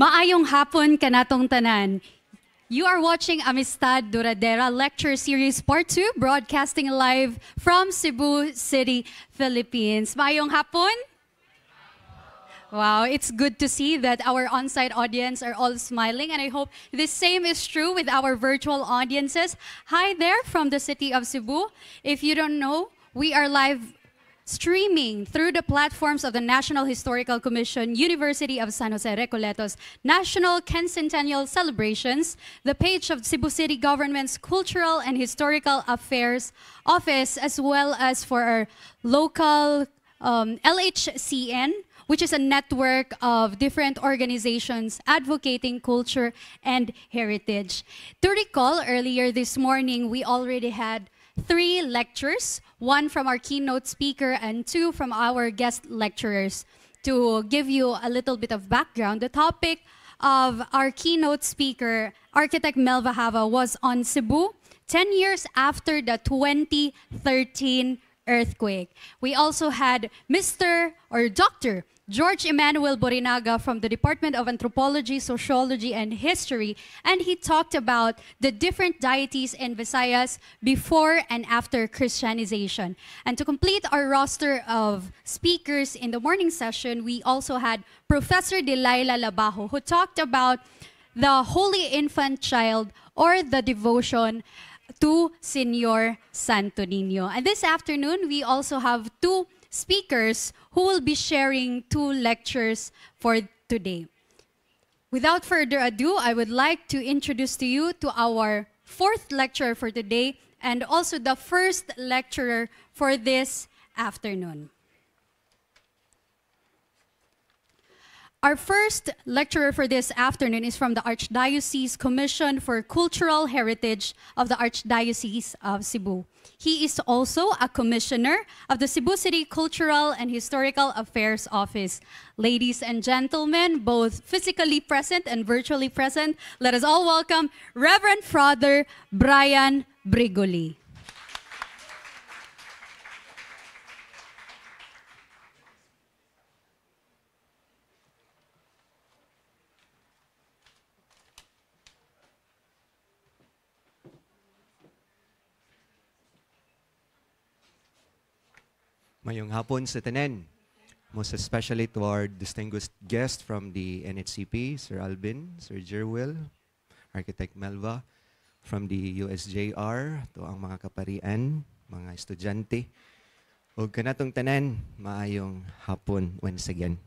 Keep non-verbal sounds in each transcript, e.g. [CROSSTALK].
Maayong hapon kanatong tanan. You are watching Amistad Duradera Lecture Series Part 2, broadcasting live from Cebu City, Philippines. Maayong hapon? Wow, it's good to see that our on-site audience are all smiling, and I hope the same is true with our virtual audiences. Hi there from the city of Cebu. If you don't know, we are live streaming through the platforms of the National Historical Commission, University of San Jose Recoletos, National Quincentennial Celebrations, the page of Cebu City Government's Cultural and Historical Affairs Office, as well as for our local um, LHCN, which is a network of different organizations advocating culture and heritage. To recall, earlier this morning, we already had three lectures, one from our keynote speaker and two from our guest lecturers. To give you a little bit of background, the topic of our keynote speaker, architect Melva Java, was on Cebu 10 years after the 2013 earthquake. We also had Mr. or Dr. George Emmanuel Borinaga from the Department of Anthropology, Sociology, and History, and he talked about the different deities in Visayas before and after Christianization. And to complete our roster of speakers in the morning session, we also had Professor Delilah Labajo, who talked about the Holy Infant Child or the devotion to Senor Santo Niño. And this afternoon, we also have two speakers who will be sharing two lectures for today. Without further ado, I would like to introduce to you to our fourth lecturer for today and also the first lecturer for this afternoon. Our first lecturer for this afternoon is from the Archdiocese Commission for Cultural Heritage of the Archdiocese of Cebu. He is also a commissioner of the Cebu City Cultural and Historical Affairs Office. Ladies and gentlemen, both physically present and virtually present, let us all welcome Reverend Father Brian Brigoli. Mayong hapon sa tanan. Most especially to our distinguished guest from the NHCP, Sir Alvin, Sir Jerwell, Architect Melva, from the USJR, to ang mga kaparian, mga estudyante. O kanatong tanan, maayong hapon once again.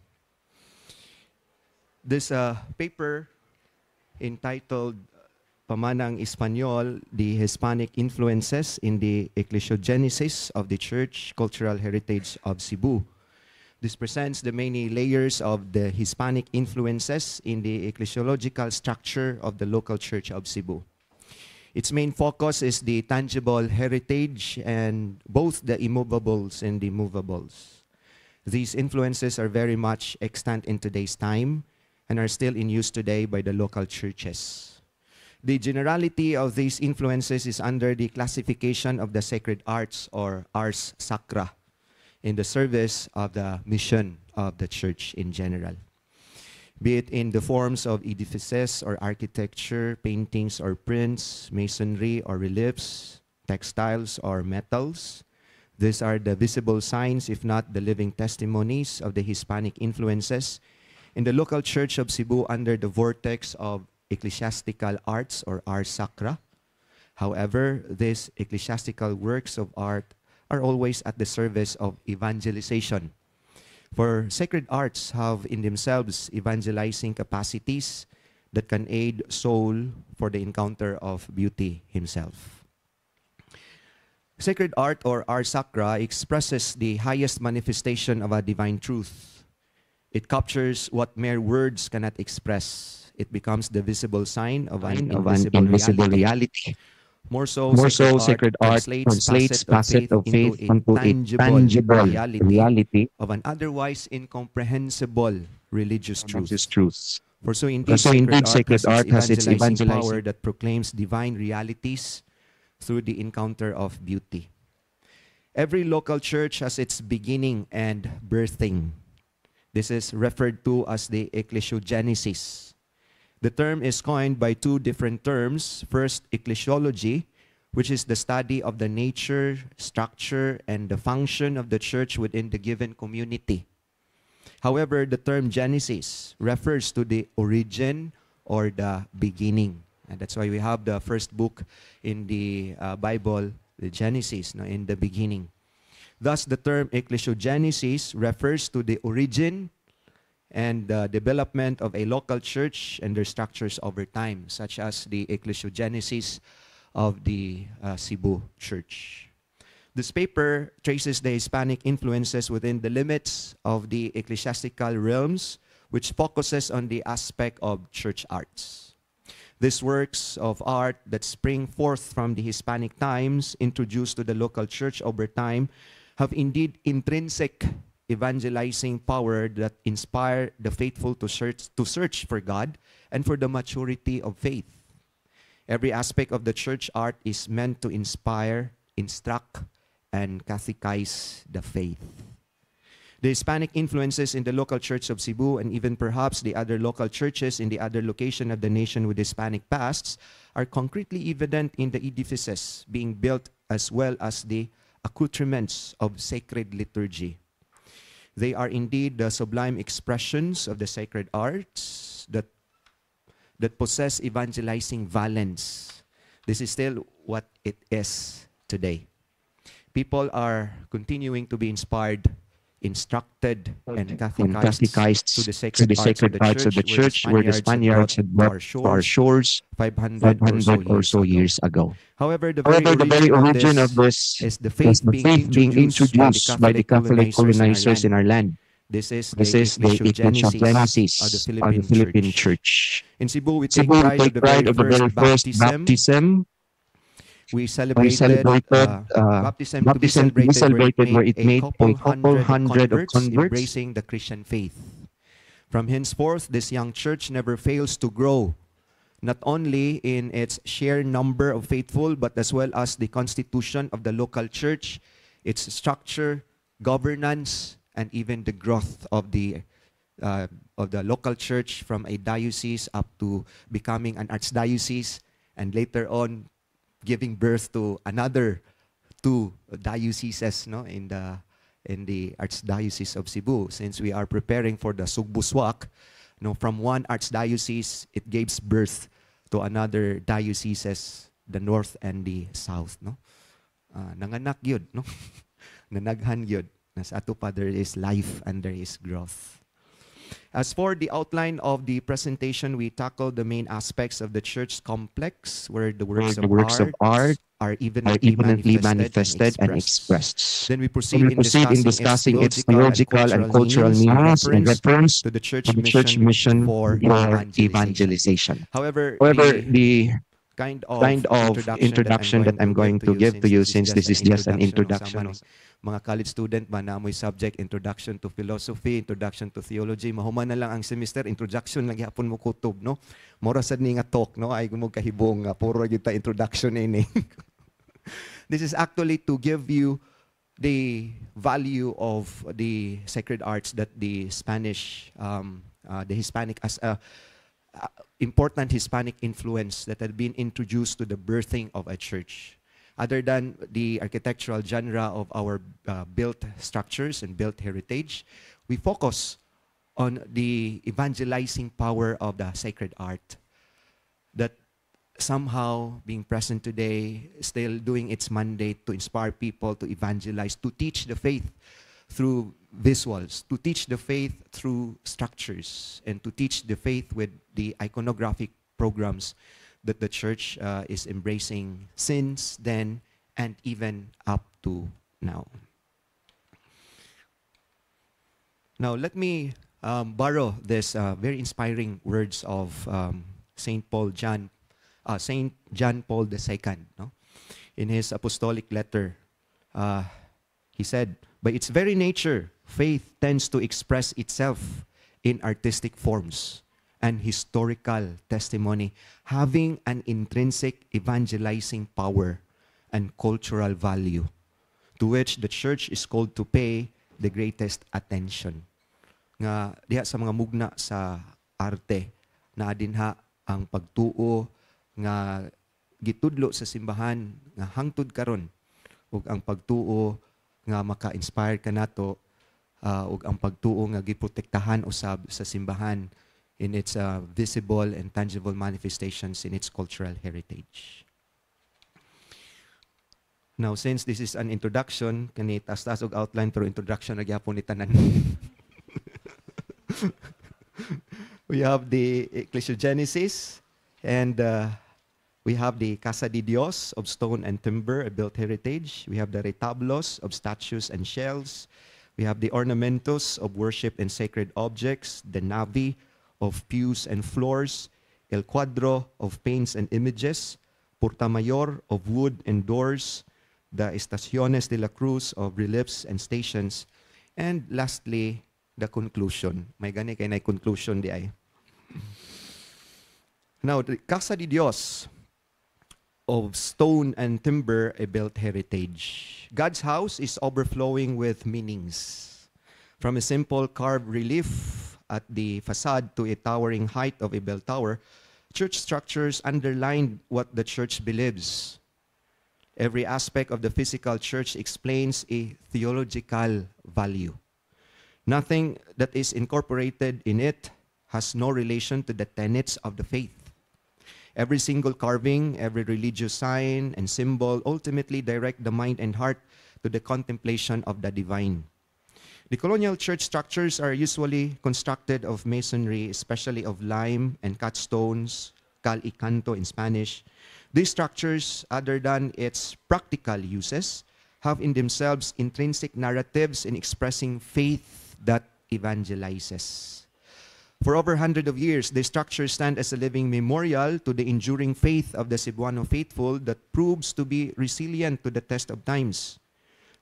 This uh, paper entitled pamanang Espanyol, the Hispanic influences in the ecclesiogenesis of the church cultural heritage of Cebu. This presents the many layers of the Hispanic influences in the ecclesiological structure of the local church of Cebu. Its main focus is the tangible heritage and both the immovables and the movables. These influences are very much extant in today's time and are still in use today by the local churches. The generality of these influences is under the classification of the sacred arts or ars sacra in the service of the mission of the church in general. Be it in the forms of edifices or architecture, paintings or prints, masonry or reliefs, textiles or metals. These are the visible signs, if not the living testimonies, of the Hispanic influences in the local church of Cebu under the vortex of ecclesiastical arts or ars sacra. However, these ecclesiastical works of art are always at the service of evangelization. For sacred arts have in themselves evangelizing capacities that can aid soul for the encounter of beauty himself. Sacred art or art sacra expresses the highest manifestation of a divine truth. It captures what mere words cannot express it becomes the visible sign of an, of invisible, an invisible reality. reality. More so, More so, sacred art translates facet of faith into a tangible reality of an otherwise incomprehensible religious truth. truths. For so indeed, so indeed, sacred art has its evangelizing- power that proclaims divine realities through the encounter of beauty. Every local church has its beginning and birthing. This is referred to as the ecclesiogenesis. The term is coined by two different terms. First, ecclesiology, which is the study of the nature, structure, and the function of the church within the given community. However, the term Genesis refers to the origin or the beginning. And that's why we have the first book in the uh, Bible, the Genesis, no, in the beginning. Thus, the term ecclesiogenesis refers to the origin and the development of a local church and their structures over time, such as the ecclesiogenesis of the uh, Cebu church. This paper traces the Hispanic influences within the limits of the ecclesiastical realms, which focuses on the aspect of church arts. These works of art that spring forth from the Hispanic times, introduced to the local church over time, have indeed intrinsic evangelizing power that inspire the faithful to search, to search for God and for the maturity of faith. Every aspect of the church art is meant to inspire, instruct, and catechize the faith. The Hispanic influences in the local church of Cebu and even perhaps the other local churches in the other location of the nation with Hispanic pasts are concretely evident in the edifices being built as well as the accoutrements of sacred liturgy. They are indeed the sublime expressions of the sacred arts that that possess evangelizing valence. This is still what it is today. People are continuing to be inspired, instructed, and catechized, to the sacred, to the sacred parts, of the church, where the Spaniards had brought to our shores 500, 500 or so years ago. However, the very, However, the very origin of this is the faith, being, faith being introduced by the Catholic colonizers in our land. This is This the is the of the of the Philippine, Church. In Cebu, we take Cebu pride, of, the pride of the very first baptism. We We celebrated, celebrated uh, uh, baptism, baptism to be celebrated, celebrated where it made a couple hundred hundred of converts. embracing the Christian faith. From henceforth, this young church never fails to grow, not only in its sheer number of faithful, but as well as the constitution of the local church, its structure, governance, and even the growth of the uh, of the local church from a diocese up to becoming an archdiocese, and later on giving birth to another two dioceses no, in the in the Archdiocese of Cebu. Since we are preparing for the Sugbuswak, no, from one archdiocese, it gives birth to another dioceses, the north and the south. No? Ah, nanganak. No? [LAUGHS] Nanaghan yun. Nas ato pa there is life and there is growth. As for the outline of the presentation, we tackle the main aspects of the church complex, where the works, the of, works art of art are evidently, manifested, manifested and expressed. expressed. Then we proceed, We in, proceed in discussing, discussing its theological and cultural meanings in reference to the church, the church mission for for evangelization. evangelization. However, However, the the kind of, kind of introduction that I'm going to give to you, since this is just an introduction mga college student ba na amoy subject introduction to philosophy introduction to theology. Mahuman na lang ang semester introduction lang gyapon mo kutob no? Mora sad ni nga talk no? Ay mo kahibong nga puro gyud introduction ini. [LAUGHS] This is actually to give you the value of the sacred arts that the Spanish um, uh, the Hispanic as a uh, important Hispanic influence that had been introduced to the birthing of a church. Other than the architectural genre of our uh, built structures and built heritage, we focus on the evangelizing power of the sacred art that somehow being present today, still doing its mandate to inspire people to evangelize, to teach the faith through visuals, to teach the faith through structures, and to teach the faith with the iconographic programs that the church uh, is embracing since then and even up to now. Now, let me um, borrow this uh, very inspiring words of um, Saint Paul John, uh, Saint John Paul II. No? In his apostolic letter, uh, he said, "By its very nature, faith tends to express itself in artistic forms and historical testimony, having an intrinsic evangelizing power and cultural value, to which the church is called to pay the greatest attention." nga diha sa mga mugna sa arte na dinha ang pagtuo nga gitudlo sa simbahan nga hangtod karon ug ang pagtuo nga maka-inspire ka nato uh, ug ang pagtuo nga giprotektahan usab sa simbahan in its uh, visible and tangible manifestations in its cultural heritage. Now, since this is an introduction, kani tas-tas og outline pero introduction na gyapon ni tanan. [LAUGHS] we have the Ecclesiogenesis and uh, we have the Casa de Dios of stone and timber, a built heritage. We have the retablos of statues and shells. We have the ornamentos of worship and sacred objects, the navi of pews and floors, el cuadro of paints and images, porta mayor of wood and doors, the estaciones de la cruz of reliefs and stations, and lastly, the conclusion. May gani kay na conclusion di ay. Now, the Casa de Dios of stone and timber a built heritage. God's house is overflowing with meanings. From a simple carved relief at the facade to a towering height of a bell tower, church structures underline what the church believes. Every aspect of the physical church explains a theological value. Nothing that is incorporated in it has no relation to the tenets of the faith. Every single carving, every religious sign and symbol ultimately direct the mind and heart to the contemplation of the divine. The colonial church structures are usually constructed of masonry, especially of lime and cut stones, cal y canto in Spanish. These structures, other than its practical uses, have in themselves intrinsic narratives in expressing faith that evangelizes. For over 100 of years, the structures stand as a living memorial to the enduring faith of the Cebuano faithful that proves to be resilient to the test of times.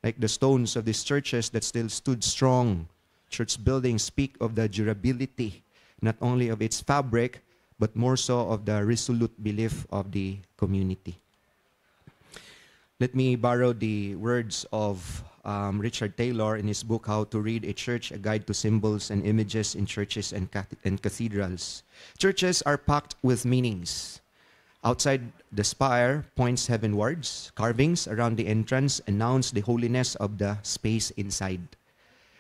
Like the stones of these churches that still stood strong, church buildings speak of the durability not only of its fabric, but more so of the resolute belief of the community. Let me borrow the words of um, Richard Taylor in his book How to Read a Church, a Guide to Symbols and Images in Churches and, and Cathedrals. Churches are packed with meanings. Outside the spire points heavenwards. Carvings around the entrance announce the holiness of the space inside.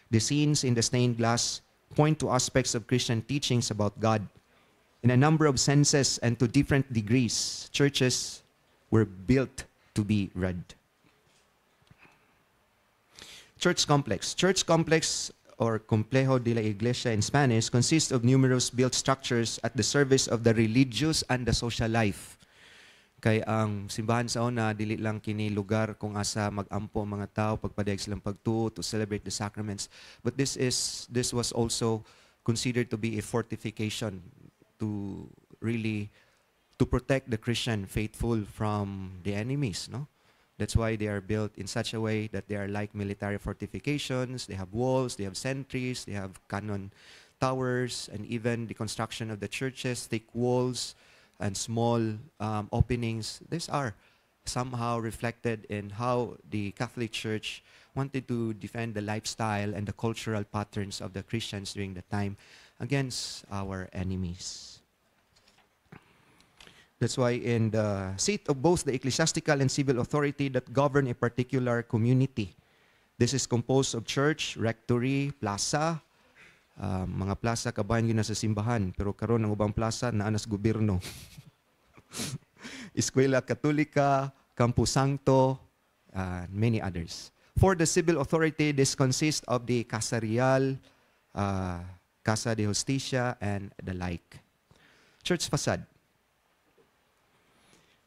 The scenes in the stained glass point to aspects of Christian teachings about God. In a number of senses and to different degrees, churches were built to be read. Church complex. Church complex or complejo de la iglesia in Spanish consists of numerous built structures at the service of the religious and the social life. Kay ang simbahan sa una, dili lang kini lugar kung asa magampo ang mga tao, pagpadayag silang pagtuo, to celebrate the sacraments. But this is this was also considered to be a fortification to really to protect the Christian faithful from the enemies, no? That's why they are built in such a way that they are like military fortifications. They have walls, they have sentries, they have cannon towers, and even the construction of the churches, thick walls and small um, openings. These are somehow reflected in how the Catholic Church wanted to defend the lifestyle and the cultural patterns of the Christians during the time against our enemies. That's why in the seat of both the ecclesiastical and civil authority that govern a particular community. This is composed of church, rectory, plaza, uh, mga plaza kabayan yun sa simbahan, pero karon ang ubang plaza na anas gobyerno. [LAUGHS] Eskwela Katolika, Campo Santo, uh, many others. For the civil authority, this consists of the Casa Real, uh, Casa de Justicia, and the like. Church facade.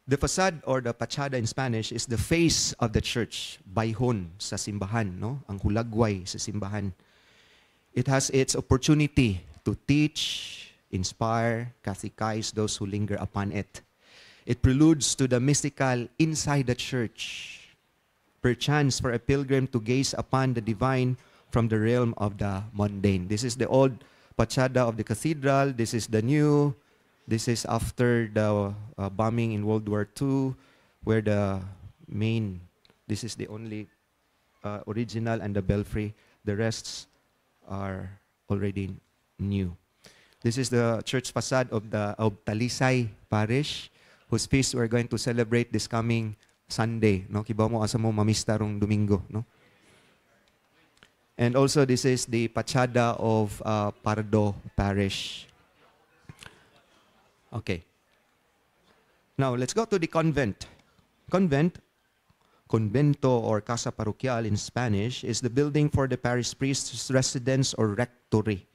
The facade or the fachada in Spanish is the face of the church, bayhon sa simbahan, no? Ang hulagway sa simbahan. It has its opportunity to teach, inspire, catechize those who linger upon it. It preludes to the mystical inside the church, perchance for a pilgrim to gaze upon the divine from the realm of the mundane. This is the old fachada of the cathedral. This is the new This is after the uh, bombing in World War II, where the main, this is the only uh, original and the belfry. The rests are already new. This is the church facade of the of Talisay Parish, whose feast we're going to celebrate this coming Sunday. No, mo asa mo mamista rong Domingo, no? And also this is the Pachada of uh, Pardo Parish. Okay. Now let's go to the convent. Convent, convento or casa parroquial in Spanish, is the building for the parish priest's residence or rectory.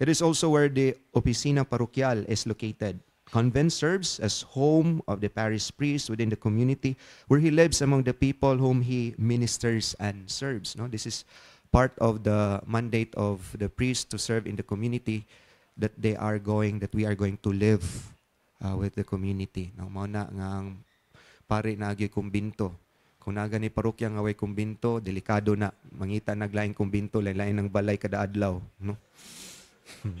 It is also where the oficina parroquial is located. Convent serves as home of the parish priest within the community where he lives among the people whom he ministers and serves. No, this is part of the mandate of the priest to serve in the community that they are going that we are going to live uh, with the community. No, mao na nga ang pare na agi kumbinto. Kung naga ni parokya nga way kumbinto, delikado na mangita naglain kumbinto lain-lain ng balay kada adlaw, no? [LAUGHS]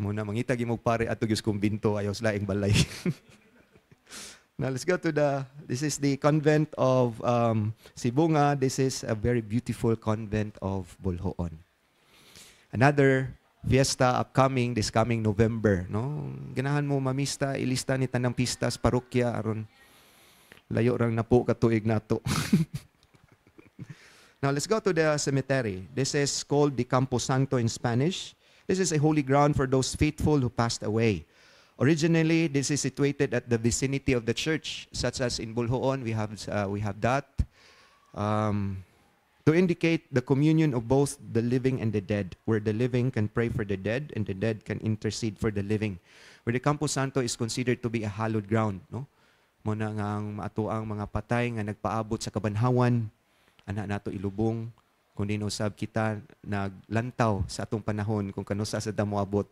Muna mangita gimog pare ato gyud kumbinto ayaw sa laing balay. [LAUGHS] Now let's go to the, this is the convent of um, Sibunga. This is a very beautiful convent of Bolhoon. Another fiesta upcoming this coming November. No? Ganahan mo mamista, ilista ni tanang pistas, parokya, aron layo rang napo katuig nato. [LAUGHS] now let's go to the cemetery. This is called the Campo Santo in Spanish. This is a holy ground for those faithful who passed away. Originally, this is situated at the vicinity of the church, such as in Boljoon, we have, uh, we have that, um, to indicate the communion of both the living and the dead, where the living can pray for the dead and the dead can intercede for the living. Where the Campo Santo is considered to be a hallowed ground. No? Muna nga ang ang mga patay nga nagpaabot sa kabanhawan, ana nato ilubong, kundi usab kita naglantaw sa atong panahon kung kanusa sa damo abot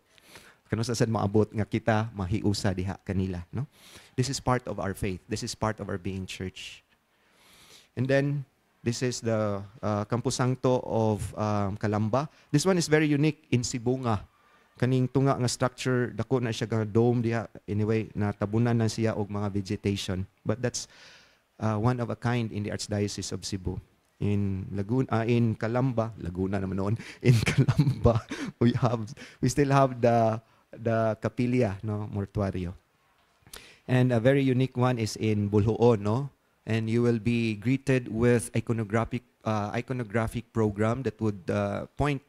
kano sa sad maabot nga kita mahiusa diha kanila no this is part of our faith this is part of our being church and then this is the uh, Santo of um, Calamba this one is very unique in Sibonga kaning tunga nga structure dako na siya nga dome diha. Anyway natabunan na siya og mga vegetation. But that's uh, one of a kind in the Archdiocese of Cebu. In Laguna uh, in Calamba Laguna naman noon [LAUGHS] in Calamba we have we still have the the Capilla, no, mortuario. And a very unique one is in Boljoon, no? And you will be greeted with iconographic uh, iconographic program that would uh, point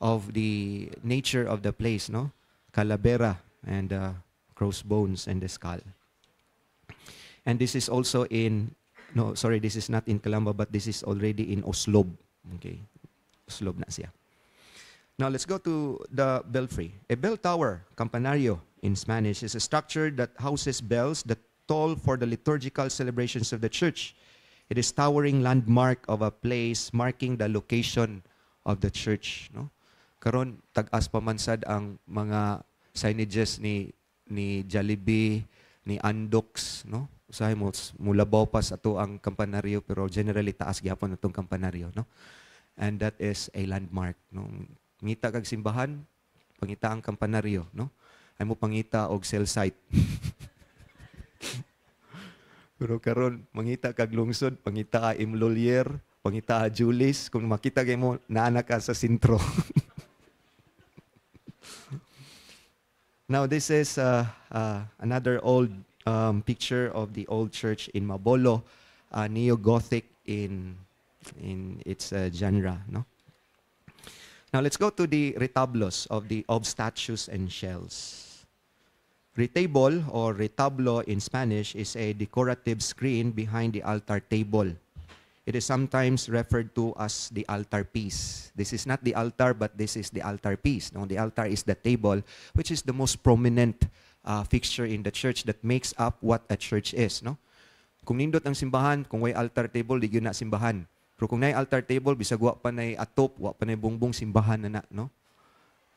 of the nature of the place, no? Calavera and uh, crossbones and the skull. And this is also in no, sorry, this is not in Calamba, but this is already in Oslob. Okay. Oslob na siya. Now let's go to the belfry. A bell tower, campanario in Spanish, is a structure that houses bells that toll for the liturgical celebrations of the church. It is towering landmark of a place marking the location of the church. No? Karon tag-as pamansad ang mga signages ni ni Jollibee, ni Andox, no? Usahay mo mulabaw pa sa ato ang kampanaryo pero generally taas gyapon atong kampanaryo, no? And that is a landmark, no? Ngita kag simbahan, pangita ang kampanaryo, no? Ay mo pangita og cell site. [LAUGHS] [LAUGHS] Pero karon mangita kag lungsod, pangita ka Imlolier, pangita ka Julis, kung makita kay mo naana ka sa sentro. [LAUGHS] Now this is uh, uh, another old um, picture of the old church in Mabolo, uh, neo-Gothic in in its uh, genre, no? Now let's go to the retablos of the of statues and shells. Retable or retablo in Spanish is a decorative screen behind the altar table. It is sometimes referred to as the altar piece. This is not the altar, but this is the altar piece. No, the altar is the table, which is the most prominent uh, fixture in the church that makes up what a church is. No, kung nindot ang simbahan, kung way altar table, di na simbahan. Pero kung altar table, bisag wa pa na atop, wa pa simbahan na na, no?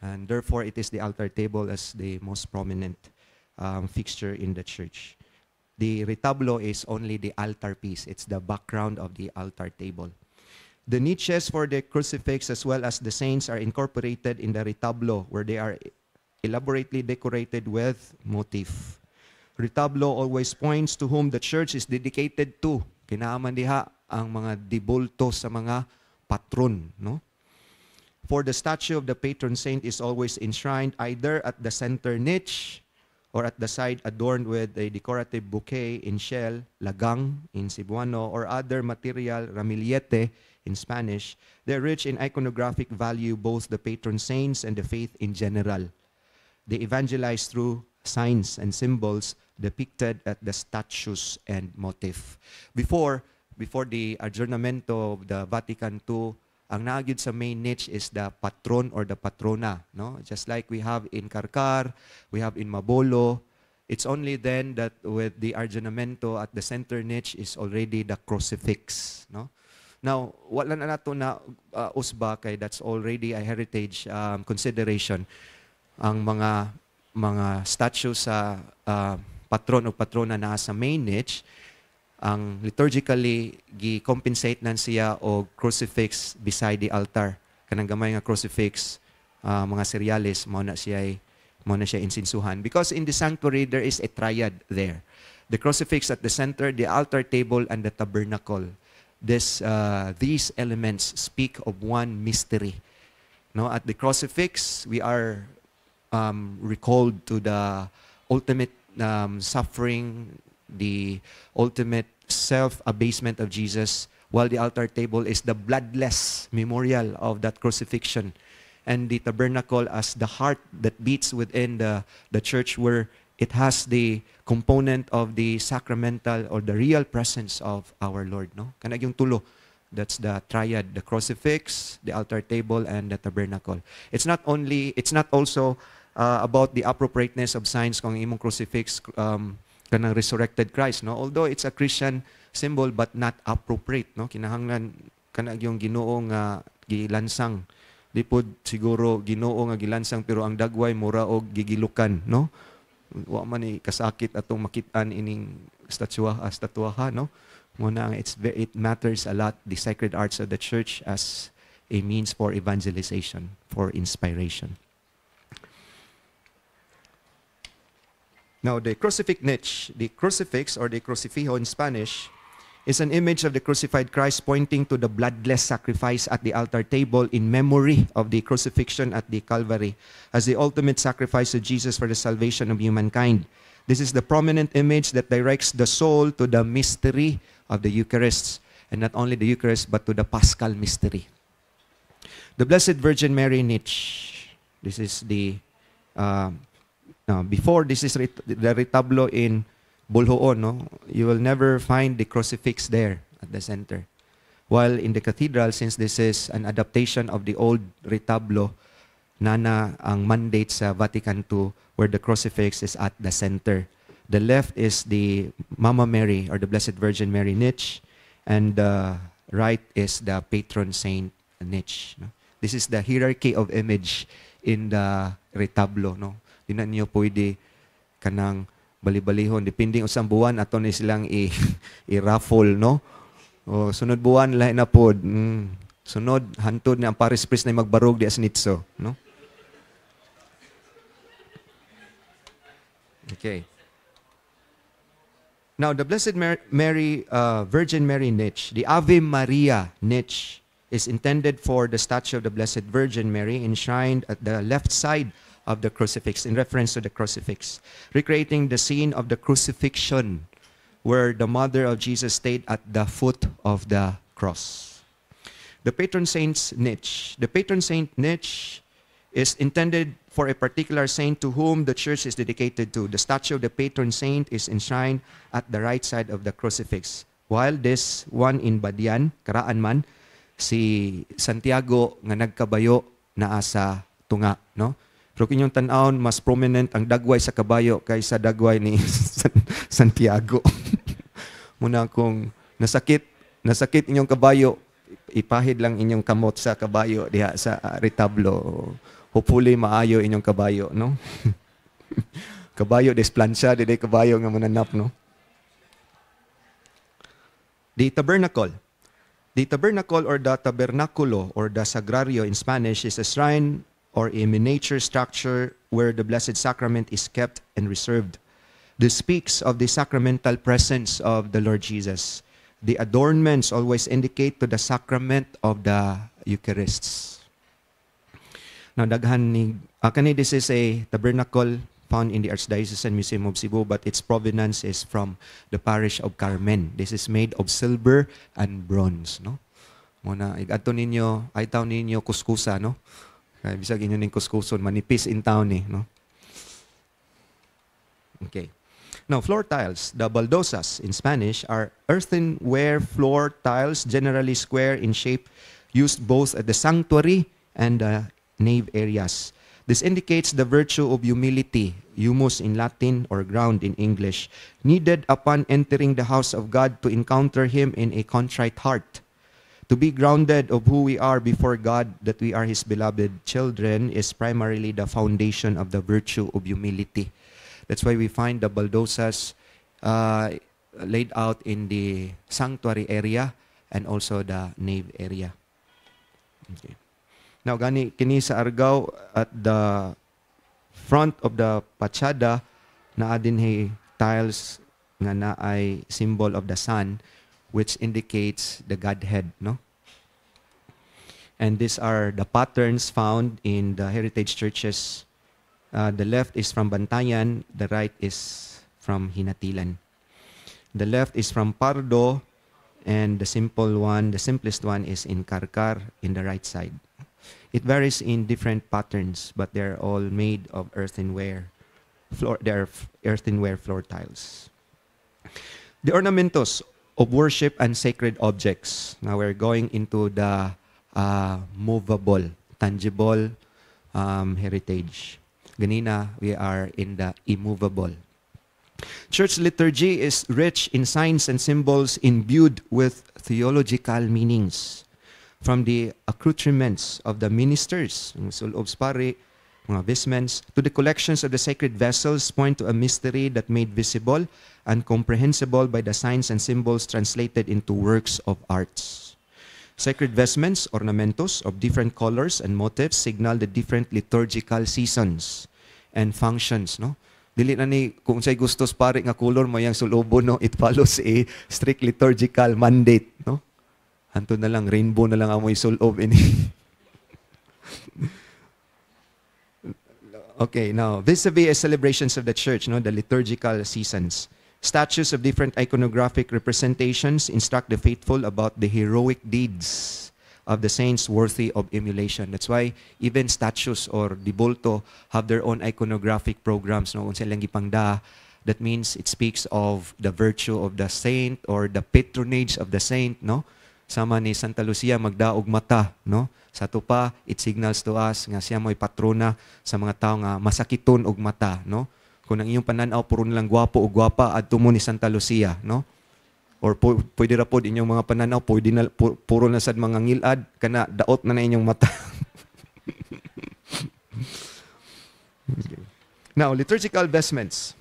And therefore, it is the altar table as the most prominent um, fixture in the church. The retablo is only the altar piece. It's the background of the altar table. The niches for the crucifix as well as the saints are incorporated in the retablo where they are elaborately decorated with motif. Retablo always points to whom the church is dedicated to. Kinaaman diha ang mga dibulto sa mga patron, no? for the statue of the patron saint is always enshrined either at the center niche or at the side adorned with a decorative bouquet in shell, lagang in Cebuano, or other material, ramillete in Spanish. They're rich in iconographic value, both the patron saints and the faith in general. They evangelize through signs and symbols depicted at the statues and motif. Before, before the adjournamento of the Vatican II, ang nagyud sa main niche is the patron or the patrona. No? Just like we have in Karkar, we have in Mabolo. It's only then that with the adjournamento at the center niche is already the crucifix. No? Now, wala na nato na uh, usba kay that's already a heritage um, consideration ang mga mga statue sa uh, patron o patrona na sa main niche ang liturgically gi-compensate nan siya og crucifix beside the altar. Kanang gamay nga crucifix uh, mga cereales mo na siya mo na siya insinsuhan. Because in the sanctuary there is a triad there. The crucifix at the center the altar table and the tabernacle. This uh, these elements speak of one mystery. No at the crucifix we are um, recalled to the ultimate um, suffering the ultimate self-abasement of Jesus, while the altar table is the bloodless memorial of that crucifixion. And the tabernacle as the heart that beats within the, the church where it has the component of the sacramental or the real presence of our Lord. No? Kanag yung tulo. That's the triad, the crucifix, the altar table, and the tabernacle. It's not only, it's not also uh, about the appropriateness of signs kung imong crucifix um, kanang resurrected Christ no? Although it's a Christian symbol but not appropriate no? Kinahanglan kana yung Ginoo nga gilansang. Lipod siguro Ginoo nga gilansang pero ang dagway mura og gigilukan no? Wa man ni kasakit atong makit-an ining statwa statwaha no? Mo na it's it matters a lot the sacred arts of the church as a means for evangelization for inspiration Now, the crucifix niche, the crucifix or the crucifijo in Spanish, is an image of the crucified Christ pointing to the bloodless sacrifice at the altar table in memory of the crucifixion at the Calvary as the ultimate sacrifice of Jesus for the salvation of humankind. This is the prominent image that directs the soul to the mystery of the Eucharist, and not only the Eucharist, but to the Paschal mystery. The Blessed Virgin Mary niche. This is the uh, now, before this is ret- the retablo in Boljoon, no, you will never find the crucifix there at the center. While in the cathedral, since this is an adaptation of the old retablo, nana ang mandate sa Vatican II where the crucifix is at the center. The left is the Mama Mary or the Blessed Virgin Mary niche, and the right is the patron saint niche. No? This is the hierarchy of image in the retablo. No? Di na niyo pwede kanang balibalihon. Depending usang buwan, ato ni silang i- [LAUGHS] i-raffle, no? O, sunod buwan, lahi na po. Mm. Sunod, hantod ni ang Paris Priest na magbarog di asnitso, no? Okay. Now, the Blessed Mar- Mary, uh, Virgin Mary niche, the Ave Maria niche, is intended for the statue of the Blessed Virgin Mary enshrined at the left side of the crucifix, in reference to the crucifix, recreating the scene of the crucifixion where the mother of Jesus stayed at the foot of the cross. The patron saint's niche. The patron saint niche is intended for a particular saint to whom the church is dedicated to. The statue of the patron saint is enshrined at the right side of the crucifix. While this one in Badian, Karaan man, si Santiago nga nagkabayo naa sa tunga, no? Pero kinyong tanawon, mas prominent ang dagway sa kabayo kaysa dagway ni [LAUGHS] Santiago. [LAUGHS] Muna kung nasakit, nasakit inyong kabayo, ipahid lang inyong kamot sa kabayo diha sa uh, retablo. Hopefully maayo inyong kabayo, no? [LAUGHS] kabayo desplansya, di kabayo nga mananap, no? The tabernacle. The tabernacle or the tabernaculo or the sagrario in Spanish is a shrine or a miniature structure where the Blessed Sacrament is kept and reserved. This speaks of the sacramental presence of the Lord Jesus. The adornments always indicate to the sacrament of the Eucharists. Now daghan ni uh, this is a tabernacle found in the Archdiocesan Museum of Cebu, but its provenance is from the parish of Carmen. This is made of silver and bronze, no? Muna, igadto ninyo, ay ninyo kuskusa, no? Kaya bisag inyo ning kuskuson, manipis in town ni, no? Okay. Now, floor tiles, the baldosas in Spanish, are earthenware floor tiles, generally square in shape, used both at the sanctuary and the nave areas. This indicates the virtue of humility, humus in Latin or ground in English, needed upon entering the house of God to encounter Him in a contrite heart. To be grounded of who we are before God, that we are His beloved children, is primarily the foundation of the virtue of humility. That's why we find the baldosas uh, laid out in the sanctuary area and also the nave area. Okay. Now, gani kini sa Argao at the front of the pachada na adin hay tiles nga na ay symbol of the sun which indicates the Godhead, no? And these are the patterns found in the heritage churches. Uh, the left is from Bantayan, the right is from Hinatilan. The left is from Pardo, and the simple one, the simplest one is in Carcar in the right side. It varies in different patterns, but they're all made of earthenware. Floor, they're earthenware floor tiles. The ornamentos of worship and sacred objects. Now we're going into the uh, movable, tangible um, heritage. Ganina, we are in the immovable. Church liturgy is rich in signs and symbols imbued with theological meanings. From the accoutrements of the ministers, sulobs pare, mga vestments, to the collections of the sacred vessels point to a mystery that made visible and comprehensible by the signs and symbols translated into works of arts. Sacred vestments, ornamentos of different colors and motifs signal the different liturgical seasons and functions, no? Dili na ni kung say gustos pare nga color mo yang sulobo no, it follows a strict liturgical mandate, no? Anto na lang rainbow na lang amoy sulob [LAUGHS] okay, now vis-a-vis celebrations of the church, no, the liturgical seasons. Statues of different iconographic representations instruct the faithful about the heroic deeds of the saints worthy of emulation. That's why even statues or dibulto have their own iconographic programs no kung silang gipangda that means it speaks of the virtue of the saint or the patronage of the saint no sama ni Santa Lucia magdaog mata no? Sa tupa it signals to us nga siya mo'y patrona sa mga tao nga masakiton og mata no? Kung ang iyong pananaw puro nilang gwapo o gwapa adto mo ni Santa Lucia no? Or pu- pwede ra pod inyong mga pananaw pwede na pu- puro na sad mga ngilad kana daot na na inyong mata. [LAUGHS] Now liturgical vestments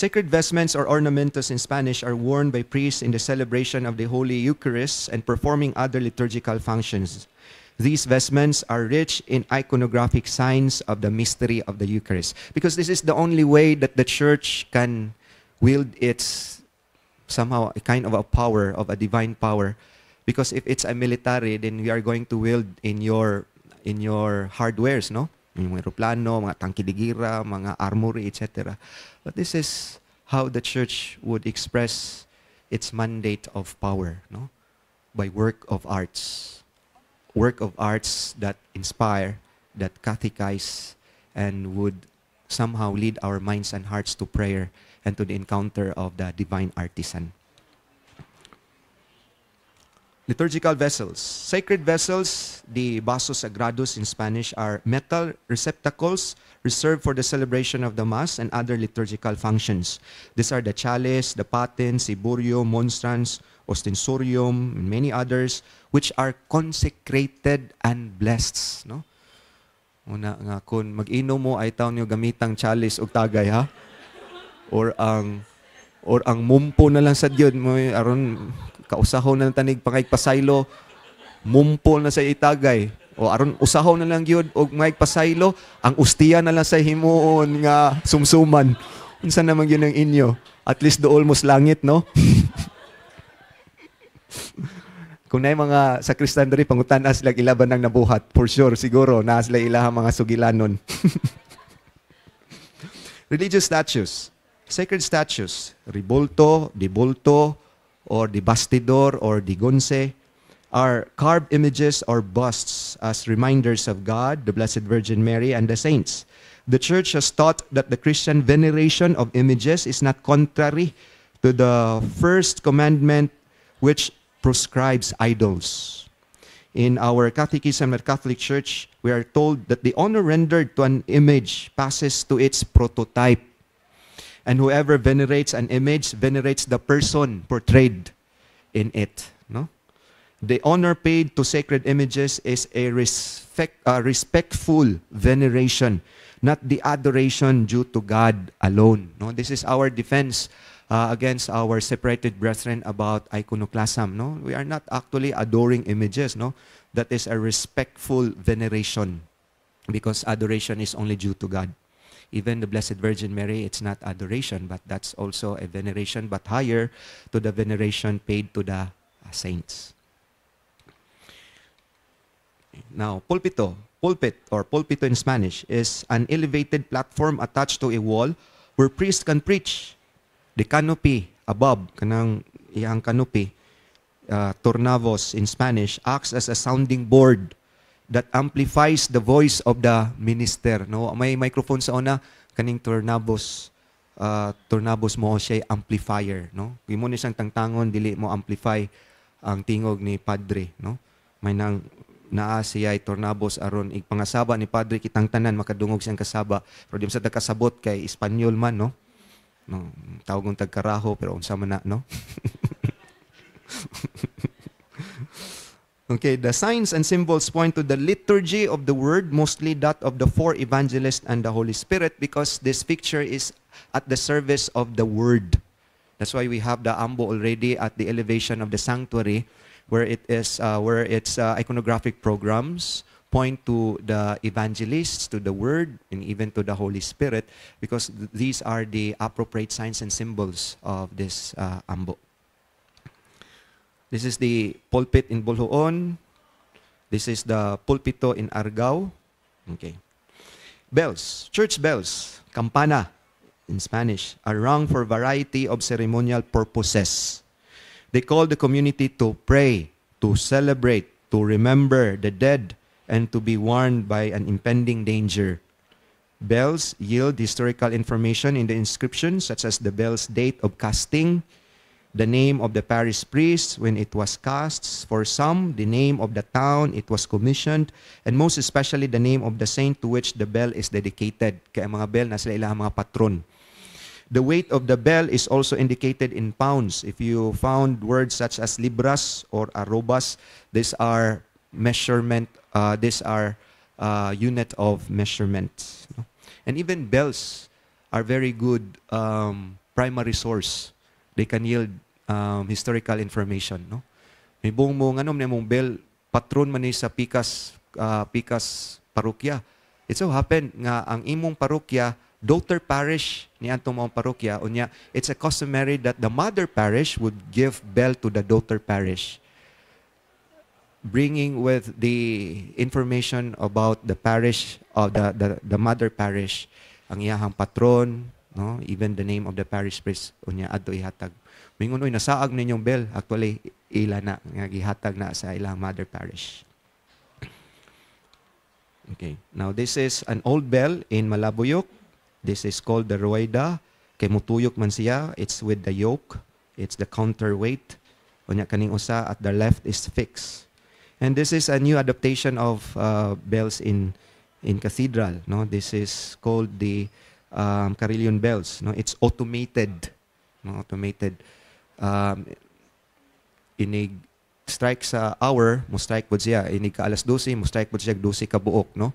Sacred vestments or ornamentos in Spanish are worn by priests in the celebration of the Holy Eucharist and performing other liturgical functions. These vestments are rich in iconographic signs of the mystery of the Eucharist because this is the only way that the church can wield its somehow a kind of a power of a divine power because if it's a military then we are going to wield in your in your hardwares no yung aeroplano mga tangkidigira mga armory etc but this is how the church would express its mandate of power no? By work of arts. Work of arts that inspire that catechize and would somehow lead our minds and hearts to prayer and to the encounter of the divine artisan. Liturgical vessels. Sacred vessels, the vasos sagrados in Spanish, are metal receptacles reserved for the celebration of the Mass and other liturgical functions. These are the chalice, the paten, ciburium, monstrance, ostensorium, and many others, which are consecrated and blessed. No? Una nga, kung mag-inom mo, ay taon nyo gamitang chalice o tagay, ha? or ang or ang mumpo na lang sa Diyon mo aron kausahon na tanig pangay pasaylo. Mumpo na sa itagay. O aron usahon na lang gyud og may pasaylo. Ang ustiya na lang sa himuon nga sumsuman. Unsa naman gyud ang inyo? At least do almost langit no? [LAUGHS] Kung na mga sa Kristan pangutan sila ilaban ng nabuhat, for sure siguro na sila ilahang mga sugilanon. [LAUGHS] Religious statues, sacred statues, ribulto, dibulto, or the bastidor or the gonse are carved images or busts as reminders of God, the Blessed Virgin Mary, and the saints. The church has taught that the Christian veneration of images is not contrary to the first commandment which proscribes idols. In our catechism at Catholic Church, we are told that the honor rendered to an image passes to its prototype. And whoever venerates an image venerates the person portrayed in it. No? The honor paid to sacred images is a respect, uh, respectful veneration, not the adoration due to God alone. No? This is our defense uh, against our separated brethren about iconoclasm. No, we are not actually adoring images. No, that is a respectful veneration, because adoration is only due to God. Even the Blessed Virgin Mary, it's not adoration, but that's also a veneration, but higher to the veneration paid to the uh, saints. Now, pulpito, pulpit or pulpito in Spanish is an elevated platform attached to a wall where priests can preach the canopy above, kanang iyang canopy, uh, tornavos in Spanish, acts as a sounding board that amplifies the voice of the minister. No, may microphone sa una kaning tornavos uh, tornavos mo siya amplifier, no? Imo ni siyang tangtangon dili mo amplify ang tingog ni padre, no? May nang naa siya tornabos aron igpangasaba ni padre kitang tanan makadungog siyang kasaba pero di sa kasabot kay Espanyol man no No, tawag ng tagkaraho, pero unsa man na, no? [LAUGHS] okay, the signs and symbols point to the liturgy of the word, mostly that of the four evangelists and the Holy Spirit, because this picture is at the service of the word. That's why we have the ambo already at the elevation of the sanctuary, where it is, uh, where it's uh, iconographic programs, point to the evangelists, to the Word, and even to the Holy Spirit, because th- these are the appropriate signs and symbols of this uh, ambo. This is the pulpit in Boljoon. This is the pulpito in Argao. Okay. Bells, church bells, campana in Spanish, are rung for variety of ceremonial purposes. They call the community to pray, to celebrate, to remember the dead, and to be warned by an impending danger. Bells yield historical information in the inscription, such as the bell's date of casting, the name of the parish priest when it was cast, for some, the name of the town it was commissioned, and most especially the name of the saint to which the bell is dedicated. Kaya mga bell na sila ilang mga patron. The weight of the bell is also indicated in pounds. If you found words such as libras or arrobas, these are measurement uh, these are uh, unit of measurement. And even bells are very good um, primary source. They can yield um, historical information. No? May buong mo, ano, may mong bell, patron man ni sa Pikas, uh, Pikas parokya. It so happened nga ang imong parokya, daughter parish ni antong mong parokya, unya, it's a customary that the mother parish would give bell to the daughter parish bringing with the information about the parish of the, the, the mother parish ang iyahang patron no? Even the name of the parish priest unya adto ihatag. Mingon oy nasaag ninyong bell. Actually ila na nga gihatag na sa ilang mother parish. [CLEARS THROAT] Okay. Now this is an old bell in Malabuyoc. This is called the rueda kay mutuyok man siya. It's with the yoke. It's the counterweight. Unya kaning usa at the left is fixed. And this is a new adaptation of uh, bells in in cathedral. No, this is called the um, carillon bells. No, it's automated. No, automated. Um, inig strike sa hour, mo strike po siya. Inig ka alas 12, mo strike po siya 12 ka buok. No?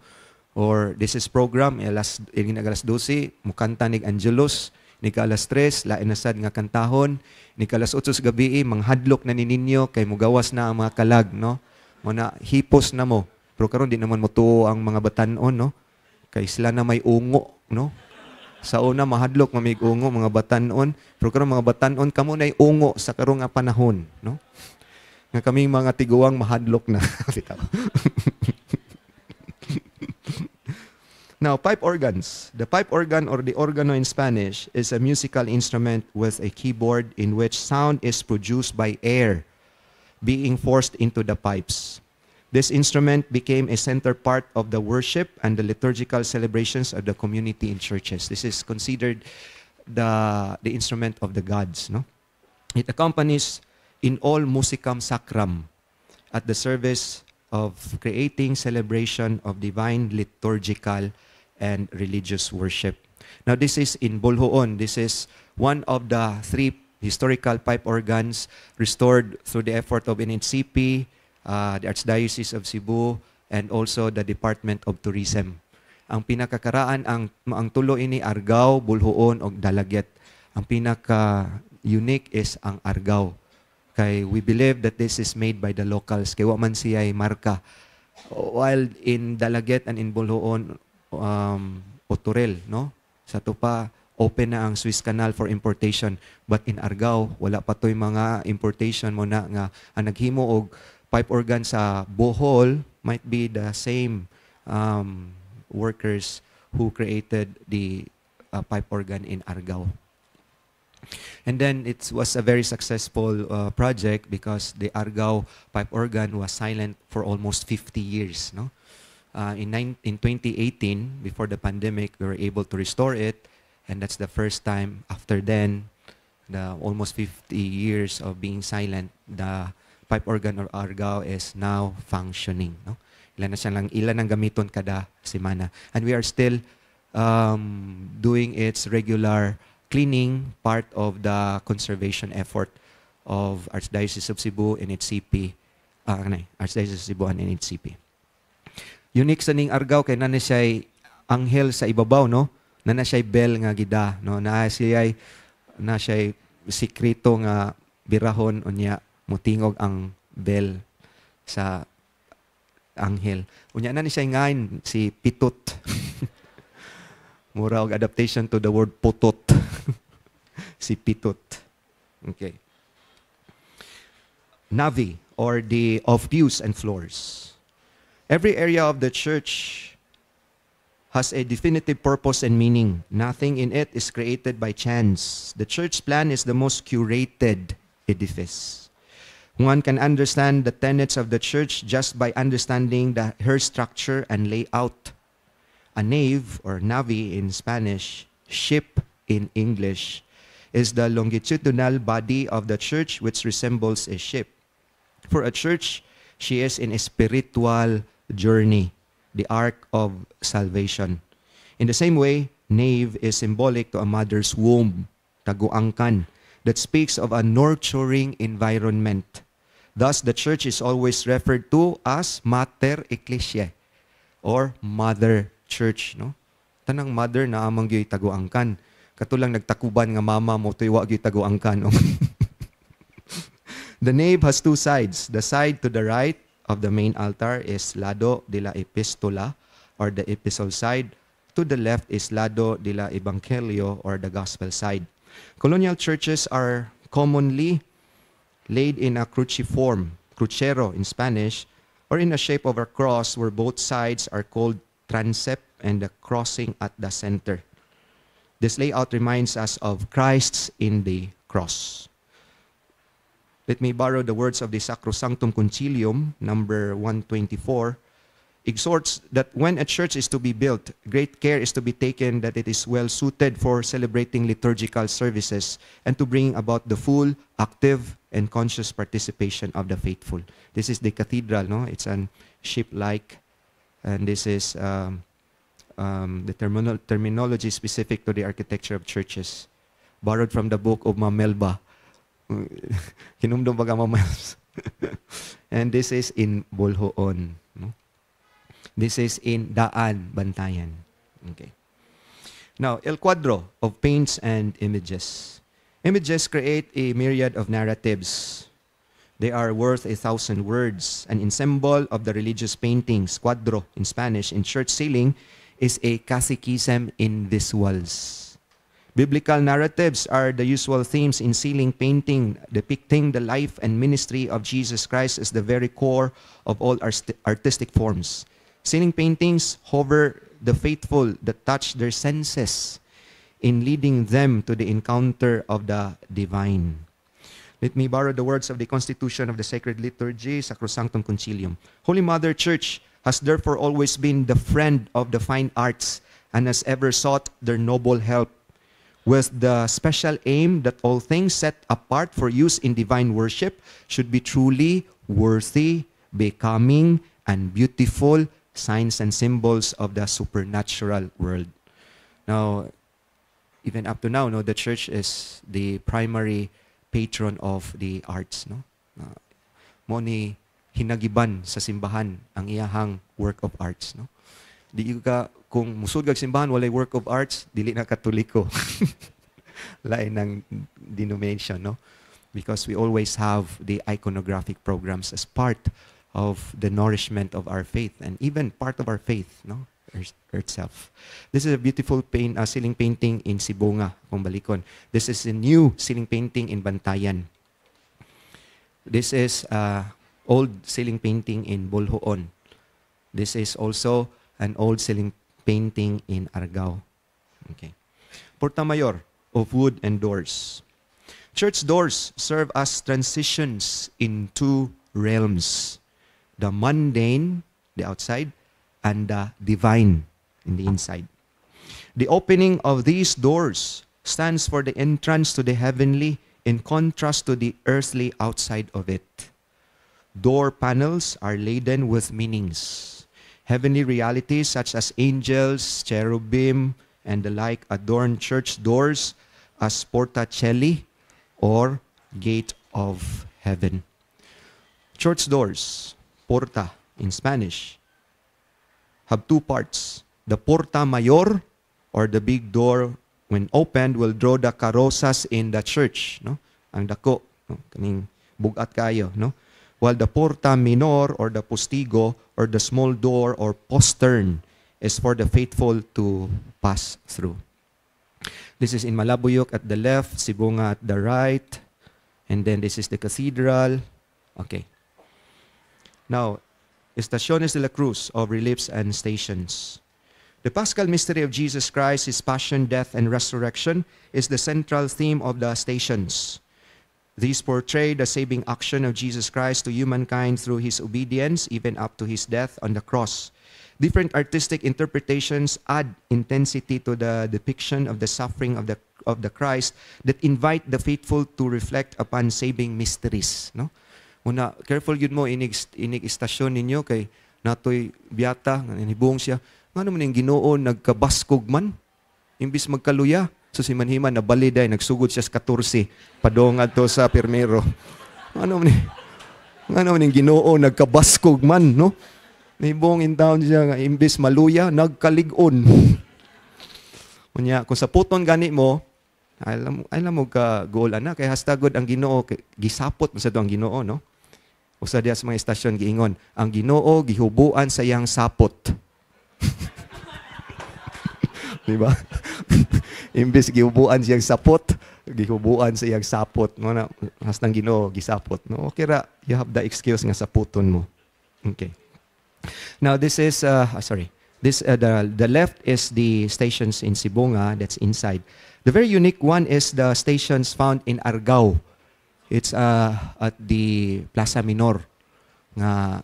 Or this is program, alas, inig alas 12, mo kanta nig Angelus, ni alas 3, lain na sad nga kantahon, ni alas 8 sa gabi, manghadlok na ni ninyo, kay mugawas na ang mga kalag, no? mo na hipos na mo. Pero karon di naman mo tuo ang mga batanon, no? Kay sila na may ungo, no? Sa una mahadlok mamig ungo mga batanon, pero karon mga batanon kamo nay ungo sa karong nga panahon, no? Nga kaming mga tiguang mahadlok na. [LAUGHS] [LAUGHS] Now, pipe organs. The pipe organ or the organo in Spanish is a musical instrument with a keyboard in which sound is produced by air being forced into the pipes. This instrument became a center part of the worship and the liturgical celebrations of the community in churches. This is considered the, the instrument of the gods. No? It accompanies in all musicam sacram at the service of creating celebration of divine liturgical and religious worship. Now, this is in Boljoon. This is one of the three historical pipe organs restored through the effort of NHCP, uh, the Archdiocese of Cebu, and also the Department of Tourism. Ang pinakakaraan, ang, ang tulo ini Argao, Bulhoon, o Dalaget. Ang pinaka-unique is ang Argao. Kay we believe that this is made by the locals. Kay man siya ay marka. While in Dalaget and in Bulhoon, um, Oturel, no? Sa Tupa, open na ang Swiss Canal for importation. But in Argao, wala pa to'y mga importation mo na nga ang naghimo og pipe organ sa Bohol might be the same um, workers who created the uh, pipe organ in Argao. And then it was a very successful uh, project because the Argao pipe organ was silent for almost 50 years. No? Uh, in, nine, in 2018, before the pandemic, we were able to restore it. And that's the first time after then, the almost 50 years of being silent, the pipe organ or Argao is now functioning. No? Ilan na siya lang, ilan ang gamiton kada semana. And we are still um, doing its regular cleaning, part of the conservation effort of Archdiocese of Cebu and NHCP, uh, ah, Archdiocese of Cebu and NHCP. Unique sa ning Argao kay nana siya anghel sa ibabaw, no? Nana siya bell nga gida, no? Na siya na siya sikreto nga birahon unya mutingog ang bell sa anghel. Unya na ni siya ngayon si Pitut. [LAUGHS] Mura og adaptation to the word putot. [LAUGHS] si Pitut. Okay. Navi or the of pews and floors. Every area of the church has a definitive purpose and meaning. Nothing in it is created by chance. The church plan is the most curated edifice. One can understand the tenets of the church just by understanding the, her structure and layout. A nave, or navi in Spanish, ship in English, is the longitudinal body of the church which resembles a ship. For a church, she is in a spiritual journey, the ark of salvation. In the same way, nave is symbolic to a mother's womb, taguangkan, that speaks of a nurturing environment Thus, the church is always referred to as Mater Ecclesiae or Mother Church. No? Tanang mother na amang gyoy taguangkan. Katulang nagtakuban nga mama mo tuwa gyoy taguangkan. [LAUGHS] The nave has two sides. The side to the right of the main altar is Lado de la Epistola or the epistle side. To the left is Lado de la Evangelio or the gospel side. Colonial churches are commonly laid in a cruciform, crucero in Spanish, or in the shape of a cross where both sides are called transept and the crossing at the center. This layout reminds us of Christ's in the cross. Let me borrow the words of the Sacrosanctum Concilium, number 124, exhorts that when a church is to be built, great care is to be taken that it is well suited for celebrating liturgical services and to bring about the full, active, and conscious participation of the faithful. This is the cathedral, no? It's an ship-like, and this is um, um, the terminal terminology specific to the architecture of churches, borrowed from the book of Mamelba. [LAUGHS] [LAUGHS] And this is in Boljoon. This is in Daan, Bantayan. Okay. Now, El Cuadro of paints and images. Images create a myriad of narratives. They are worth a thousand words. An ensemble of the religious paintings, cuadro in Spanish, in church ceiling, is a catechism in visuals. Biblical narratives are the usual themes in ceiling painting, depicting the life and ministry of Jesus Christ as the very core of all artistic forms. Ceiling paintings hover the faithful that touch their senses in leading them to the encounter of the divine. Let me borrow the words of the Constitution of the Sacred Liturgy, Sacrosanctum Concilium. Holy Mother Church has therefore always been the friend of the fine arts and has ever sought their noble help with the special aim that all things set apart for use in divine worship should be truly worthy, becoming, and beautiful signs and symbols of the supernatural world. Now, even up to now, no, the church is the primary patron of the arts. No? Uh, mo ni hinagiban sa simbahan ang iyahang work of arts. No? Di ka kung musud kag simbahan walay work of arts, dili na katoliko. [LAUGHS] Lain ng denomination, no? Because we always have the iconographic programs as part of the nourishment of our faith and even part of our faith, no? itself. This is a beautiful paint, uh, ceiling painting in Sibonga, kung balikon. This is a new ceiling painting in Bantayan. This is uh, old ceiling painting in Boljoon. This is also an old ceiling painting in Argao. Okay. Porta Mayor of wood and doors. Church doors serve as transitions in two realms the mundane, the outside, and the divine in the inside. The opening of these doors stands for the entrance to the heavenly in contrast to the earthly outside of it. Door panels are laden with meanings Heavenly realities such as angels, cherubim, and the like adorn church doors as porta coeli or gate of heaven. Church doors, porta in Spanish, have two parts. The porta mayor or the big door when opened will draw the carrozas in the church, no? Ang dako, no? Kaning bugat kayo, no? while the porta minor or the postigo or the small door or postern is for the faithful to pass through. This is in Malabuyoc at the left, Sibonga at the right, and then this is the cathedral. Okay. Now, Estaciones de la Cruz of reliefs and stations. The Paschal mystery of Jesus Christ, his passion, death, and resurrection is the central theme of the stations. These portray the saving action of Jesus Christ to humankind through his obedience, even up to his death on the cross. Different artistic interpretations add intensity to the depiction of the suffering of the of the Christ that invite the faithful to reflect upon saving mysteries. No? Una, careful yun mo, inig, inig istasyon ninyo kay natoy biyata, nanibong siya. Nga naman yung ginoo, nagkabaskog man. Imbis magkaluya, So si Manhima na baliday, nagsugod siya sa 14, padong to sa permero. Ano man ano man ginoo, nagkabaskog man, no? Nibong in town siya nga, imbis maluya, nagkaligon. Unya, kung sa puton gani mo, alam, alam mo ka goal na, kay hastagod ang ginoo, gisapot mo sa ang ginoo, no? Usa diya sa mga estasyon giingon, ang ginoo gihubuan sa iyang sapot. [LAUGHS] Di ba? [LAUGHS] Imbes gihubuan siyang sapot, gihubuan sa iyang sapot. No, na, hastang ginoo, gisapot. No, okay ra, you have the excuse nga saputon mo. Okay. Now this is, uh, uh, sorry, this uh, the, the left is the stations in Sibunga, that's inside. The very unique one is the stations found in Argao. It's uh, at the Plaza Minor nga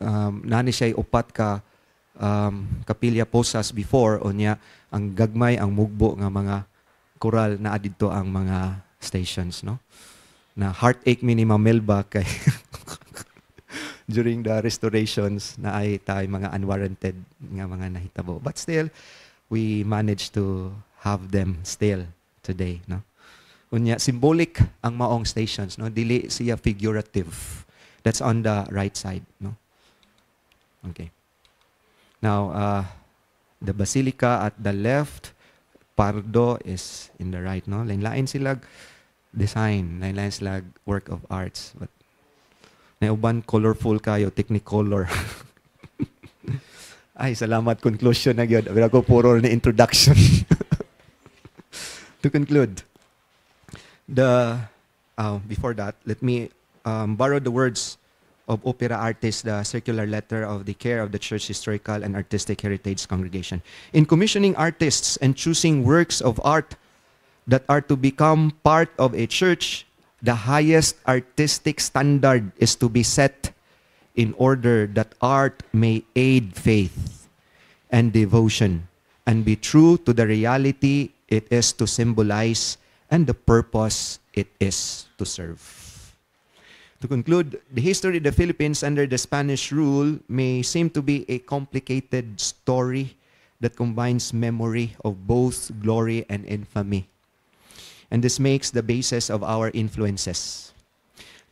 um, nani siya upat ka um, kapilya posas before o niya ang gagmay ang mugbo nga mga koral na adito ang mga stations no? Na heartache mi ni Melba kay [LAUGHS] during the restorations na ay tay mga unwarranted nga mga nahitabo. But still we managed to have them still today no unya symbolic ang maong stations no dili siya figurative that's on the right side no okay now uh the basilica at the left, Pardo is in the right, no? Lain-lain sila design, lain-lain sila work of arts. But uban colorful kayo, technicolor. [LAUGHS] Ay, salamat conclusion na gyud. Pero ko puro ni introduction. [LAUGHS] to conclude, the uh, before that, let me um, borrow the words of Opera Artis, the circular letter of the care of the Church Historical and Artistic Heritage Congregation. In commissioning artists and choosing works of art that are to become part of a church, the highest artistic standard is to be set in order that art may aid faith and devotion and be true to the reality it is to symbolize and the purpose it is to serve. To conclude, the history of the Philippines under the Spanish rule may seem to be a complicated story that combines memory of both glory and infamy. And this makes the basis of our influences.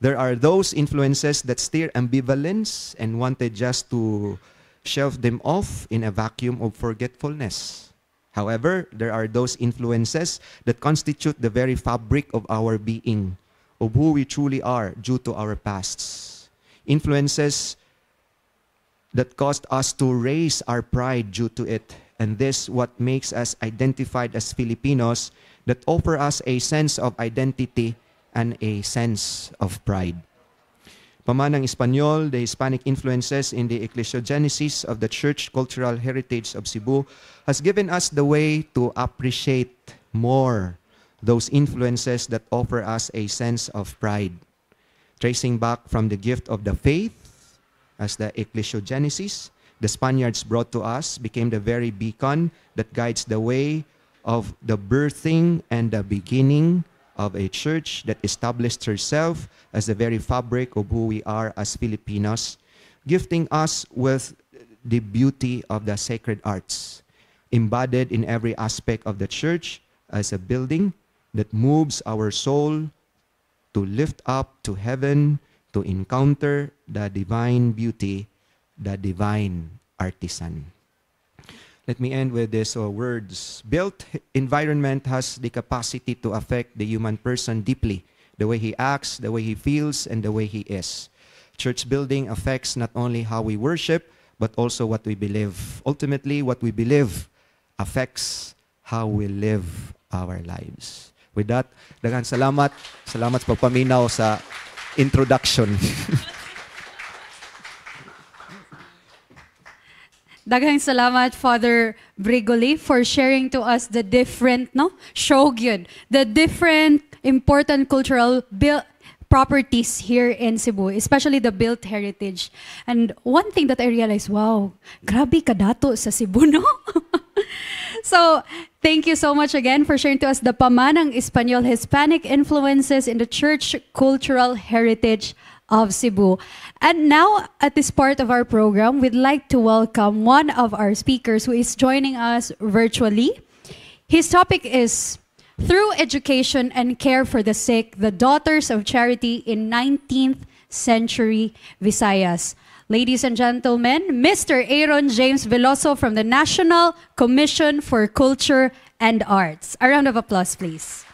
There are those influences that stir ambivalence and wanted just to shelve them off in a vacuum of forgetfulness. However, there are those influences that constitute the very fabric of our being of who we truly are due to our pasts. Influences that caused us to raise our pride due to it. And this what makes us identified as Filipinos that offer us a sense of identity and a sense of pride. Pamanang Espanyol, the Hispanic influences in the ecclesiogenesis of the church cultural heritage of Cebu has given us the way to appreciate more those influences that offer us a sense of pride. Tracing back from the gift of the faith as the ecclesiogenesis, the Spaniards brought to us became the very beacon that guides the way of the birthing and the beginning of a church that established herself as the very fabric of who we are as Filipinos, gifting us with the beauty of the sacred arts, embodied in every aspect of the church as a building that moves our soul to lift up to heaven, to encounter the divine beauty, the divine artisan. Let me end with these uh, words. Built environment has the capacity to affect the human person deeply, the way he acts, the way he feels, and the way he is. Church building affects not only how we worship, but also what we believe. Ultimately, what we believe affects how we live our lives. With that, daghang salamat. Salamat sa pagpaminaw sa introduction. [LAUGHS] Daghang salamat, Father Brigoli, for sharing to us the different, no? Shogyun, the different important cultural build properties here in Cebu, especially the built heritage. And one thing that I realized, wow, grabe kadato sa Cebu, [LAUGHS] no? so, thank you so much again for sharing to us the Pamanang Espanyol Hispanic influences in the church cultural heritage of Cebu. And now, at this part of our program, we'd like to welcome one of our speakers who is joining us virtually. His topic is Through Education and Care for the Sick, the Daughters of Charity in 19th Century Visayas. Ladies and gentlemen, Mr. Aaron James Veloso from the National Commission for Culture and Arts. A round of applause, please.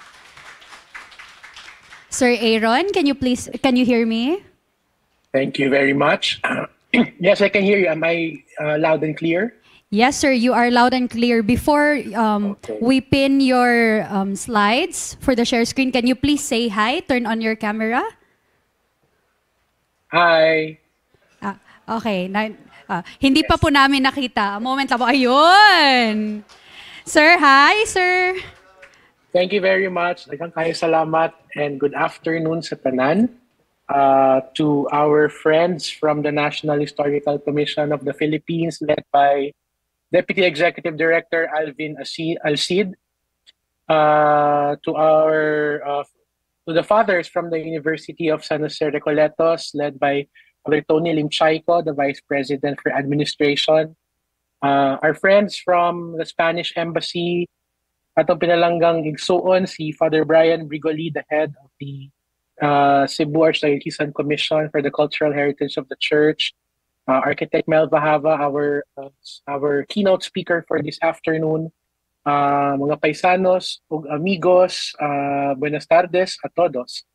Sir Aaron, can you please, can you hear me? Thank you very much. Uh, [CLEARS THROAT] yes, I can hear you. Am I uh, loud and clear? Yes, sir, you are loud and clear. Before um, okay. we pin your um, slides for the share screen, can you please say hi? Turn on your camera. Hi. Okay. Na, uh, hindi yes. pa po namin nakita. Moment lang po. Ayun! Sir, hi, sir! Thank you very much. Salamat and good afternoon sa tanan. Uh, to our friends from the National Historical Commission of the Philippines led by Deputy Executive Director Alvin Alcid, uh, to our uh, to the fathers from the University of San Jose Recoletos led by Father Tony Limchayco, the Vice President for Administration. Uh, our friends from the Spanish Embassy, atong pinalanggang igsuon si Father Brian Brigoli, the head of the uh, Cebu Archdiocese Commission for the Cultural Heritage of the Church. Uh, Architect Melva Java, our uh, our keynote speaker for this afternoon. Uh, mga paisanos, ug amigos, uh, buenas tardes a todos.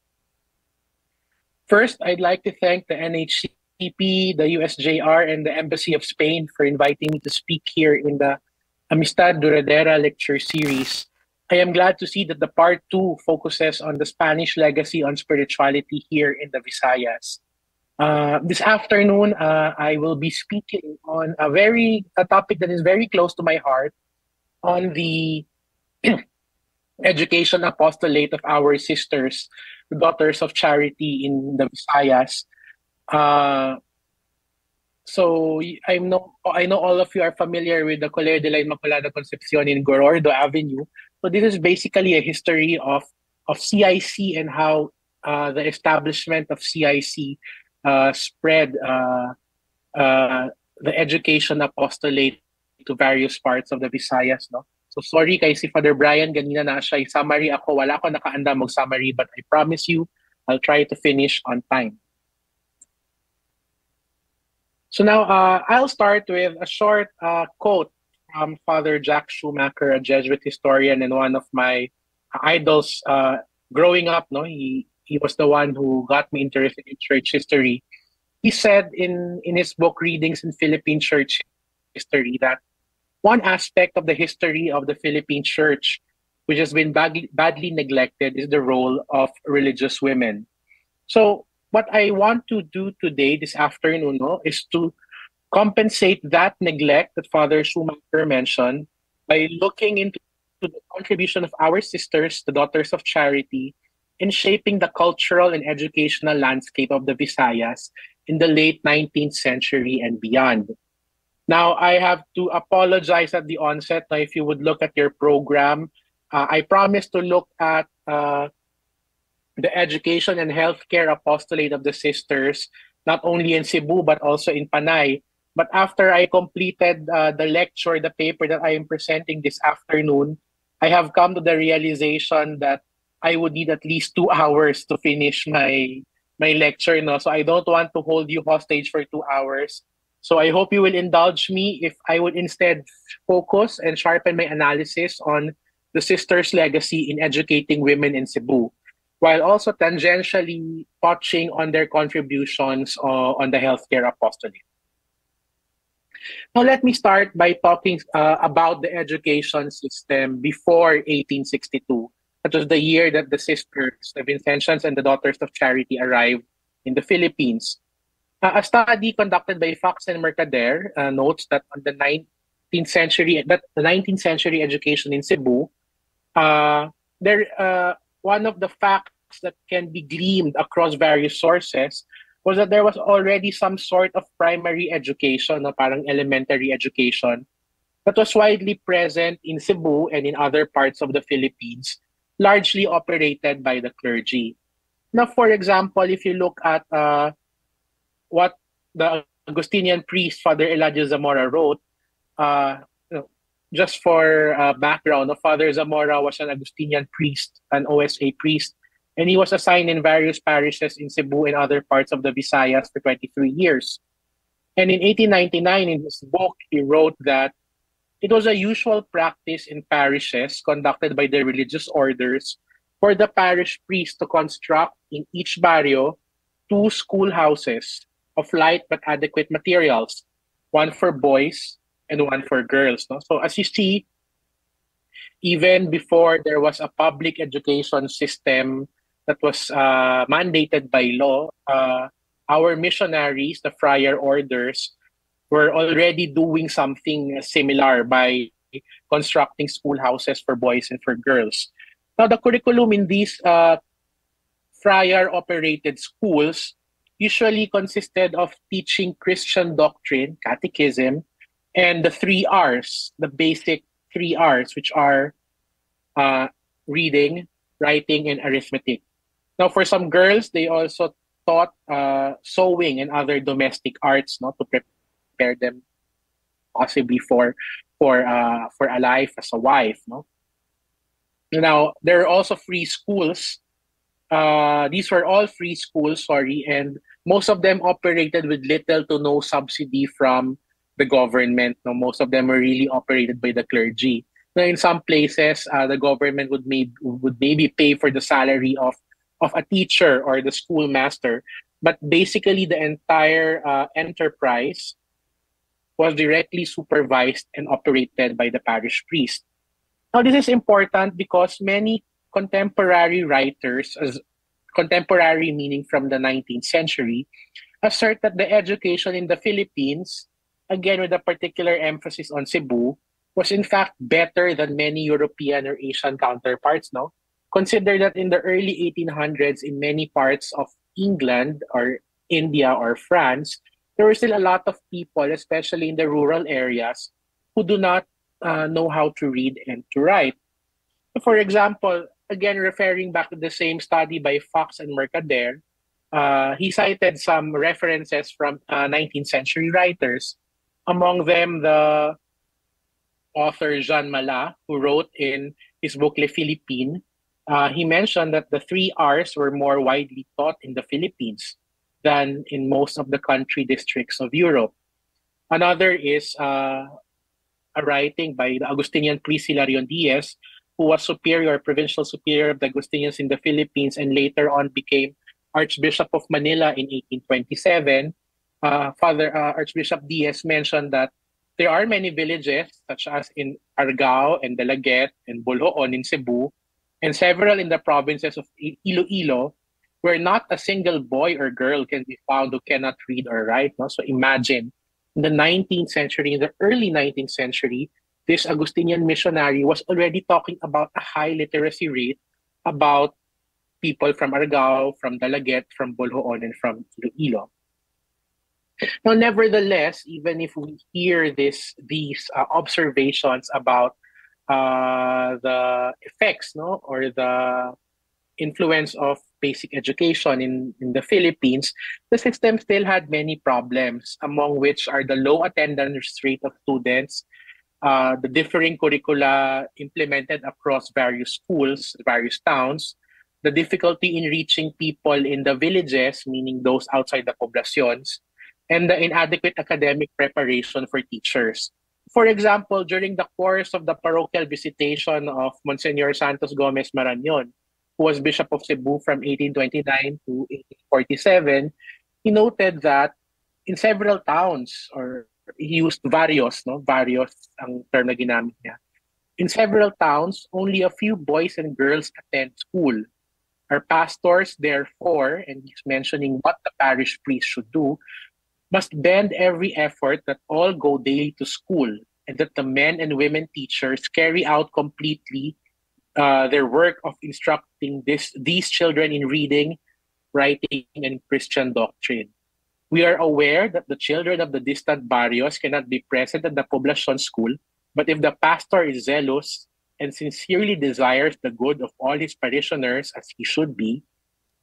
First, I'd like to thank the NHCP, the USJR, and the Embassy of Spain for inviting me to speak here in the Amistad Duradera lecture series I am glad to see that the part two focuses on the Spanish legacy on spirituality here in the Visayas. Uh, this afternoon, uh, I will be speaking on a very a topic that is very close to my heart, on the [CLEARS THROAT] education apostolate of our sisters, daughters of charity in the Visayas. Uh, so I know I know all of you are familiar with the Colegio de la Inmaculada Concepcion in Gorordo Avenue. So this is basically a history of of CIC and how uh, the establishment of CIC uh, spread uh, uh, the education apostolate to various parts of the Visayas. No? So sorry kay si Father Brian, ganina na siya summary ako. Wala ako nakaanda mag-summary but I promise you, I'll try to finish on time. So now uh, I'll start with a short uh, quote from Father Jack Schumacher, a Jesuit historian and one of my idols uh, growing up. No, he he was the one who got me interested in church history. He said in in his book Readings in Philippine Church History that one aspect of the history of the Philippine Church, which has been badly, badly neglected, is the role of religious women. So what I want to do today, this afternoon, no, is to compensate that neglect that Father Schumacher mentioned by looking into the contribution of our sisters, the Daughters of Charity, in shaping the cultural and educational landscape of the Visayas in the late 19th century and beyond. Now, I have to apologize at the onset. Now, if you would look at your program, uh, I promise to look at uh, the education and healthcare apostolate of the sisters, not only in Cebu but also in Panay. But after I completed uh, the lecture, the paper that I am presenting this afternoon, I have come to the realization that I would need at least two [LAUGHS] hours to finish my my lecture. No? So I don't want to hold you hostage for two hours. So I hope you will indulge me if I would instead focus and sharpen my analysis on the sisters' legacy in educating women in Cebu while also tangentially touching on their contributions uh, on the healthcare apostolate. Now, let me start by talking uh, about the education system before 1862. That was the year that the sisters, the Vincentians and the Daughters of Charity arrived in the Philippines. Uh, a study conducted by Fox and Mercader uh, notes that on the 19th century, that the 19th century education in Cebu, uh, there uh, one of the facts that can be gleaned across various sources was that there was already some sort of primary education, no, parang elementary education, that was widely present in Cebu and in other parts of the Philippines, largely operated by the clergy. Now, for example, if you look at uh, what the Augustinian priest, Father Eladio Zamora, wrote, uh, just for uh, background, Father Zamora was an Augustinian priest, an OSA priest, and he was assigned in various parishes in Cebu and other parts of the Visayas for 23 years. And in 1899, in his book, he wrote that it was a usual practice in parishes conducted by the religious orders for the parish priest to construct in each barrio two schoolhouses of light but adequate materials, one for boys and one for girls. No? So as you see, even before there was a public education system that was uh, mandated by law, uh, our missionaries, the friar orders, were already doing something similar by constructing schoolhouses for boys and for girls. Now, the curriculum in these uh, friar operated schools usually consisted of teaching Christian doctrine, catechism, and the three R's, the basic three R's, which are uh, reading, writing, and arithmetic. Now, for some girls, they also taught uh, sewing and other domestic arts, not to prepare them possibly for for uh, for a life as a wife. No. Now there are also free schools. Uh, these were all free schools, sorry, and most of them operated with little to no subsidy from the government. No, most of them were really operated by the clergy. Now, in some places, uh, the government would maybe would maybe pay for the salary of of a teacher or the schoolmaster, but basically the entire uh, enterprise was directly supervised and operated by the parish priest. Now, this is important because many contemporary writers, as contemporary meaning from the 19th century, assert that the education in the Philippines, again with a particular emphasis on Cebu, was in fact better than many European or Asian counterparts. No, consider that in the early 1800s, in many parts of England or India or France, there were still a lot of people, especially in the rural areas, who do not uh, know how to read and to write. For example, again, referring back to the same study by Fox and Mercader, uh, he cited some references from uh, 19th century writers, among them the author Jean Mallat, who wrote in his book Le Philippine. Uh, he mentioned that the three R's were more widely taught in the Philippines than in most of the country districts of Europe. Another is uh, a writing by the Augustinian priest Hilarion Diaz, who was superior, provincial superior of the Augustinians in the Philippines and later on became Archbishop of Manila in 1827. Uh, Father uh, Archbishop Diaz mentioned that there are many villages, such as in Argao and Dalaget and Boljoon in Cebu, and several in the provinces of Iloilo, where not a single boy or girl can be found who cannot read or write. No? So imagine, in the 19th century, in the early 19th century, this Augustinian missionary was already talking about a high literacy rate about people from Argao, from Dalaget, from Boljoon, and from Iloilo. Now, nevertheless, even if we hear this these uh, observations about uh, the effects, no, or the influence of basic education in, in the Philippines, the system still had many problems, among which are the low attendance rate of students, uh, the differing curricula implemented across various schools, various towns, the difficulty in reaching people in the villages, meaning those outside the poblaciones, and the inadequate academic preparation for teachers. For example, during the course of the parochial visitation of Monsignor Santos Gomez Marañon, who was Bishop of Cebu from 1829 to 1847, he noted that in several towns, or he used varios, no? Varios ang term na ginamit niya. In several towns, only a few boys and girls attend school. Our pastors, therefore, and he's mentioning what the parish priest should do, must bend every effort that all go daily to school and that the men and women teachers carry out completely uh, their work of instructing this, these children in reading, writing, and Christian doctrine. We are aware that the children of the distant barrios cannot be present at the Poblacion school, but if the pastor is zealous and sincerely desires the good of all his parishioners as he should be,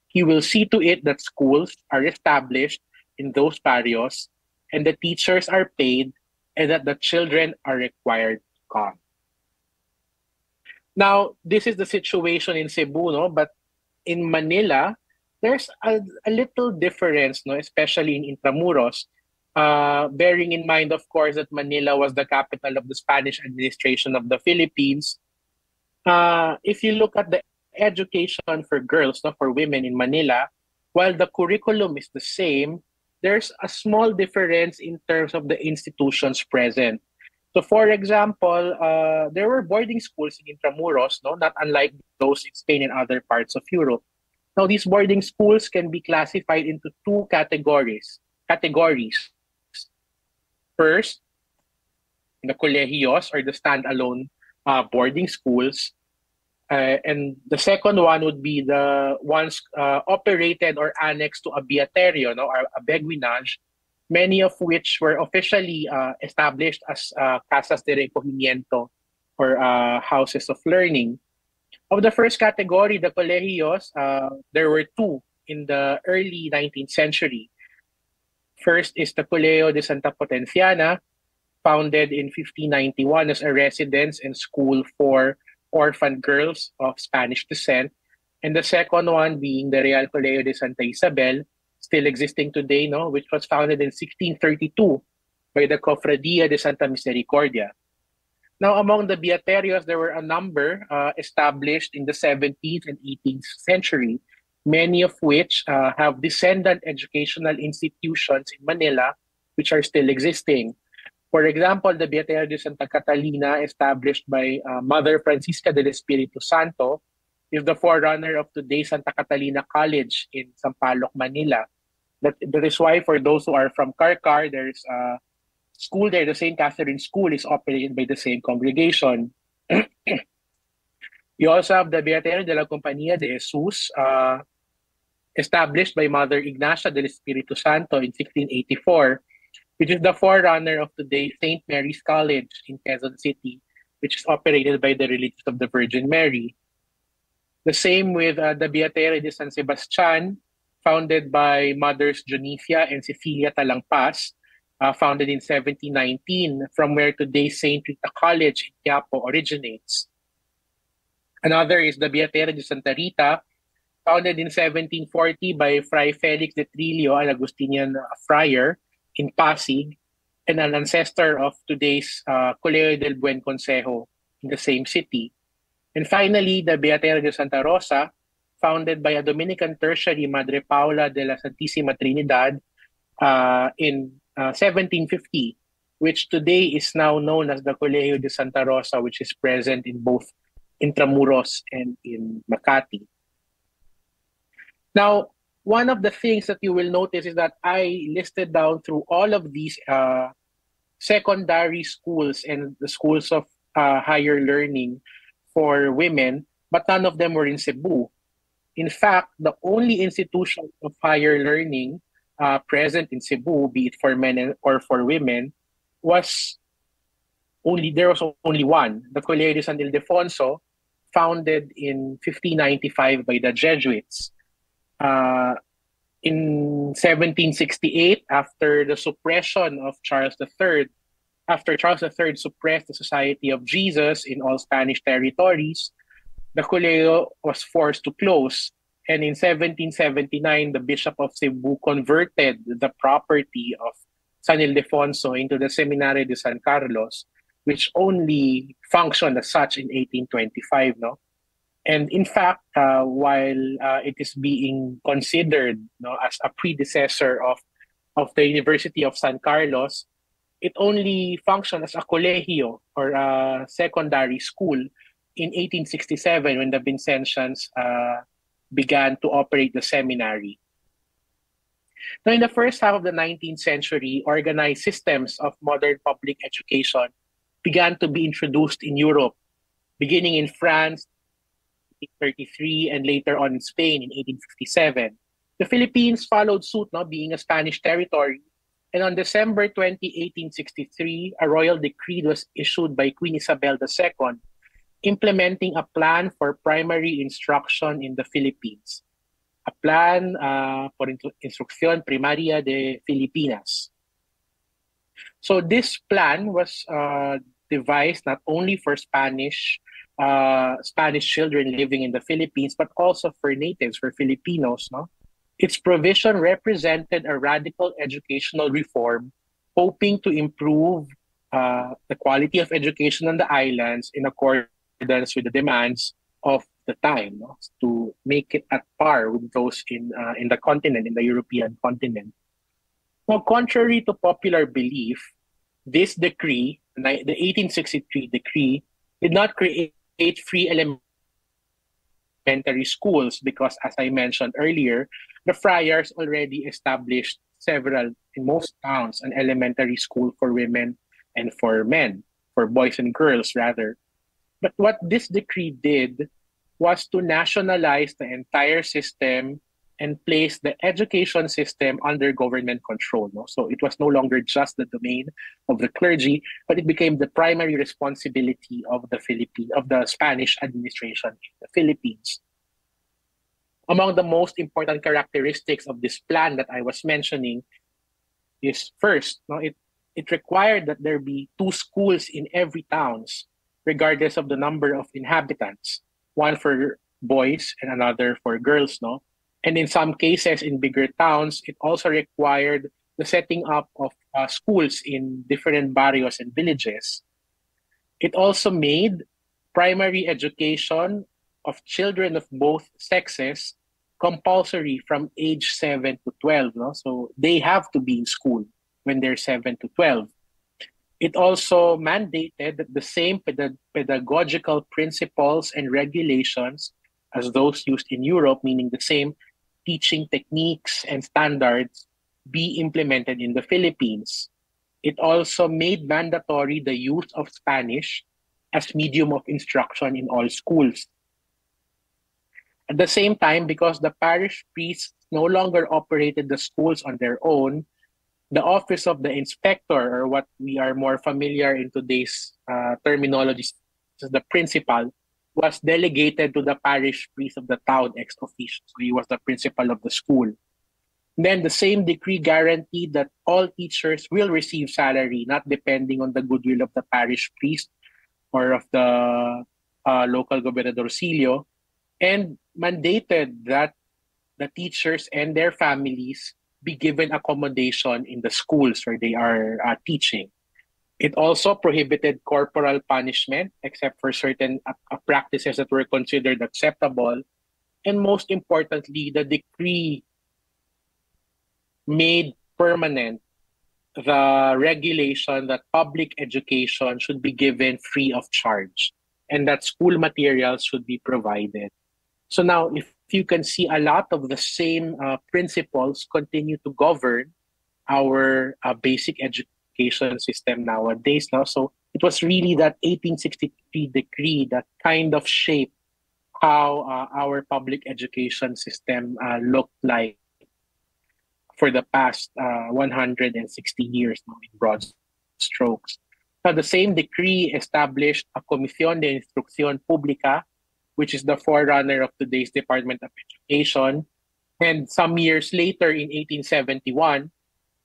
he will see to it that schools are established in those barrios and the teachers are paid and that the children are required to come. Now, this is the situation in Cebu, no? but in Manila, there's a, a little difference, no? especially in Intramuros, uh, bearing in mind, of course, that Manila was the capital of the Spanish administration of the Philippines. Uh, if you look at the education for girls, no, for women in Manila, while the curriculum is the same, there's a small difference in terms of the institutions present. So, for example, uh, there were boarding schools in Intramuros, no, not unlike those in Spain and other parts of Europe. Now, these boarding schools can be classified into two categories. Categories. First, the colegios or the standalone uh, boarding schools, uh, and the second one would be the ones uh, operated or annexed to a beaterio no, or a beguinage, many of which were officially uh, established as uh, casas de recogimiento or uh, houses of learning. Of the first category, the colegios, uh, there were two in the early 19th century. First is the Colegio de Santa Potenciana, founded in 1591 as a residence and school for orphan girls of Spanish descent, and the second one being the Real Colegio de Santa Isabel, still existing today, no, which was founded in 1632 by the Cofradia de Santa Misericordia. Now, among the beaterios, there were a number uh, established in the 17th and 18th century, many of which uh, have descendant educational institutions in Manila, which are still existing. For example, the Beaterio de Santa Catalina, established by uh, Mother Francisca del Espiritu Santo, is the forerunner of today's Santa Catalina College in Sampaloc, Manila. That, that is why for those who are from Carcar, there's a school there, the St. Catherine School is operated by the same congregation. [CLEARS THROAT] you also have the Beaterio de la Compañía de Jesus, uh, established by Mother Ignacia del Espiritu Santo in 1684, which is the forerunner of today's St. Mary's College in Quezon City, which is operated by the Religious of the Virgin Mary. The same with uh, the Beaterio de San Sebastian, founded by Mothers Dionisia and Cecilia Talangpas, uh, founded in 1719, from where today's St. Rita College in Quiapo originates. Another is the Beaterio de Santa Rita, founded in 1740 by Fray Felix de Trillo, an Augustinian friar in Pasig, and an ancestor of today's uh, Colegio del Buen Consejo in the same city. And finally, the Beaterio de Santa Rosa, founded by a Dominican tertiary Madre Paula de la Santísima Trinidad uh, in uh, 1750, which today is now known as the Colegio de Santa Rosa, which is present in both Intramuros and in Makati. Now, one of the things that you will notice is that I listed down through all of these uh, secondary schools and the schools of uh, higher learning for women, but none of them were in Cebu. In fact, the only institution of higher learning uh, present in Cebu, be it for men or for women, was only there was only one, the Colegio San Ildefonso, founded in 1595 by the Jesuits uh, in 1768, after the suppression of Charles III, after Charles III suppressed the Society of Jesus in all Spanish territories, the Colegio was forced to close. And in 1779, the Bishop of Cebu converted the property of San Ildefonso into the Seminario de San Carlos, which only functioned as such in 1825. No? And in fact, uh, while uh, it is being considered as a predecessor of, of the University of San Carlos, it only functioned as a colegio or a secondary school in 1867 when the Vincentians uh, began to operate the seminary. Now, in the first half of the 19th century, organized systems of modern public education began to be introduced in Europe, beginning in France, 1833 and later on in Spain in 1857. The Philippines followed suit, no, being a Spanish territory. And on December 20, 1863, a royal decree was issued by Queen Isabel II implementing a plan for primary instruction in the Philippines. A plan uh, por instrucción primaria de Filipinas. So this plan was uh, devised not only for Spanish uh, Spanish children living in the Philippines, but also for natives, for Filipinos. No? Its provision represented a radical educational reform, hoping to improve uh, the quality of education on the islands in accordance with the demands of the time, no? to make it at par with those in uh, in the continent, in the European continent. Now, contrary to popular belief, this decree, the 1863 decree, did not create eight free elementary schools because, as I mentioned earlier, the friars already established several, in most towns, an elementary school for women and for men, for boys and girls rather. But what this decree did was to nationalize the entire system and placed the education system under government control. No? So it was no longer just the domain of the clergy, but it became the primary responsibility of the Philippine of the Spanish administration in the Philippines. Among the most important characteristics of this plan that I was mentioning is first, no, it it required that there be two schools in every towns, regardless of the number of inhabitants, one for boys and another for girls, no? And in some cases, in bigger towns, it also required the setting up of uh, schools in different barrios and villages. It also made primary education of children of both sexes compulsory from age 7 to 12. No? So they have to be in school when they're 7 to 12. It also mandated that the same ped- pedagogical principles and regulations as those used in Europe, meaning the same teaching techniques and standards, be implemented in the Philippines. It also made mandatory the use of Spanish as medium of instruction in all schools. At the same time, because the parish priests no longer operated the schools on their own, the office of the inspector, or what we are more familiar in today's uh, terminology, as the principal, was delegated to the parish priest of the town ex officio. So he was the principal of the school. Then the same decree guaranteed that all teachers will receive salary, not depending on the goodwill of the parish priest or of the uh, local gobernadorcillo, and mandated that the teachers and their families be given accommodation in the schools where they are uh, teaching. It also prohibited corporal punishment, except for certain uh, uh, practices that were considered acceptable. And most importantly, the decree made permanent the regulation that public education should be given free of charge and that school materials should be provided. So now, if you can see a lot of the same uh, principles continue to govern our uh, basic education system nowadays. Now, so it was really that 1863 decree that kind of shaped how uh, our public education system uh, looked like for the past uh, 160 years now in broad strokes. Now, the same decree established a Comisión de Instrucción Pública which is the forerunner of today's Department of Education. And some years later, in 1871,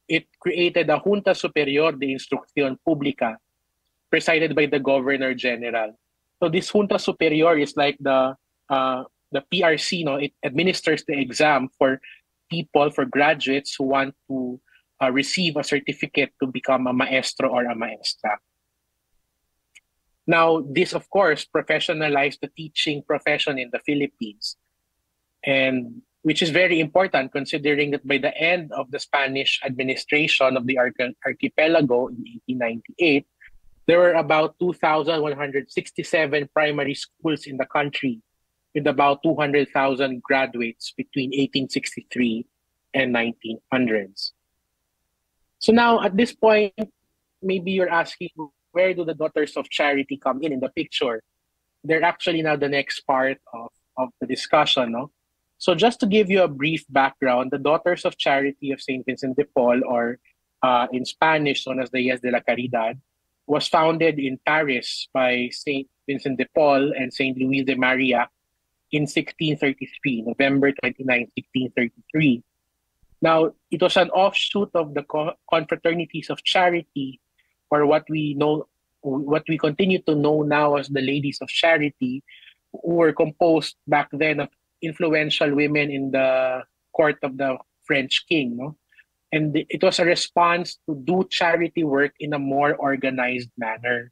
it created a Junta Superior de Instrucción Pública, presided by the Governor General. So this Junta Superior is like the uh, the PRC, no? It administers the exam for people, for graduates who want to uh, receive a certificate to become a maestro or a maestra. Now, this, of course, professionalized the teaching profession in the Philippines, and which is very important considering that by the end of the Spanish administration of the archipelago in 1898, there were about 2,167 primary schools in the country, with about 200,000 graduates between 1863 and 1900s. So now, at this point, maybe you're asking, where do the Daughters of Charity come in in the picture? They're actually now the next part of, of the discussion. No? So just to give you a brief background, the Daughters of Charity of St. Vincent de Paul, or uh, in Spanish known as the Hijas de la Caridad, was founded in Paris by St. Vincent de Paul and St. Louise de Marillac in 1633, November 29, 1633. Now, it was an offshoot of the confraternities of charity or what we know what we continue to know now as the ladies of charity who were composed back then of influential women in the court of the French king no and it was a response to do charity work in a more organized manner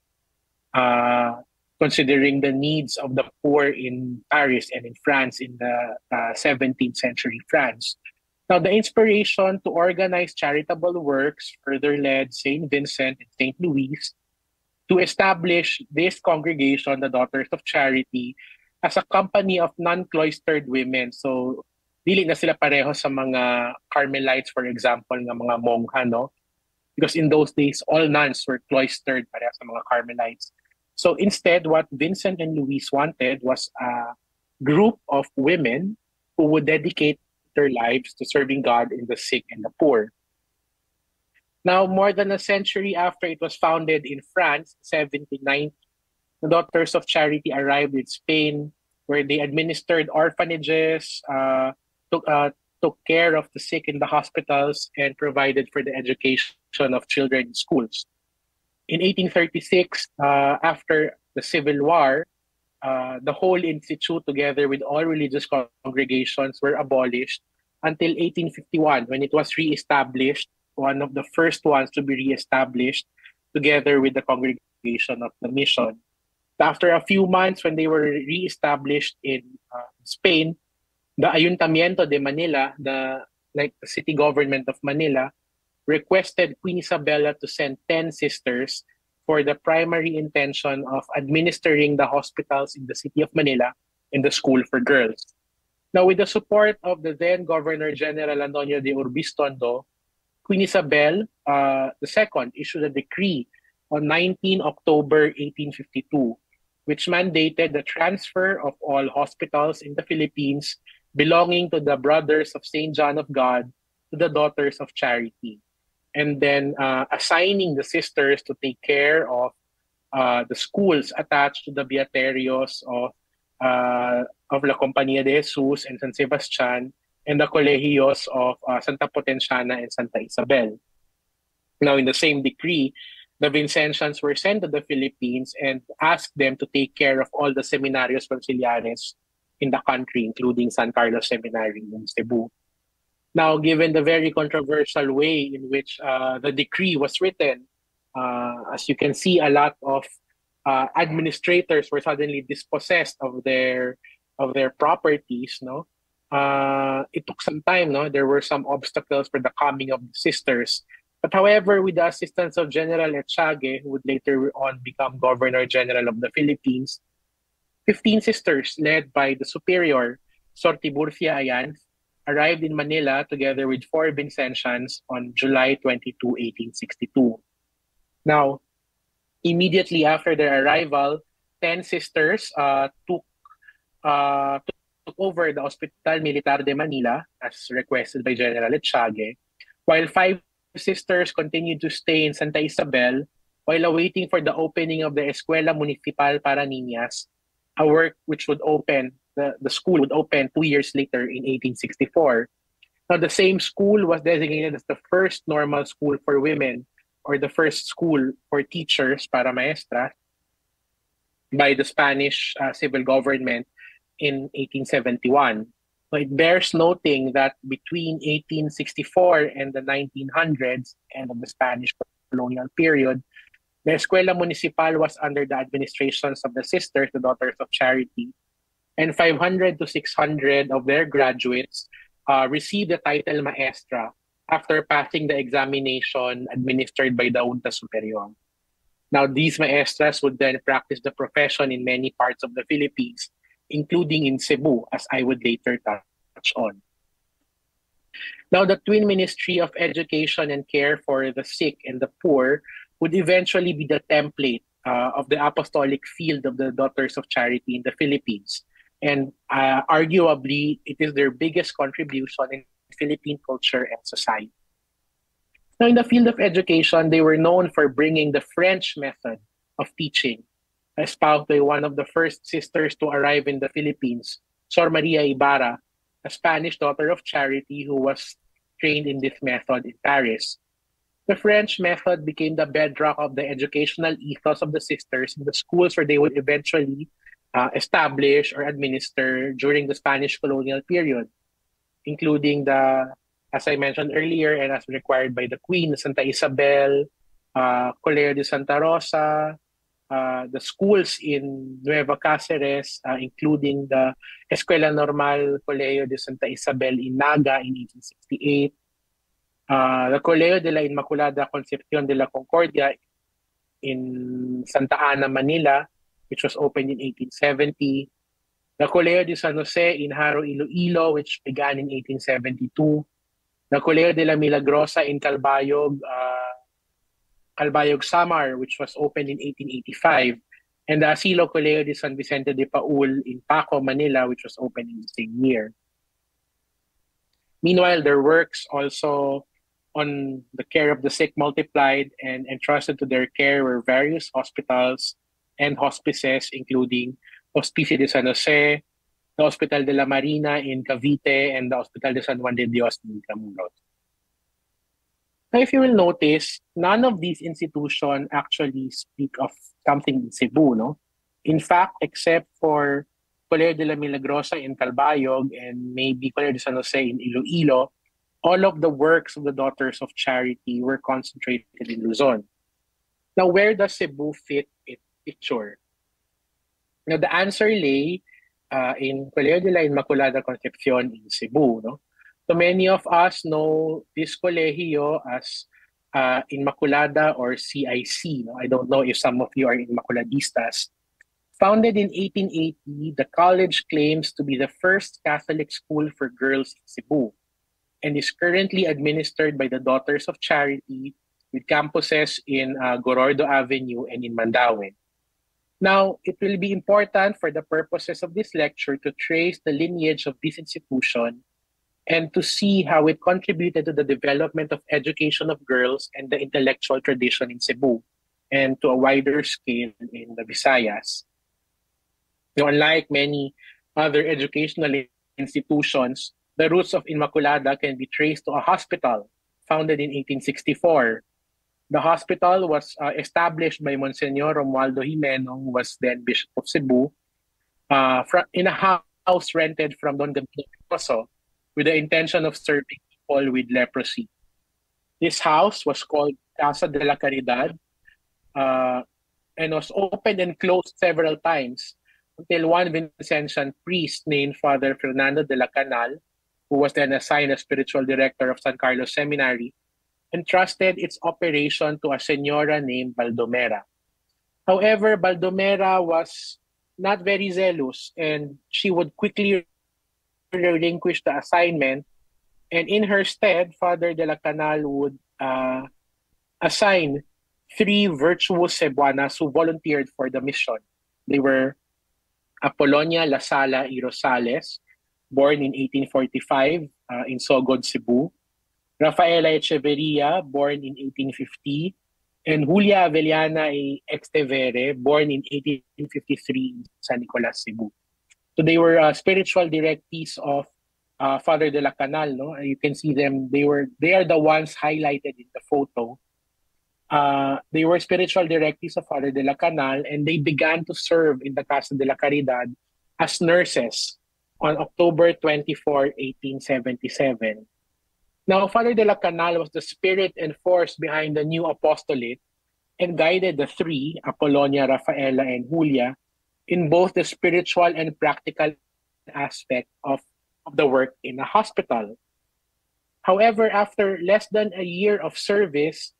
uh, considering the needs of the poor in Paris and in France in the uh, 17th century France now, the inspiration to organize charitable works further led St. Vincent and St. Louis to establish this congregation, the Daughters of Charity, as a company of non-cloistered women. So, dili na sila pareho sa mga Carmelites, for example, ng mga mongha, no? Because in those days, all nuns were cloistered pareho sa mga Carmelites. So instead, what Vincent and Louise wanted was a group of women who would dedicate their lives to serving God in the sick and the poor. Now, more than a century after it was founded in France, 1790, the Daughters of Charity arrived in Spain, where they administered orphanages, uh, took, uh, took care of the sick in the hospitals, and provided for the education of children in schools. In 1836, uh, after the Civil War, uh, the whole institute, together with all religious congregations, were abolished until 1851 when it was re-established, one of the first ones to be re-established together with the congregation of the mission. After a few months, when they were re-established in uh, Spain, the Ayuntamiento de Manila, the like the city government of Manila, requested Queen Isabella to send 10 sisters for the primary intention of administering the hospitals in the city of Manila and the school for girls. Now, with the support of the then Governor General Antonio de Urbistondo, Queen Isabel uh, II issued a decree on 19 October 1852, which mandated the transfer of all hospitals in the Philippines belonging to the Brothers of St. John of God to the Daughters of Charity, and then uh, assigning the sisters to take care of uh, the schools attached to the Beaterios of uh, of La Compañía de Jesus and San Sebastian and the colegios of uh, Santa Potenciana and Santa Isabel. Now, in the same decree, the Vincentians were sent to the Philippines and asked them to take care of all the seminarios conciliares in the country, including San Carlos Seminary in Cebu. Now, given the very controversial way in which uh, the decree was written, uh, as you can see, a lot of uh, administrators were suddenly dispossessed of their of their properties. No, uh, it took some time. No, there were some obstacles for the coming of the sisters. But however, with the assistance of General Echagüe, who would later on become Governor General of the Philippines, 15 sisters led by the superior Sor Tiburcia Ayan arrived in Manila together with four Vincentians on July 22, 1862. Now, immediately after their arrival, 10 sisters uh, took, uh, took over the Hospital Militar de Manila as requested by General Echagüe, while five sisters continued to stay in Santa Isabel while awaiting for the opening of the Escuela Municipal para Niñas, a work which would open, the, the school would open two years later in 1864. Now, the same school was designated as the first normal school for women or the first school for teachers para maestras by the Spanish uh, civil government in 1871. It bears noting that between 1864 and the 1900s, end of the Spanish colonial period, the Escuela Municipal was under the administrations of the Sisters, the Daughters of Charity, and 500 to 600 of their graduates uh, received the title maestra after passing the examination administered by the Junta Superior. Now, these maestras would then practice the profession in many parts of the Philippines, including in Cebu, as I would later touch on. Now, the Twin Ministry of Education and Care for the Sick and the Poor would eventually be the template uh, of the apostolic field of the Daughters of Charity in the Philippines. And uh, arguably, it is their biggest contribution in Philippine culture and society. Now, in the field of education, they were known for bringing the French method of teaching, espoused by one of the first sisters to arrive in the Philippines, Sor Maria Ibarra, a Spanish daughter of charity who was trained in this method in Paris. The French method became the bedrock of the educational ethos of the sisters in the schools where they would eventually uh, establish or administer during the Spanish colonial period including the, as I mentioned earlier, and as required by the Queen, Santa Isabel, uh, Colegio de Santa Rosa, uh, the schools in Nueva Cáceres, uh, including the Escuela Normal Colegio de Santa Isabel in Naga in 1868, uh, the Colegio de la Inmaculada Concepción de la Concordia in Santa Ana, Manila, which was opened in 1870, the Colegio de San Jose in Haro, Iloilo, which began in 1872. The Colegio de la Milagrosa in Calbayog, uh, Calbayog Samar, which was opened in 1885. And the Asilo Colegio de San Vicente de Paul in Paco, Manila, which was opened in the same year. Meanwhile, their works also on the care of the sick multiplied and entrusted to their care were various hospitals and hospices, including Hospicio de San Jose, the Hospital de la Marina in Cavite, and the Hospital de San Juan de Dios in Intramuros. Now, if you will notice, none of these institutions actually speak of something in Cebu, no? In fact, except for Colegio de la Milagrosa in Calbayog and maybe Colegio de San Jose in Iloilo, all of the works of the Daughters of Charity were concentrated in Luzon. Now, where does Cebu fit in picture? Now, the answer lay uh, in Colegio de la Inmaculada Concepcion in Cebu. No? So many of us know this colegio as uh, Inmaculada or CIC. No? I don't know if some of you are Inmaculadistas. Founded in 1880, the college claims to be the first Catholic school for girls in Cebu and is currently administered by the Daughters of Charity with campuses in uh, Gorordo Avenue and in Mandaue. Now, it will be important for the purposes of this lecture to trace the lineage of this institution and to see how it contributed to the development of education of girls and the intellectual tradition in Cebu and to a wider scale in the Visayas. Unlike many other educational institutions, the roots of Inmaculada can be traced to a hospital founded in 1864. The hospital was uh, established by Monsignor Romualdo Jimeno, who was then Bishop of Cebu, uh, in a house rented from Don Gabino Picoso with the intention of serving people with leprosy. This house was called Casa de la Caridad uh, and was opened and closed several times until one Vincentian priest named Father Fernando de la Canal, who was then assigned as spiritual director of San Carlos Seminary, entrusted its operation to a senora named Baldomera. However, Baldomera was not very zealous and she would quickly relinquish the assignment, and in her stead, Father de la Canal would uh, assign three virtuous Cebuanas who volunteered for the mission. They were Apolonia Lasala y Rosales, born in 1845 uh, in Sogod, Cebu. Rafaela Echeverria, born in 1850. And Julia Avellana Extevere, born in 1853 in San Nicolas, Cebu. So they were uh, spiritual directees of uh, Father de la Canal. No, you can see them. They were they are the ones highlighted in the photo. Uh, they were spiritual directees of Father de la Canal, and they began to serve in the Casa de la Caridad as nurses on October 24, 1877. Now, Father de la Canal was the spirit and force behind the new apostolate and guided the three, Apollonia, Rafaela, and Julia, in both the spiritual and practical aspect of, of the work in a hospital. However, after less than a year of service,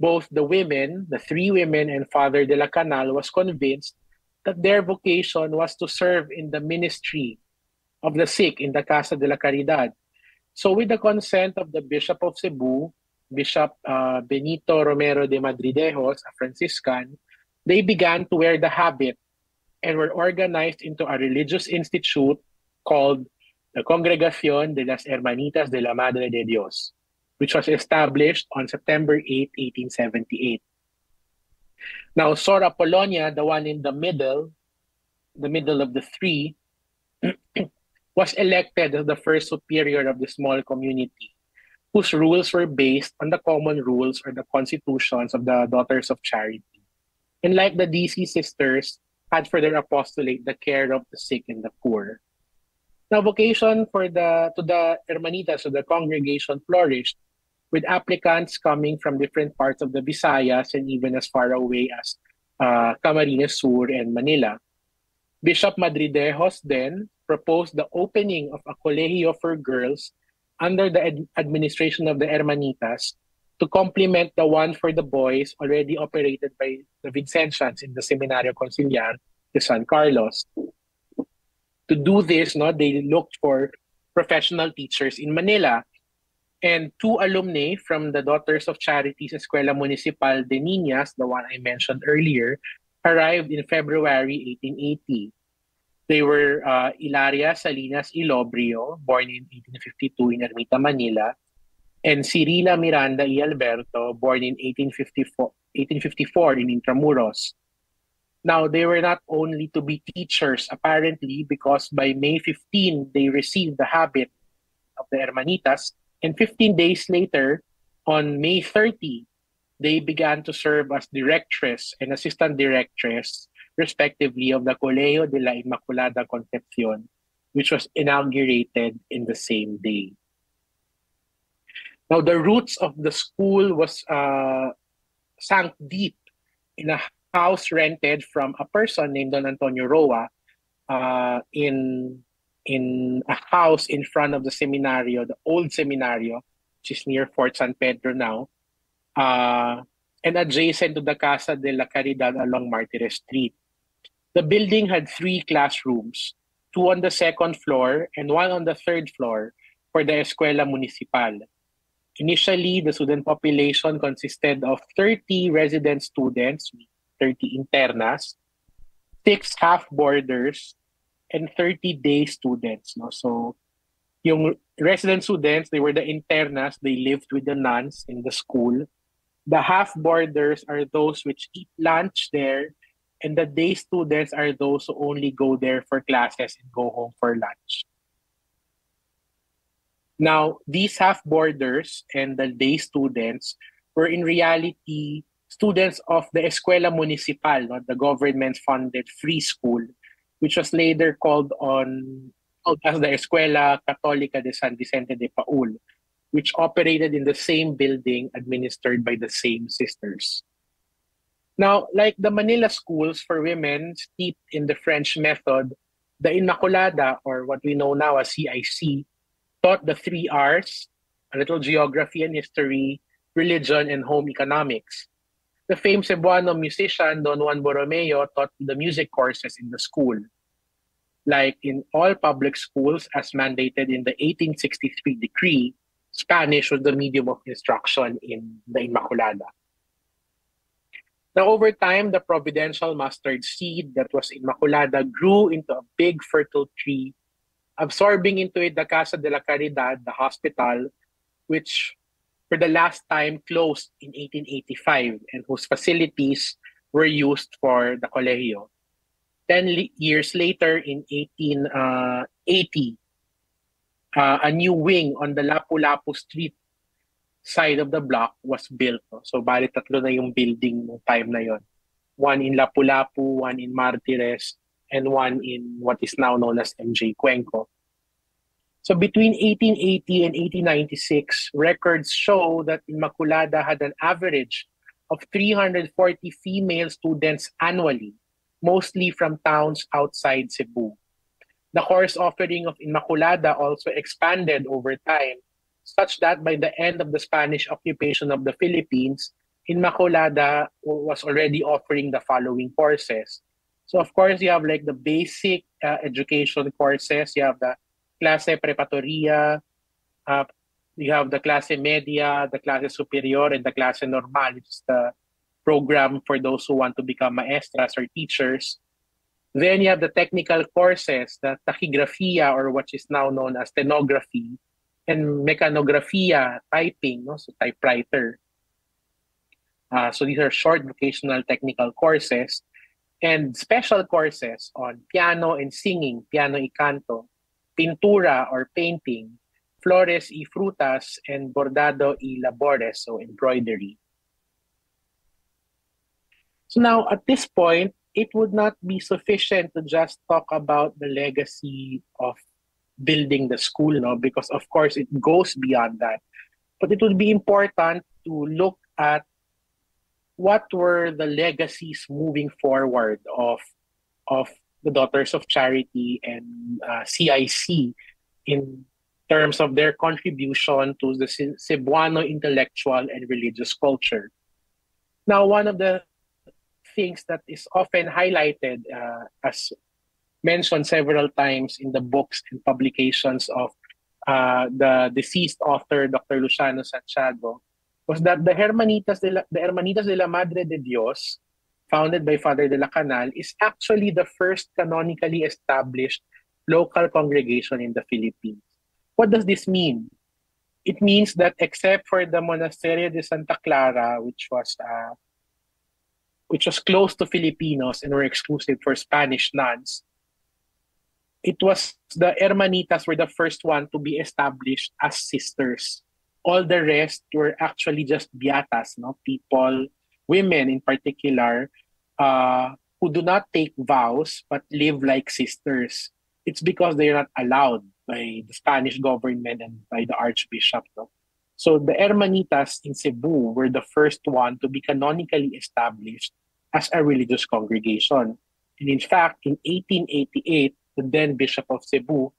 both the women, the three women, and Father de la Canal was convinced that their vocation was to serve in the ministry of the sick in the Casa de la Caridad. So, with the consent of the Bishop of Cebu, Bishop uh, Benito Romero de Madridejos, a Franciscan, they began to wear the habit and were organized into a religious institute called the Congregación de las Hermanitas de la Madre de Dios, which was established on September 8, 1878. Now, Sor Apolonia, the one in the middle, the middle of the three, [CLEARS THROAT] was elected as the first superior of the small community, whose rules were based on the common rules or the constitutions of the Daughters of Charity. And like the DC sisters, had for their apostolate the care of the sick and the poor. Now, vocation for the to the Hermanitas, so the congregation flourished, with applicants coming from different parts of the Visayas and even as far away as uh, Camarines Sur and Manila. Bishop Madridejos then proposed the opening of a colegio for girls under the ad- administration of the Hermanitas to complement the one for the boys already operated by the Vincentians in the Seminario Conciliar de San Carlos. To do this, no, they looked for professional teachers in Manila. And two alumni from the Daughters of Charities Escuela Municipal de Niñas, the one I mentioned earlier, arrived in February 1880. They were uh, Ilaria Salinas Ilobrio, born in 1852 in Ermita, Manila, and Cirila Miranda y Alberto, born in 1854, 1854 in Intramuros. Now, they were not only to be teachers, apparently, because by May 15, they received the habit of the Hermanitas, and 15 days later, on May 30, they began to serve as directress and assistant directress, respectively, of the Colegio de la Inmaculada Concepcion, which was inaugurated in the same day. Now, the roots of the school was uh, sank deep in a house rented from a person named Don Antonio Roa uh, in in a house in front of the seminario, the old seminario, which is near Fort San Pedro now. uh, and adjacent to the Casa de la Caridad along Martires Street. The building had three classrooms, two on the second floor and one on the third floor for the Escuela Municipal. Initially, the student population consisted of 30 resident students, 30 internas, six half-boarders, and 30 day students. No? So, yung resident students, they were the internas, they lived with the nuns in the school. The half-boarders are those which eat lunch there, and the day students are those who only go there for classes and go home for lunch. Now, these half-boarders and the day students were in reality students of the Escuela Municipal, not the government-funded free school, which was later called on as the Escuela Católica de San Vicente de Paul, which operated in the same building administered by the same sisters. Now, like the Manila schools for women steeped in the French method, the Inmaculada, or what we know now as CIC, taught the three R's, a little geography and history, religion, and home economics. The famed Cebuano musician Don Juan Borromeo taught the music courses in the school. Like in all public schools, as mandated in the 1863 decree, Spanish was the medium of instruction in the Inmaculada. Now, over time, the providential mustard seed that was Inmaculada grew into a big fertile tree, absorbing into it the Casa de la Caridad, the hospital, which for the last time closed in 1885 and whose facilities were used for the colegio. Ten years later, in 1880, uh, a new wing on the Lapu-Lapu Street side of the block was built. So, bali tatlo na yung building ng time na yon. One in Lapu-Lapu, one in Martires, and one in what is now known as MJ Cuenco. So between 1880 and 1896, records show that Inmaculada had an average of 340 female students annually, mostly from towns outside Cebu. The course offering of Inmaculada also expanded over time such that by the end of the Spanish occupation of the Philippines, Inmaculada was already offering the following courses. So of course, you have like the basic uh, education courses. You have the clase preparatoria, uh, you have the clase media, the clase superior, and the clase normal, which is the program for those who want to become maestras or teachers. Then you have the technical courses, the tachygraphia, or what is now known as stenography, and mecanographia, typing, no? so typewriter. Uh, so these are short vocational technical courses and special courses on piano and singing, piano y canto, pintura or painting, flores y frutas, and bordado y labores, so embroidery. So now at this point, it would not be sufficient to just talk about the legacy of building the school, no? because of course it goes beyond that. But it would be important to look at what were the legacies moving forward of of the Daughters of Charity and uh, CIC in terms of their contribution to the Cebuano intellectual and religious culture. Now, one of the things that is often highlighted uh, as mentioned several times in the books and publications of uh, the deceased author, Dr. Luciano Santiago, was that the Hermanitas de la, the Hermanitas de la Madre de Dios, founded by Father de la Canal, is actually the first canonically established local congregation in the Philippines. What does this mean? It means that except for the Monasterio de Santa Clara, which was uh, which was close to Filipinos and were exclusive for Spanish nuns, it was the Hermanitas were the first one to be established as sisters. All the rest were actually just beatas, no people, women in particular, uh, who do not take vows but live like sisters. It's because they are not allowed by the Spanish government and by the Archbishop. No? So the Hermanitas in Cebu were the first one to be canonically established as a religious congregation. And in fact, in 1888, the then Bishop of Cebu,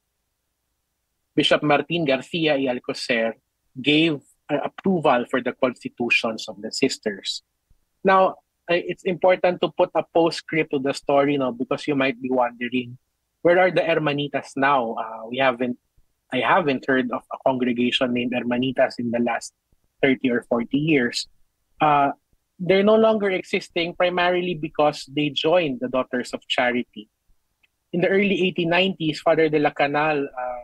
Bishop Martin Garcia y Alcocer, gave approval for the constitutions of the sisters. Now, it's important to put a postscript to the story now because you might be wondering, where are the Hermanitas now? Uh, we haven't, I haven't heard of a congregation named Hermanitas in the last 30 or 40 years. Uh, they're no longer existing primarily because they joined the Daughters of Charity. In the early 1890s, Father de la Canal, uh,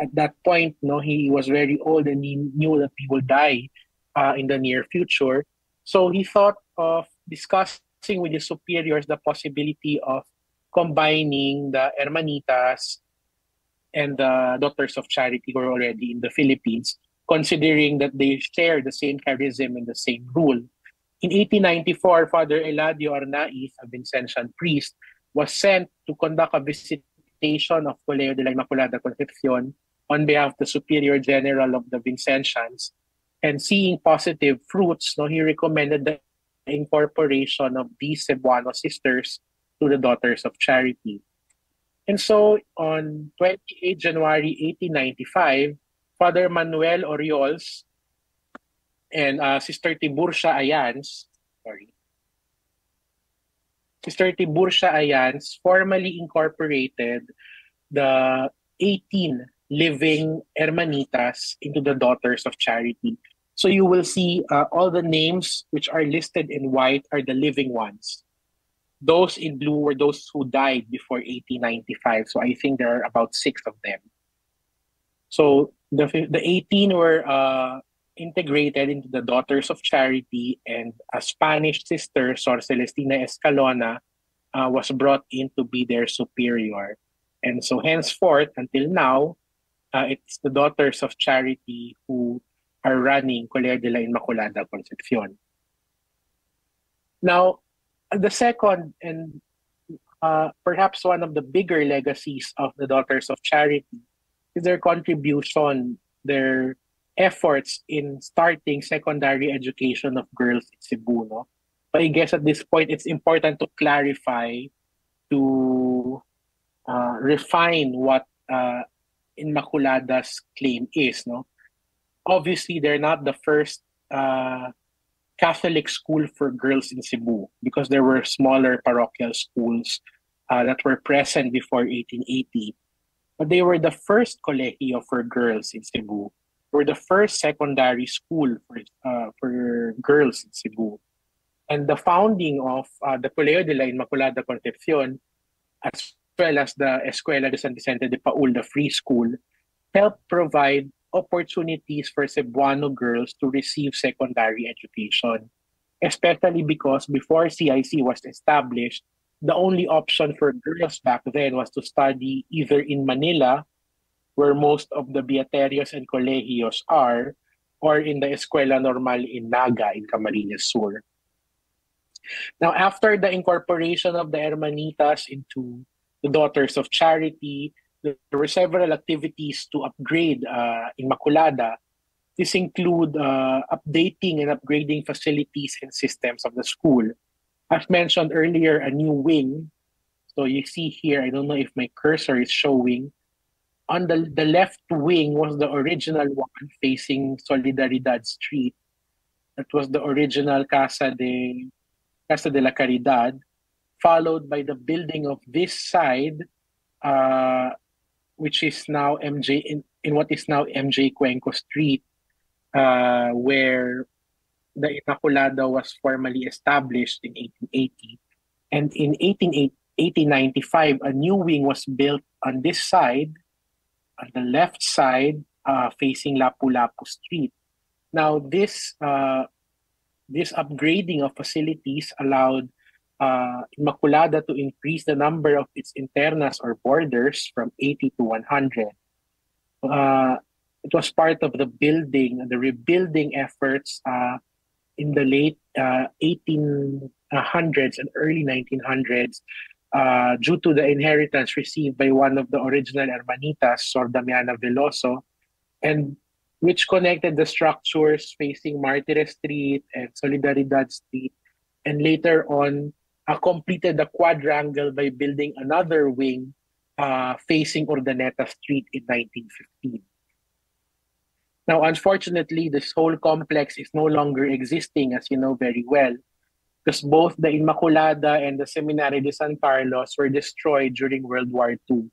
at that point, no, he was very old and he knew that he will die uh, in the near future. So he thought of discussing with his superiors the possibility of combining the Hermanitas and the Daughters of Charity who are already in the Philippines, considering that they share the same charism and the same rule. In 1894, Father Eladio Arnaiz, a Vincentian priest, was sent to conduct a visitation of Colegio de la Inmaculada Concepcion on behalf of the Superior General of the Vincentians. And seeing positive fruits, no, he recommended the incorporation of these Cebuano sisters to the Daughters of Charity. And so on 28 January 1895, Father Manuel Oriols and uh, Sister Tiburcia Ayans, sorry, Sister Tiburcia Ayans formally incorporated the 18 living Hermanitas into the Daughters of Charity. So you will see uh, all the names which are listed in white are the living ones. Those in blue were those who died before 1895. So I think there are about six of them. So the, the 18 were uh, integrated into the Daughters of Charity, and a Spanish sister, Sor Celestina Escalona, uh, was brought in to be their superior. And so henceforth, until now, uh, it's the Daughters of Charity who are running Colegio de la Inmaculada Concepcion. Now, the second and uh, perhaps one of the bigger legacies of the Daughters of Charity is their contribution, their efforts in starting secondary education of girls in Cebu. No? But I guess at this point, it's important to clarify, to uh, refine what uh, Inmaculada's claim is. No, obviously they're not the first uh, Catholic school for girls in Cebu because there were smaller parochial schools uh, that were present before 1880. But they were the first colegio for girls in Cebu. Were the first secondary school for, uh, for girls in Cebu. And the founding of uh, the Colegio de la Inmaculada Concepcion, as well as the Escuela de San Vicente de Paul, the free school, help provide opportunities for Cebuano girls to receive secondary education, especially because before CIC was established, the only option for girls back then was to study either in Manila, where most of the beaterios and colegios are, or in the Escuela Normal in Naga in Camarines Sur. Now, after the incorporation of the Hermanitas into the Daughters of Charity, there were several activities to upgrade uh, Inmaculada. This include uh, updating and upgrading facilities and systems of the school. I've mentioned earlier, a new wing. So you see here, I don't know if my cursor is showing. On the, the left wing was the original one facing Solidaridad Street. That was the original Casa de Casa de la Caridad, followed by the building of this side, uh, which is now MJ in, in what is now MJ Cuenco Street, uh, where the Inmaculada was formally established in 1880. And in 1895, a new wing was built on this side, on the left side, uh, facing Lapu-Lapu Street. Now, this uh, this upgrading of facilities allowed uh, Inmaculada to increase the number of its internas or boarders from 80 to 100. Uh, it was part of the building, the rebuilding efforts uh, in the late uh, 1800s and early 1900s uh, due to the inheritance received by one of the original Hermanitas, Sor Damiana Veloso, and which connected the structures facing Martires Street and Solidaridad Street, and later on uh, completed the quadrangle by building another wing uh, facing Urdaneta Street in 1915. Now, unfortunately, this whole complex is no longer existing, as you know very well, because both the Inmaculada and the Seminario de San Carlos were destroyed during World War II.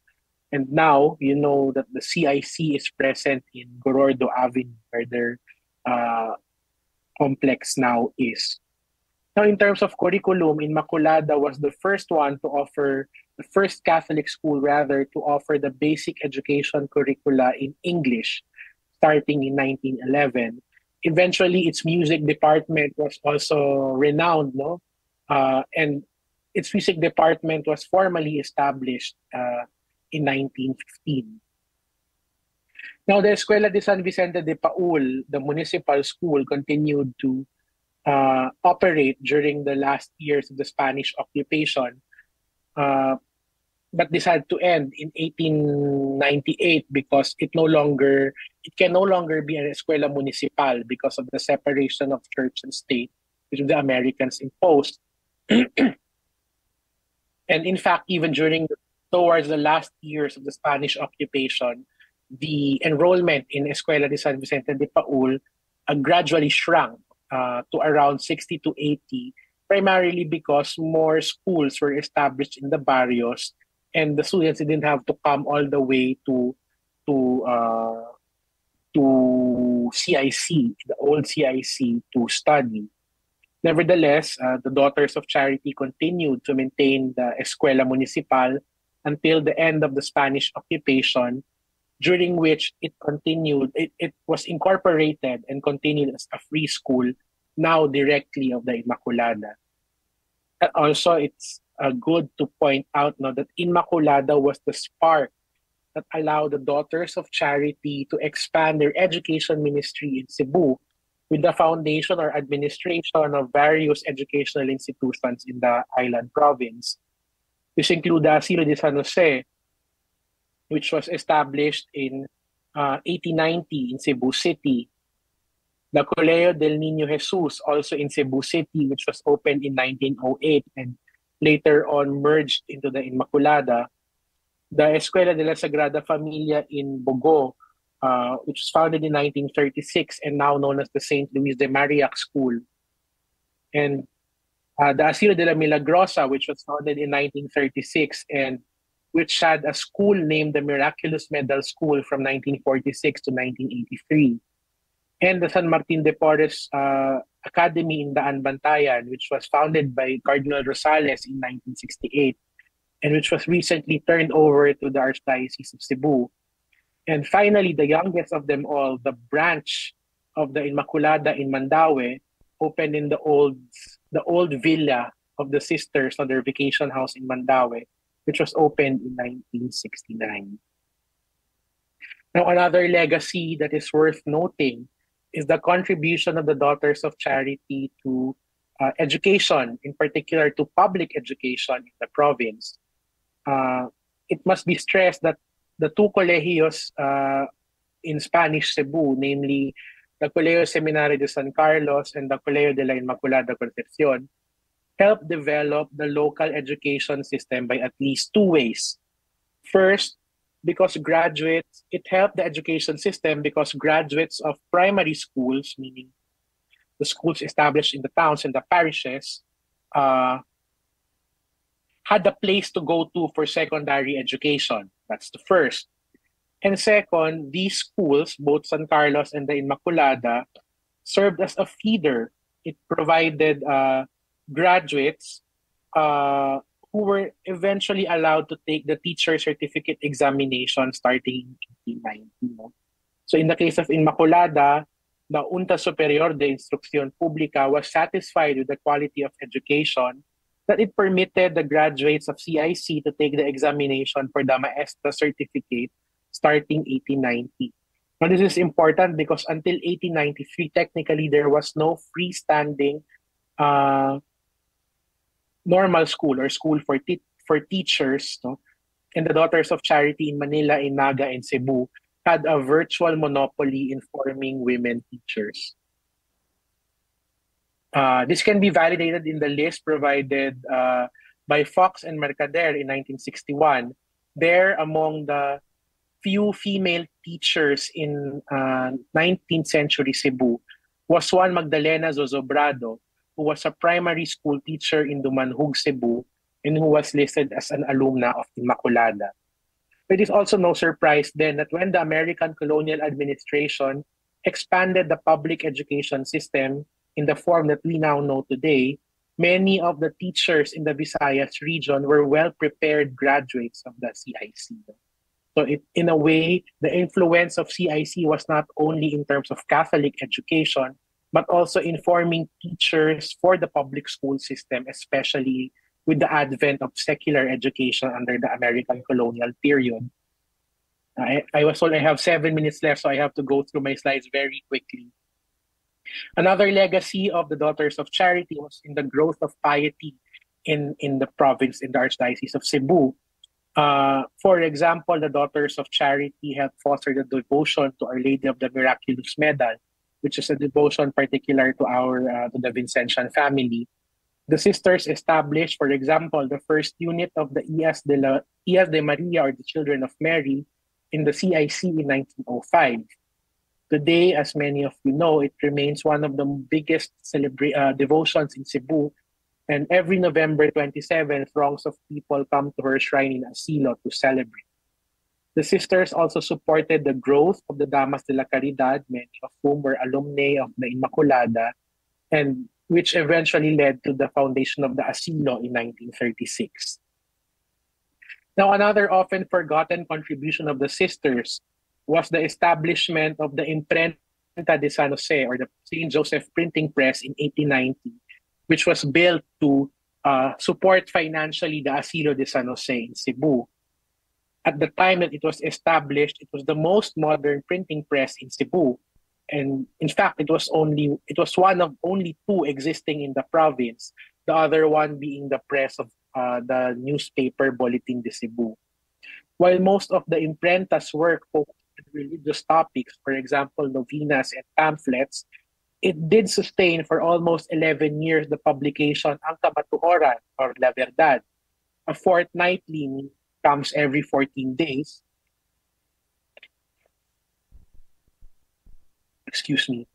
And now, you know that the CIC is present in Gorordo Avenue, where their uh, complex now is. Now, in terms of curriculum, Inmaculada was the first one to offer, the first Catholic school rather, to offer the basic education curricula in English starting in 1911. Eventually, its music department was also renowned, no? Uh, and its music department was formally established uh, in 1915. Now, the Escuela de San Vicente de Paul, the municipal school, continued to uh, operate during the last years of the Spanish occupation. Uh, but this had to end in 1898 because it no longer it can no longer be an escuela municipal because of the separation of church and state which the Americans imposed. [CLEARS THROAT] and in fact, even during towards the last years of the Spanish occupation, the enrollment in Escuela de San Vicente de Paul uh, gradually shrunk uh, to around 60 to 80, primarily because more schools were established in the barrios and the students didn't have to come all the way to to uh, to CIC, the old CIC, to study. Nevertheless, uh, the Daughters of Charity continued to maintain the Escuela Municipal until the end of the Spanish occupation, during which it continued, it, it was incorporated and continued as a free school, now directly of the Immaculada. Also, it's uh, good to point out now that Immaculada was the spark that allowed the Daughters of Charity to expand their education ministry in Cebu with the foundation or administration of various educational institutions in the island province. This include the Asilo de San Jose, which was established in uh, 1890 in Cebu City. The Colegio del Niño Jesus, also in Cebu City, which was opened in 1908 and later on merged into the Inmaculada. The Escuela de la Sagrada Familia in Bogo, uh, which was founded in 1936 and now known as the St. Louise de Marillac School. And uh, the Asilo de la Milagrosa, which was founded in 1936 and which had a school named the Miraculous Medal School from 1946 to 1983. And the San Martin de Porres uh, Academy in Daanbantayan, which was founded by Cardinal Rosales in 1968 and which was recently turned over to the Archdiocese of Cebu. And finally, the youngest of them all, the branch of the Immaculada in Mandaue, opened in the old the old villa of the sisters on their vacation house in Mandaue, which was opened in 1969. Now, another legacy that is worth noting is the contribution of the Daughters of Charity to uh, education, in particular to public education in the province. Uh, it must be stressed that the two colegios uh, in Spanish Cebu, namely the Colegio Seminario de San Carlos and the Colegio de la Inmaculada Concepcion, helped develop the local education system by at least two ways. First, because graduates, it helped the education system because graduates of primary schools, meaning the schools established in the towns and the parishes, uh, had a place to go to for secondary education. That's the first. And second, these schools, both San Carlos and the Inmaculada, served as a feeder. It provided uh, graduates uh, who were eventually allowed to take the teacher certificate examination starting in 1890. So in the case of Inmaculada, the Junta Superior de Instrucción Pública was satisfied with the quality of education that it permitted the graduates of CIC to take the examination for the Maestra certificate starting 1890. Now, this is important because until 1893, technically, there was no freestanding uh, normal school or school for, te- for teachers. No? And the Daughters of Charity in Manila, in Naga, and Cebu had a virtual monopoly in forming women teachers. Uh, this can be validated in the list provided uh, by Fox and Mercader in 1961. There, among the few female teachers in uh, 19th century Cebu was Juan Magdalena Zozobrado, who was a primary school teacher in Dumanhug, Cebu, and who was listed as an alumna of Immaculada. It is also no surprise then that when the American colonial administration expanded the public education system in the form that we now know today, many of the teachers in the Visayas region were well prepared graduates of the CIC. So, it, in a way, the influence of CIC was not only in terms of Catholic education, but also informing teachers for the public school system, especially with the advent of secular education under the American colonial period. I, I was told I have seven minutes left, so I have to go through my slides very quickly. Another legacy of the Daughters of Charity was in the growth of piety in, in the province, in the Archdiocese of Cebu. Uh, for example, the Daughters of Charity have fostered a devotion to Our Lady of the Miraculous Medal, which is a devotion particular to our uh, to the Vincentian family. The sisters established, for example, the first unit of the Hijas de, la, Hijas de Maria or the Children of Mary in the CIC in 1905. Today, as many of you know, it remains one of the biggest celebra- uh, devotions in Cebu. And every November 27, throngs of people come to her shrine in Asilo to celebrate. The sisters also supported the growth of the Damas de la Caridad, many of whom were alumni of the Immaculada, and which eventually led to the foundation of the Asilo in 1936. Now, another often forgotten contribution of the sisters was the establishment of the Imprenta de San Jose or the St. Joseph Printing Press in 1890, which was built to uh, support financially the Asilo de San Jose in Cebu. At the time that it was established, it was the most modern printing press in Cebu. And in fact, it was only it was one of only two existing in the province. The other one being the press of uh, the newspaper Boletin de Cebu. While most of the imprenta's work focused religious topics, for example, novenas and pamphlets, it did sustain for almost 11 years the publication Ang Kamatuoran or La Verdad, a fortnightly comes every 14 days. Excuse me.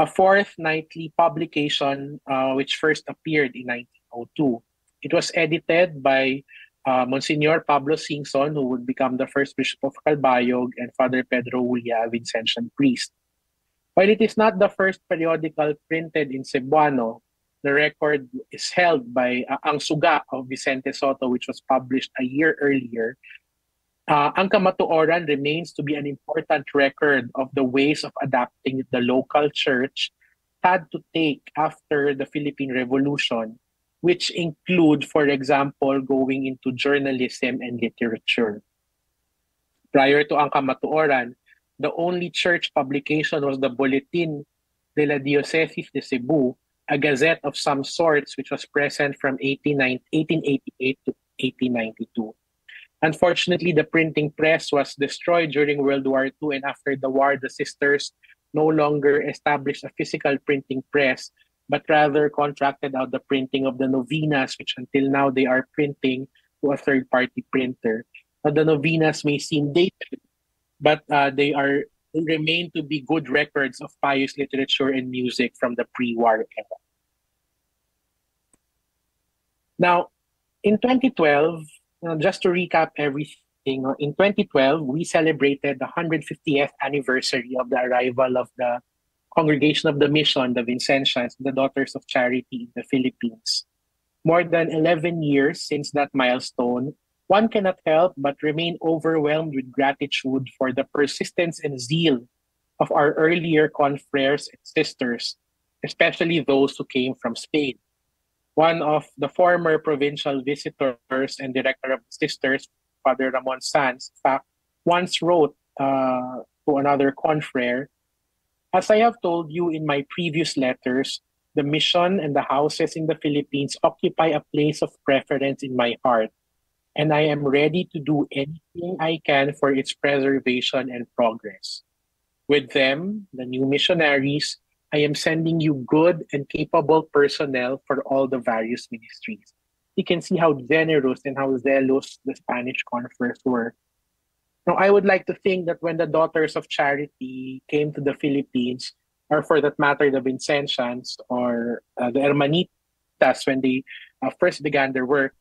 A fortnightly publication uh, which first appeared in 1902. It was edited by uh, Monsignor Pablo Singson, who would become the first Bishop of Calbayog, and Father Pedro Wulia, Vincentian priest. While it is not the first periodical printed in Cebuano, the record is held by uh, Ang Suga of Vicente Sotto, which was published a year earlier. Uh, ang Kamatuoran remains to be an important record of the ways of adapting the local church had to take after the Philippine Revolution which include, for example, going into journalism and literature. Prior to ang kamatuoran, the only church publication was the Bulletin de la Diocese de Cebu, a gazette of some sorts which was present from 1888 to 1892. Unfortunately, the printing press was destroyed during World War II, and after the war, the sisters no longer established a physical printing press, but rather contracted out the printing of the novenas, which until now they are printing to a third party printer. Now, the novenas may seem dated, but uh, they are they remain to be good records of pious literature and music from the pre-war era. Now, in 2012, uh, just to recap everything, in 2012 we celebrated the 150th anniversary of the arrival of the Congregation of the Mission, the Vincentians, the Daughters of Charity in the Philippines. More than 11 years since that milestone, one cannot help but remain overwhelmed with gratitude for the persistence and zeal of our earlier confreres and sisters, especially those who came from Spain. One of the former provincial visitors and director of the sisters, Father Ramon Sanz, once wrote uh, to another confrere as I have told you in my previous letters, the mission and the houses in the Philippines occupy a place of preference in my heart, and I am ready to do anything I can for its preservation and progress. With them, the new missionaries, I am sending you good and capable personnel for all the various ministries. You can see how generous and how zealous the Spanish confreres were. Now, I would like to think that when the Daughters of Charity came to the Philippines, or for that matter, the Vincentians or uh, the Hermanitas, when they uh, first began their work,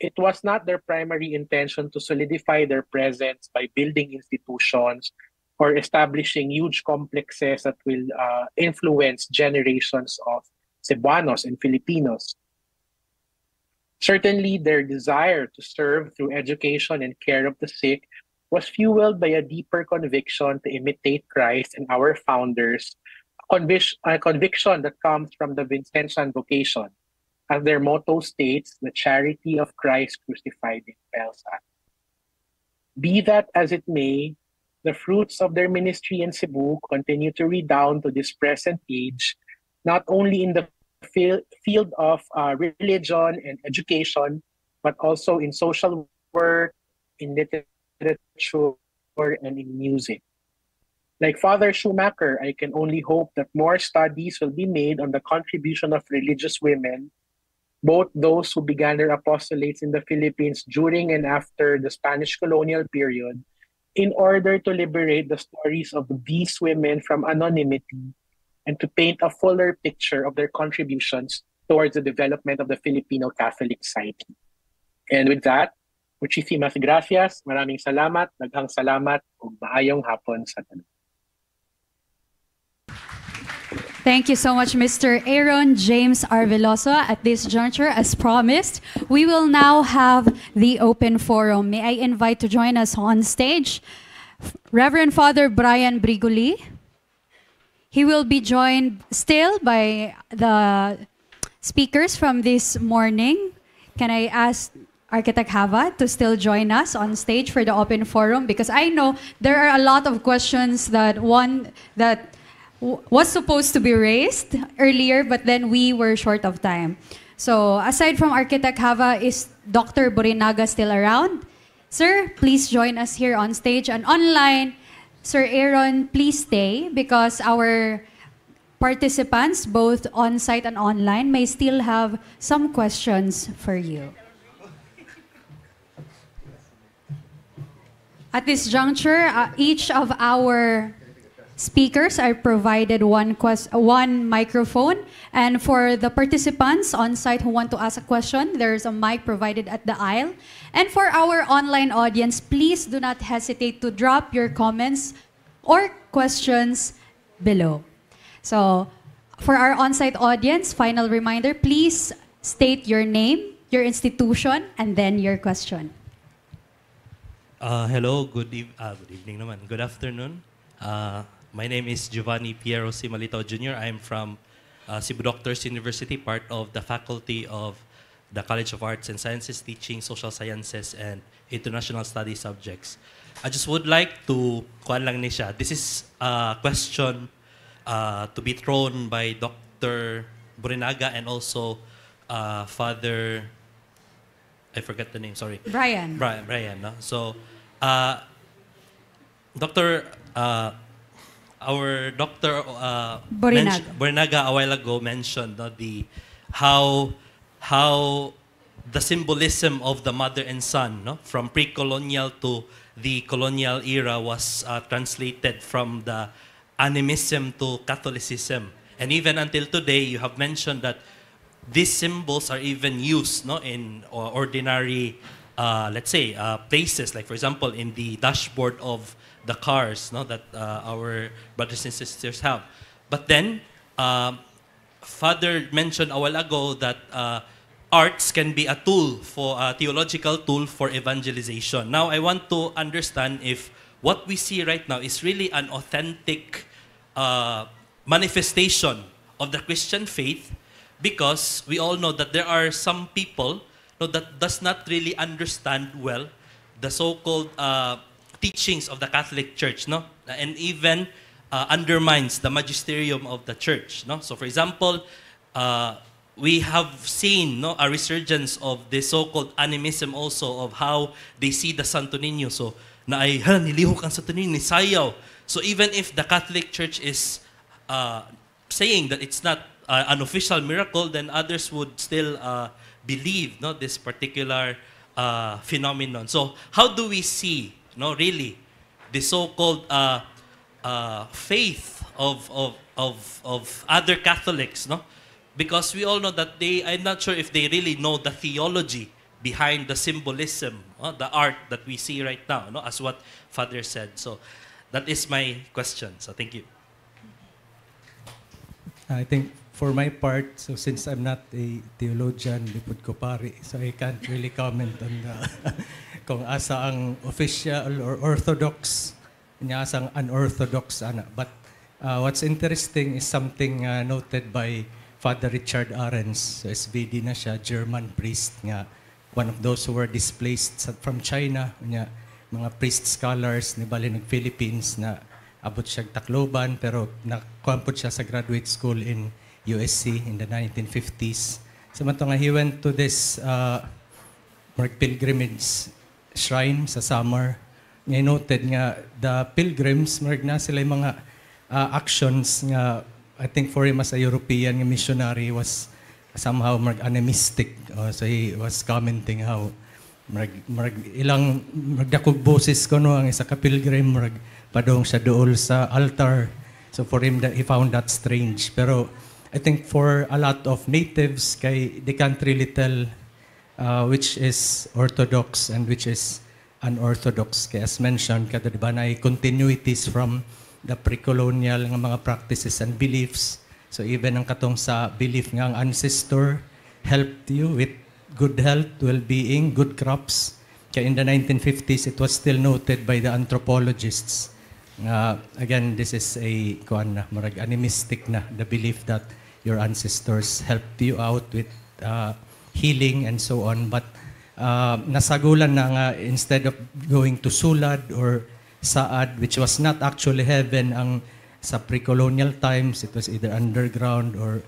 it was not their primary intention to solidify their presence by building institutions or establishing huge complexes that will uh, influence generations of Cebuanos and Filipinos. Certainly, their desire to serve through education and care of the sick was fueled by a deeper conviction to imitate Christ and our founders, a, convic- a conviction that comes from the Vincentian vocation. As their motto states, the charity of Christ crucified impels us. Be that as it may, the fruits of their ministry in Cebu continue to redound to this present age, not only in the field of uh, religion and education, but also in social work, in literature, and in music. Like Father Schumacher, I can only hope that more studies will be made on the contribution of religious women, both those who began their apostolates in the Philippines during and after the Spanish colonial period, in order to liberate the stories of these women from anonymity and to paint a fuller picture of their contributions towards the development of the Filipino Catholic psyche. And with that, muchísimas gracias, maraming salamat, naghang salamat, ug maayong hapon sa tanan. Thank you so much, Mr. Aaron James Arveloso. At this juncture, as promised, we will now have the open forum. May I invite to join us on stage Reverend Father Brian Briguli. He will be joined still by the speakers from this morning. Can I ask Architect Java to still join us on stage for the open forum? Because I know there are a lot of questions that one that was supposed to be raised earlier, but then we were short of time. So aside from Architect Java, is Dr. Borinaga still around? Sir, please join us here on stage and online. Sir Aaron, please stay because our participants, both on-site and online, may still have some questions for you. At this juncture, uh, each of our speakers are provided one, one microphone. And for the participants on site who want to ask a question, there's a mic provided at the aisle. And for our online audience, please do not hesitate to drop your comments or questions below. So for our on-site audience, final reminder, please state your name, your institution, and then your question. Uh, hello, good, eve uh, good evening naman. Good afternoon. Uh, my name is Giovanni Piero Simalito Jr. I'm from uh, Cebu Doctors University, part of the faculty of the College of Arts and Sciences, teaching social sciences and international studies subjects. I just would like to, kuan lang ni this is a question uh, to be thrown by Dr. Borinaga and also uh, Father, I forget the name, sorry. Brian. Brian, Brian no? So, uh, Dr. Uh, our Dr. Uh, Borinaga. Borinaga a while ago mentioned no, the how how the symbolism of the mother and son no, from pre-colonial to the colonial era was uh, translated from the animism to Catholicism. And even until today, you have mentioned that these symbols are even used no, in ordinary, uh, let's say, uh, places. Like, for example, in the dashboard of the cars no, that uh, our brothers and sisters have. But then, uh, Father mentioned a while ago that uh, arts can be a tool for a theological tool for evangelization. Now, I want to understand if what we see right now is really an authentic uh, manifestation of the Christian faith because we all know that there are some people no, that does not really understand well the so-called uh, teachings of the Catholic Church, no? And even uh, undermines the magisterium of the church, no? So for example, uh, we have seen no, a resurgence of the so-called animism also of how they see the Santo Niño. So, na ay, ha, nilihok ang Santo Niño, nisayaw. So even if the Catholic Church is uh, saying that it's not uh, an official miracle, then others would still uh, believe no, this particular uh, phenomenon. So how do we see no, really, the so-called uh, uh, faith of, of, of, of other Catholics, no? Because we all know that they, I'm not sure if they really know the theology behind the symbolism, the art that we see right now, no? as what Father said. So that is my question. So thank you. I think for my part, so since I'm not a theologian, so I can't really comment on the, [LAUGHS] kung asa ang official or orthodox, niya asang unorthodox ana. But uh, what's interesting is something uh, noted by Father Richard Arens, so SVD na siya, German priest nga, one of those who were displaced from China, niya, mga priest scholars ni Bali ng Philippines na abot siya Tacloban pero nakuha siya sa graduate school in USC in the 1950s. Samantang he went to this uh, pilgrimage shrine sa summer. Nga noted nga the pilgrims marag na sila mga uh, actions nga I think for him as a European nga missionary was somehow marag animistic. Uh, so he was commenting how marag, marag ilang magdakog boses ko no ang isa ka pilgrim marag padong siya dool sa altar. So for him, that he found that strange. Pero I think for a lot of natives, kay, they can't really tell uh, which is orthodox and which is unorthodox. Kaya as mentioned, kada diba na continuities from the pre-colonial nga mga practices and beliefs. So even ang katong sa belief nga ang ancestor helped you with good health, well-being, good crops. Kaya in the 1950s, it was still noted by the anthropologists uh, again, this is a kuan na marag animistic na the belief that your ancestors helped you out with uh, healing and so on. But uh, nasagulan na nga instead of going to Sulad or Saad, which was not actually heaven ang sa pre-colonial times, it was either underground or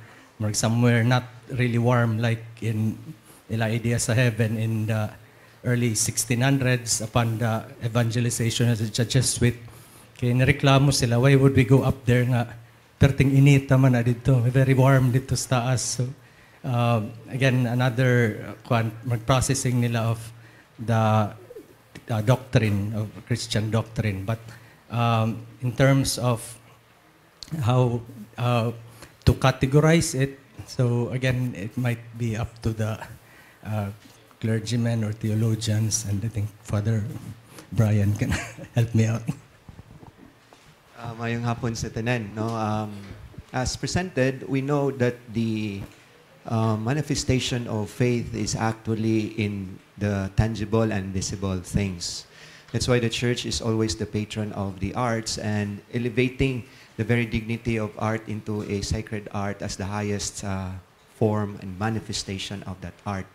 somewhere not really warm like in ila idea sa heaven in the early 1600s upon the evangelization of the Jesuit kaya nireklamo sila, why would we go up there nga? Perting inita man na dito. Very warm dito sa taas. So, uh, again, another uh, processing nila of the uh, doctrine, of Christian doctrine. But um, in terms of how uh, to categorize it, so again, it might be up to the uh, clergymen or theologians, and I think Father Brian can [LAUGHS] help me out. Uh, mayong hapon sa tanan. No? Um, as presented, we know that the uh, manifestation of faith is actually in the tangible and visible things. That's why the church is always the patron of the arts and elevating the very dignity of art into a sacred art as the highest uh, form and manifestation of that art.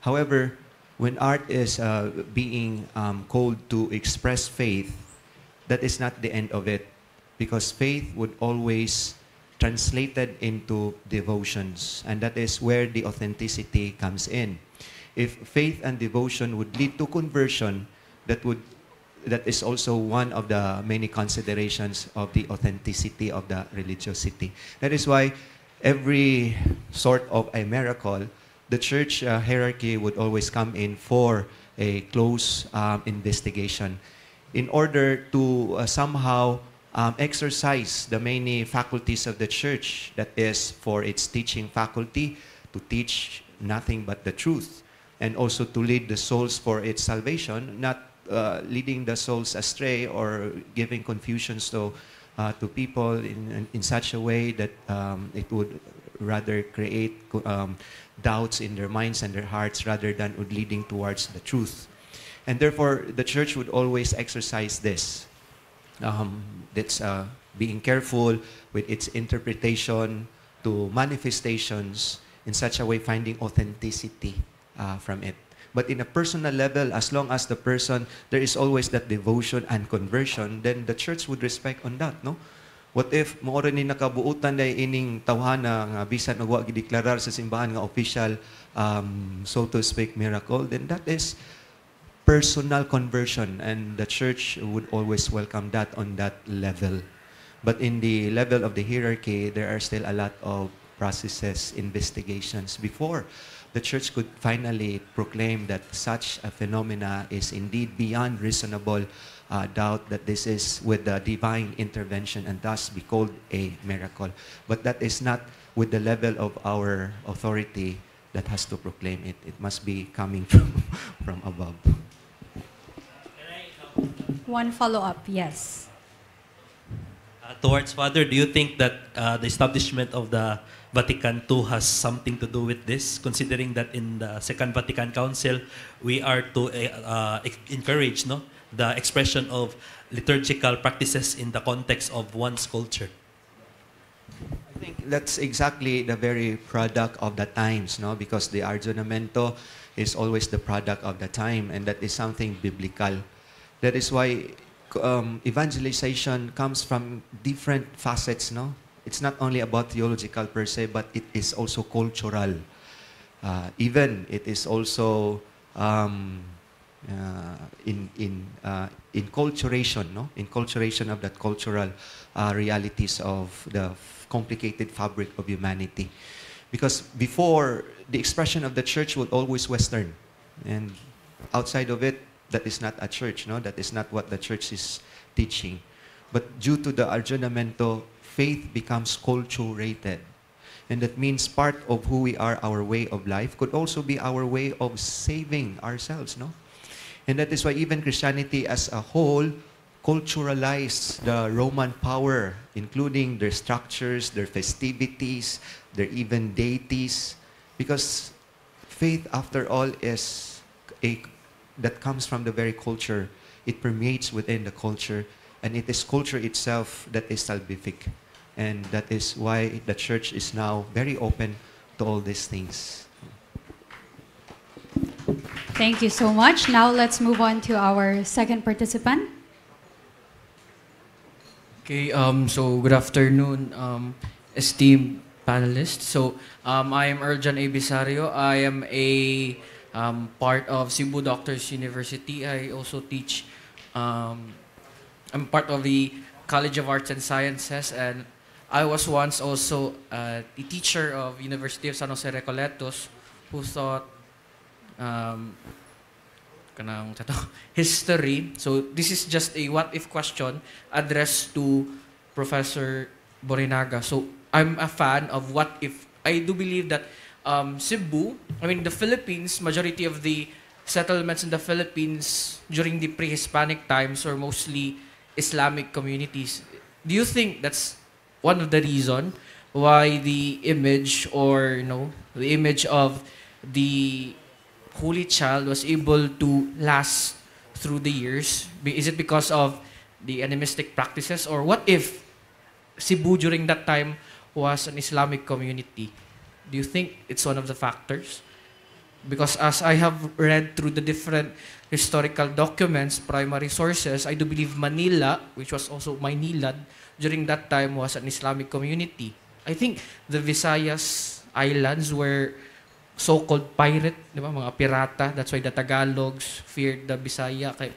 However, when art is uh, being um, called to express faith, that is not the end of it because faith would always translated into devotions and that is where the authenticity comes in. If faith and devotion would lead to conversion that would that is also one of the many considerations of the authenticity of the religiosity. That is why every sort of a miracle the church uh, hierarchy would always come in for a close um, investigation. In order to uh, somehow um, exercise the many faculties of the church, that is, for its teaching faculty, to teach nothing but the truth, and also to lead the souls for its salvation, not uh, leading the souls astray or giving confusions to, uh, to people in, in, such a way that um, it would rather create um, doubts in their minds and their hearts rather than leading towards the truth. And therefore, the church would always exercise this um, that's uh, being careful with its interpretation to manifestations in such a way finding authenticity uh, from it. But in a personal level, as long as the person, there is always that devotion and conversion, then the church would respect on that, no? What if mo ni nakabuutan na ining tawhana nga bisan og wa gideklarar sa simbahan nga official um, so to speak miracle, then that is personal conversion, and the church would always welcome that on that level. But in the level of the hierarchy, there are still a lot of processes, investigations before the church could finally proclaim that such a phenomena is indeed beyond reasonable uh, doubt that this is with the divine intervention and thus be called a miracle. But that is not with the level of our authority that has to proclaim it. It must be coming [LAUGHS] from, from above. One follow-up, yes. Uh, towards Father, do you think that uh, the establishment of the Vatican II has something to do with this, considering that in the Second Vatican Council, we are to uh, encourage no, the expression of liturgical practices in the context of one's culture? I think that's exactly the very product of the times, no? Because the Aggiornamento is always the product of the time, and that is something biblical. That is why um, evangelization comes from different facets, no? It's not only about theological per se, but it is also cultural. Uh, even it is also um, uh, in in uh, no, inculturation of that cultural uh, realities of the complicated fabric of humanity. Because before the expression of the church was always Western, and outside of it, that is not a church, no? That is not what the church is teaching. But due to the Aggiornamento, faith becomes culturated. And that means part of who we are, our way of life, could also be our way of saving ourselves, no? And that is why even Christianity as a whole culturalized the Roman power, including their structures, their festivities, their even deities, because faith, after all, is a that comes from the very culture. It permeates within the culture, and it is culture itself that is salvific. And that is why the church is now very open to all these things. Thank you so much. Now let's move on to our second participant. Okay, um, so good afternoon, um, esteemed panelists. So um, I am Erjan A. Bisario. I am a um, part of Cebu Doctors University. I also teach, um, I'm part of the College of Arts and Sciences and I was once also uh, the teacher of University of San Jose Recoletos who thought um, [LAUGHS] history. So this is just a what if question addressed to Professor Borinaga. So I'm a fan of what if. I do believe that um, Cebu, I mean the Philippines, majority of the settlements in the Philippines during the pre-Hispanic times are mostly Islamic communities. Do you think that's one of the reason why the image or you know the image of the Holy Child was able to last through the years? Is it because of the animistic practices? Or what if Cebu during that time was an Islamic community? Do you think it's one of the factors? Because as I have read through the different historical documents, primary sources, I do believe Manila, which was also Maynilad, during that time was an Islamic community. I think the Visayas Islands were so-called pirate, di ba? Mga pirata. That's why the Tagalogs feared the Bisaya. Kay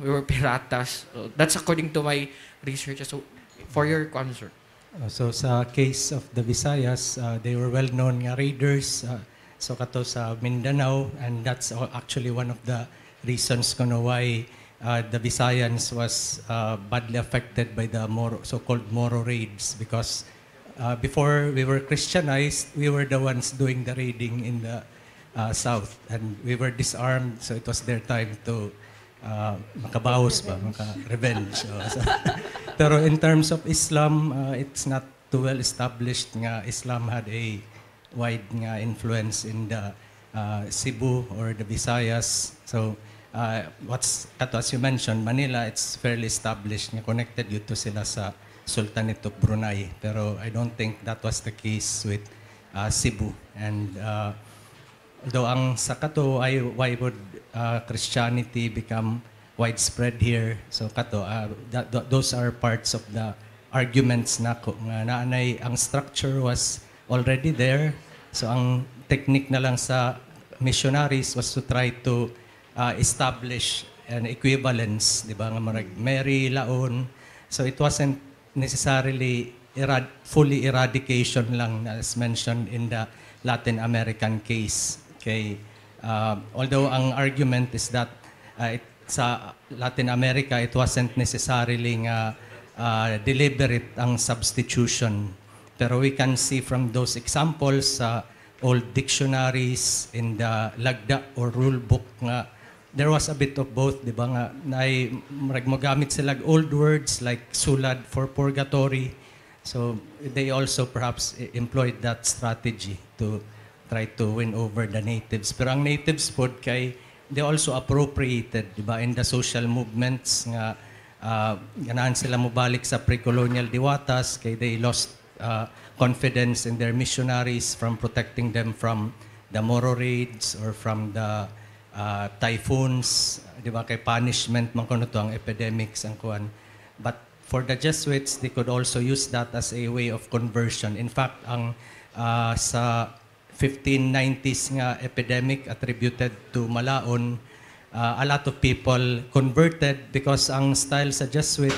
we were piratas. So that's according to my research. So, for your concern. Uh, so sa case of the Visayas, uh, they were well-known nga raiders. Uh, so kato sa Mindanao, and that's actually one of the reasons kuno why uh, the Visayans was uh, badly affected by the Moro, so-called Moro raids because uh, before we were Christianized, we were the ones doing the raiding in the uh, south, and we were disarmed, so it was their time to uh, makabawas ba, maka-revenge. so, [LAUGHS] pero in terms of Islam, uh, it's not too well established nga Islam had a wide nga influence in the uh, Cebu or the Visayas. So, uh, what's, as you mentioned, Manila, it's fairly established nga connected dito sila sa Sultanate of Brunei. Pero I don't think that was the case with uh, Cebu. And uh, though ang sa kato, ay, why would uh, Christianity become widespread here? So kato, uh, that, th- those are parts of the arguments nako nga naanay ang structure was already there. So ang technique na lang sa missionaries was to try to uh, establish an equivalence, di ba nga marag Mary Laon. So it wasn't necessarily erad fully eradication lang as mentioned in the Latin American case. Okay. Uh, although ang argument is that uh, it, sa Latin America, it wasn't necessarily nga uh, deliberate ang substitution. Pero we can see from those examples sa old dictionaries in the lagda or rule book nga there was a bit of both, di ba nga, na magamit sila old words like sulad for purgatory. So they also perhaps e- employed that strategy to try to win over the natives. Pero ang natives po kay they also appropriated, di ba, in the social movements nga uh, ganahan sila mobalik sa pre-colonial diwatas kay they lost uh, confidence in their missionaries from protecting them from the Moro raids or from the uh, typhoons, di ba, kay punishment man kuno to ang epidemics ang kuan. But for the Jesuits, they could also use that as a way of conversion. In fact, ang uh, sa 1590s nga epidemic attributed to Malaon, uh, a lot of people converted because ang style sa Jesuit,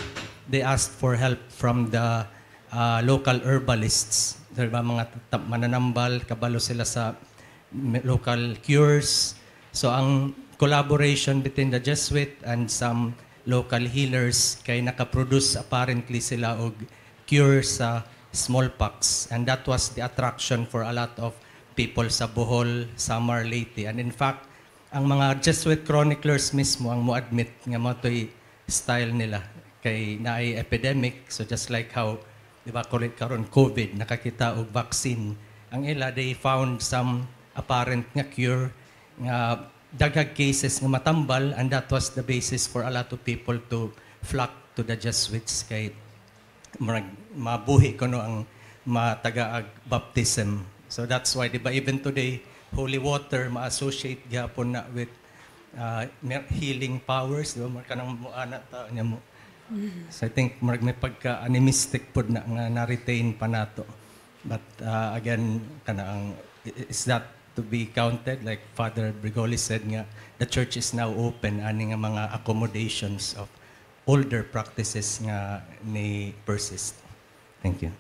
they asked for help from the uh, local herbalists. Diba, mga mananambal, kabalo sila sa local cures. So ang collaboration between the Jesuit and some local healers kay nakaproduce apparently sila og cure sa smallpox and that was the attraction for a lot of people sa Bohol, Samar, Leyte. And in fact, ang mga Jesuit chroniclers mismo ang mo-admit nga mo to'y style nila kay naay epidemic so just like how di ba karon COVID nakakita og vaccine ang ila they found some apparent nga cure nga daghang cases nga matambal and that was the basis for a lot of people to flock to the Jesuits kay murag mabuhi kuno ang matagaag baptism. So that's why even today holy water ma-associate na with uh, healing powers, muana ta niya mo. So I think marag may pagka animistic pod na nga na-retain pa nato. But uh, again kana ang is that to be counted like Father Brigoli said nga the church is now open ani nga mga accommodations of older practices nga ni persist. Thank you.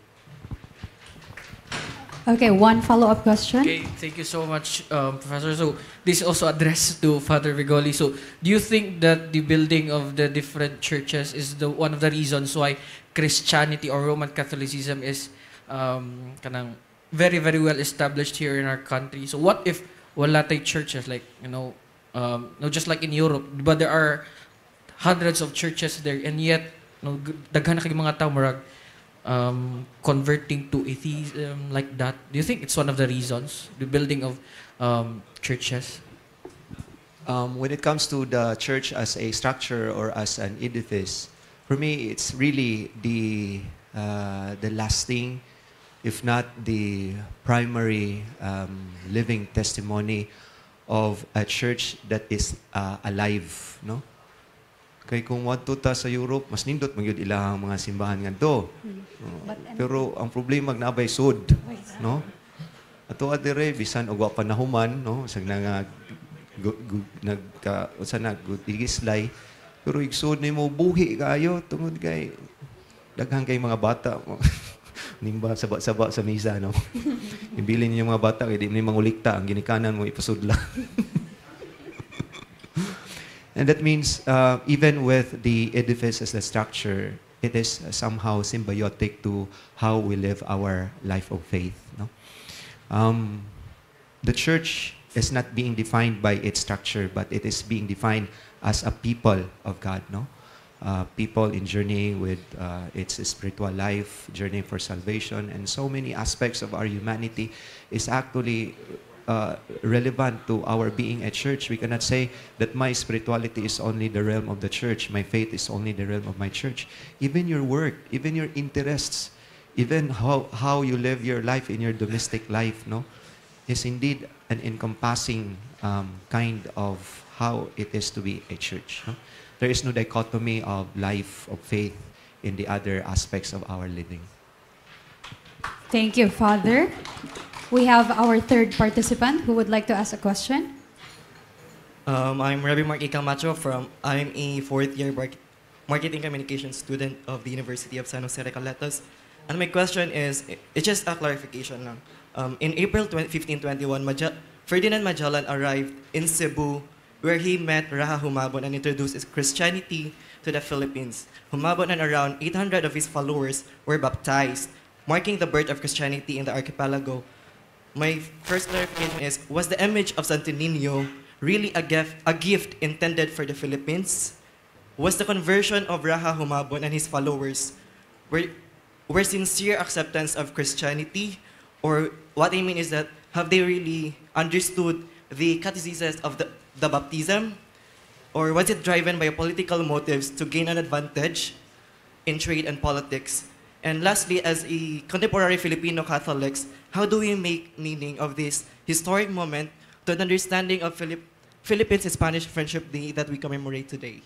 Okay, one follow-up question. Okay, thank you so much, um, Professor. So this also addressed to Father Brigoli. So do you think that the building of the different churches is the one of the reasons why Christianity or Roman Catholicism is um, kanang very very well established here in our country? So what if wala tay churches like you know, um, no just like in Europe, but there are hundreds of churches there, and yet no daghan na mga tao murag um, converting to atheism like that? Do you think it's one of the reasons, the building of um, churches? Um, when it comes to the church as a structure or as an edifice, for me, it's really the uh, the lasting, if not the primary um, living testimony of a church that is uh, alive, no? Kay kung wadto ta sa Europe, mas nindot magyud ilang mga simbahan ngadto. Oh, Pero ang problema naabay sud, no? Ato adire bisan og wa pa nahuman, no? Sag nga nagka unsa na gutigislay pero igsod nimo buhi kayo tungod kay daghang kay mga bata mo. [LAUGHS] Nimba saba-saba sa misa no? [LAUGHS] Ibilin niyo mga bata kay di ni mangulikta ang ginikanan mo ipasudla [LAUGHS] and that means uh, even with the edifice as the structure it is somehow symbiotic to how we live our life of faith no um, the church is not being defined by its structure, but it is being defined as a people of God, no? Uh, people in journeying with uh, its spiritual life, journeying for salvation, and so many aspects of our humanity is actually uh, relevant to our being at church. We cannot say that my spirituality is only the realm of the church, my faith is only the realm of my church. Even your work, even your interests, even how, how you live your life in your domestic life, no? is indeed an encompassing um, kind of how it is to be a church. no? There is no dichotomy of life, of faith, in the other aspects of our living. Thank you, Father. We have our third participant who would like to ask a question. Um, I'm Rabbi Mark Icamacho from, I'm a fourth year mark- marketing communication student of the University of San Jose Recoletos. And my question is, it's just a clarification lang. Um, in April 20, 1521, Maja- Ferdinand Magellan arrived in Cebu where he met Raha Humabon and introduced his Christianity to the Philippines. Humabon and around 800 of his followers were baptized, marking the birth of Christianity in the archipelago. My first clarification is, was the image of Santo Niño really a gift, a gift intended for the Philippines? Was the conversion of Raha Humabon and his followers were, were sincere acceptance of Christianity? Or what I mean is that, have they really understood the catechesis of the, the baptism? Or was it driven by political motives to gain an advantage in trade and politics? And lastly, as a contemporary Filipino Catholics, how do we make meaning of this historic moment to an understanding of Philip, Philippines Spanish Friendship Day that we commemorate today?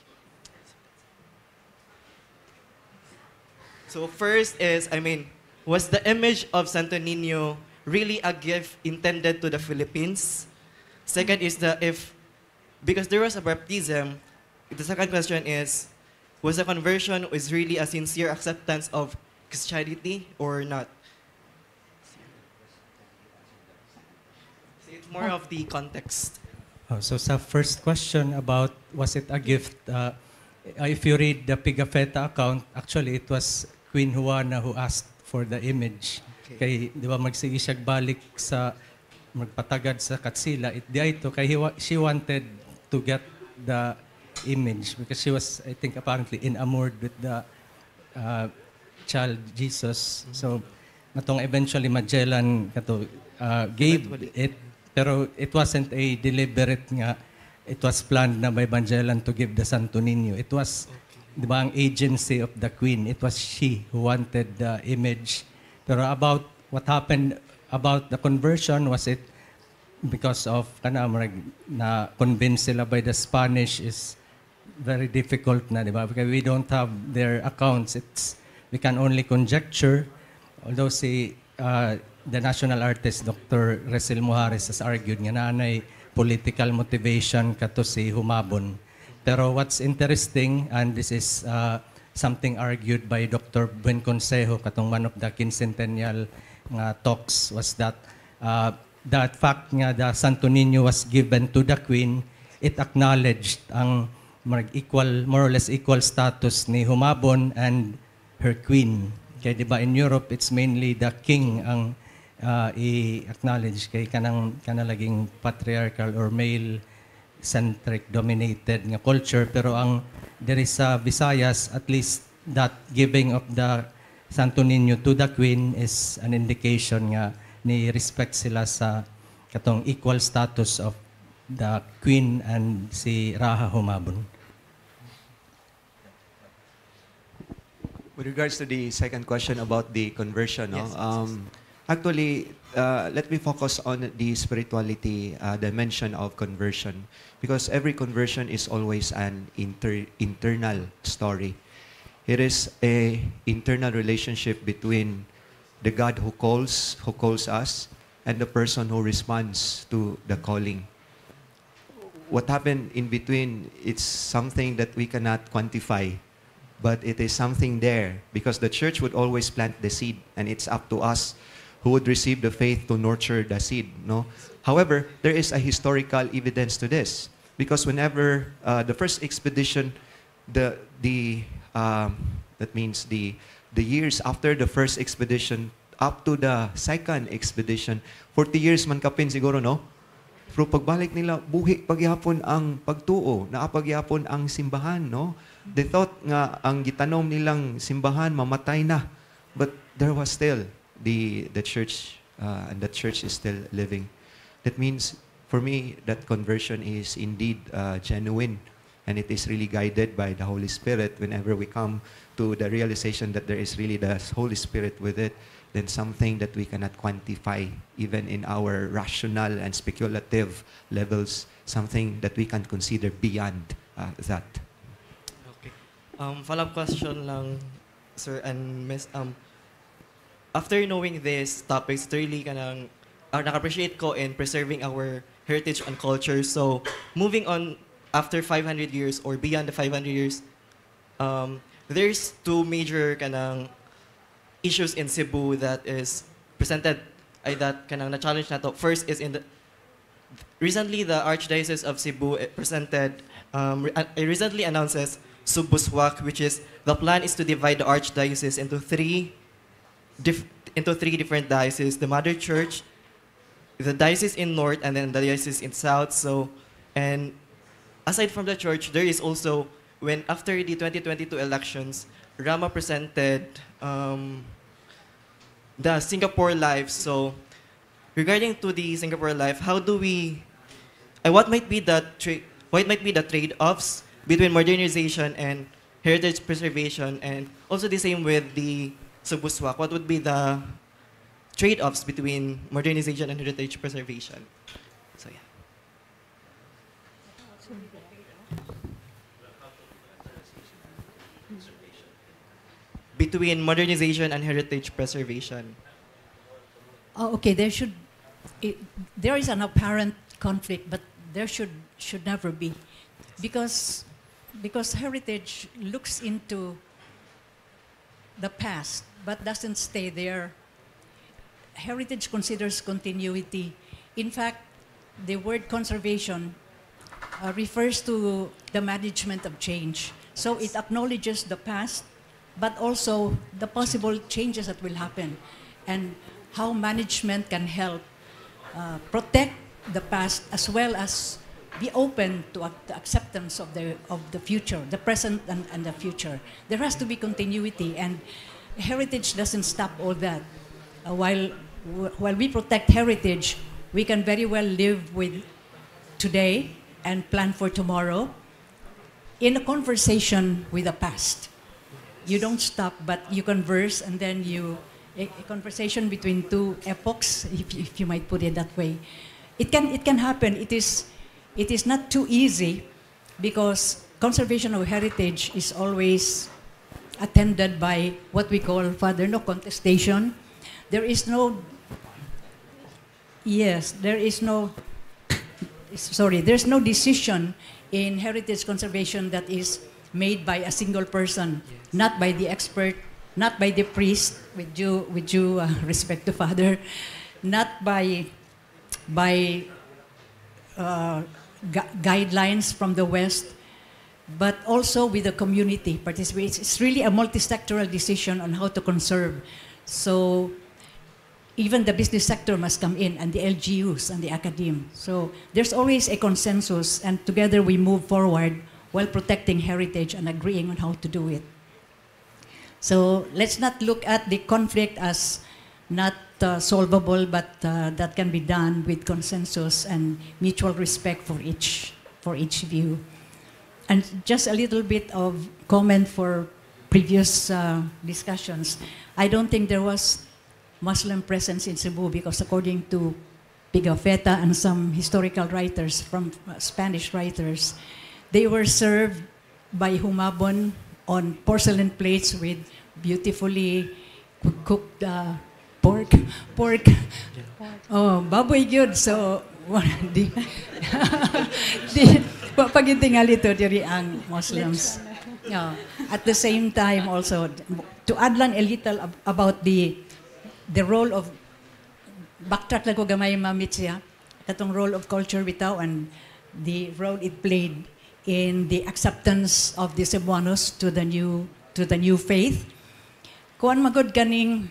So first is, I mean, was the image of Santo Niño really a gift intended to the Philippines? Second is the if, because there was a baptism, the second question is, was the conversion is really a sincere acceptance of Christianity or not? So it's more of the context. Oh, so sa first question about was it a gift, uh, if you read the Pigafetta account, actually it was Queen Juana who asked for the image. Okay. Kay, di ba, magsige siya balik sa, magpatagad sa Katsila. It di ito, kay he she wanted to get the image because she was, I think, apparently enamored with the uh, child Jesus. So, matong eventually Magellan kato, uh, gave it, pero it wasn't a deliberate nga, it was planned na by Magellan to give the Santo Niño. It was, di ba, ang agency of the Queen. It was she who wanted the image. Pero about what happened about the conversion, was it because of kana na convince sila by the Spanish is very difficult na, di ba? Because we don't have their accounts. It's we can only conjecture. Although si uh, the national artist Dr. Resil Muhares has argued nga nanay political motivation kato si Humabon. Pero what's interesting and this is uh, something argued by Dr. Buen Consejo katong one of the quincentennial nga talks was that uh, that fact nga the Santo Niño was given to the Queen, it acknowledged ang equal, more or less equal status ni Humabon and her queen. Kaya di ba in Europe, it's mainly the king ang uh, i-acknowledge kay kanang kanalaging patriarchal or male centric dominated nga culture pero ang there is sa Visayas at least that giving of the Santo Niño to the Queen is an indication nga ni respect sila sa katong equal status of the Queen and si Raha Humabon. With regards to the second question about the conversion, no? Yes, um, actually, uh, let me focus on the spirituality uh, dimension of conversion, because every conversion is always an inter- internal story. It is a internal relationship between the God who calls, who calls us, and the person who responds to the calling. What happened in between, it's something that we cannot quantify but it is something there because the church would always plant the seed and it's up to us who would receive the faith to nurture the seed no however there is a historical evidence to this because whenever uh, the first expedition the the um, that means the the years after the first expedition up to the second expedition 40 years man kapin siguro no pero pagbalik nila, buhi pagyapon ang pagtuo, naapagyapon ang simbahan, no? They thought nga ang gitanom nilang simbahan mamatay na. But there was still the the church uh, and the church is still living. That means for me that conversion is indeed uh, genuine and it is really guided by the Holy Spirit whenever we come to the realization that there is really the Holy Spirit with it then something that we cannot quantify even in our rational and speculative levels, something that we can consider beyond uh, that. Um, follow-up question lang, sir and miss. Um, after knowing these topics, ito really kanang, uh, naka-appreciate ko in preserving our heritage and culture. So, moving on, after 500 years or beyond the 500 years, um, there's two major kanang issues in Cebu that is presented ay that kanang na-challenge na to. First is in the recently the Archdiocese of Cebu eh, presented um, uh, recently announces Subuswak, which is the plan is to divide the archdiocese into three into three different dioceses: the Mother Church, the diocese in North, and then the diocese in South. So, and aside from the church, there is also when after the 2022 elections, Rama presented um, the Singapore-like. So, regarding to the Singapore-like, how do we, uh, what might be the what might be the trade-offs between modernization and heritage preservation, and also the same with the Subuswak? What would be the trade-offs between modernization and heritage preservation? So yeah. Between modernization and heritage preservation. Oh, okay, there should, it, there is an apparent conflict, but there should, should never be. Because, because heritage looks into the past, but doesn't stay there. Heritage considers continuity. In fact, the word conservation uh, refers to the management of change. So it acknowledges the past, but also the possible changes that will happen and how management can help uh, protect the past as well as be open to the acceptance of the, of the future, the present and, and the future. There has to be continuity, and heritage doesn't stop all that. Uh, while, while we protect heritage, we can very well live with today and plan for tomorrow in a conversation with the past. You don't stop, but you converse, and then you a, a conversation between two epochs, if, if you might put it that way. It can it can happen. It is it is not too easy because conservation of heritage is always attended by what we call father no contestation. There is no yes, there is no sorry, there's no decision in heritage conservation that is made by a single person, not by the expert, not by the priest, with due, with due uh, [LAUGHS] respect to Father, not by, by uh, gu- guidelines from the West, but also with the community participates. It's really a multi-sectoral decision on how to conserve. So even the business sector must come in and the LGUs and the academe. So there's always a consensus and together we move forward while protecting heritage and agreeing on how to do it. So let's not look at the conflict as not uh, solvable, but uh, that can be done with consensus and mutual respect for each, for each view. And just a little bit of comment for previous uh, discussions. I don't think there was Muslim presence in Cebu because according to Pigafetta and some historical writers from uh, Spanish writers, they were served by Humabon on porcelain plates with beautifully cooked uh, pork. Pork. Oh, baboy good. So, di, [LAUGHS] di, pagintingali to diri ang Muslims. Yeah. At the same time also, to add lang a little ab- about the the role of backtrack lang ko gamay mamit siya katong role of culture bitaw and the role it played in the acceptance of the Cebuanos to the new to the new faith kuan magod kaning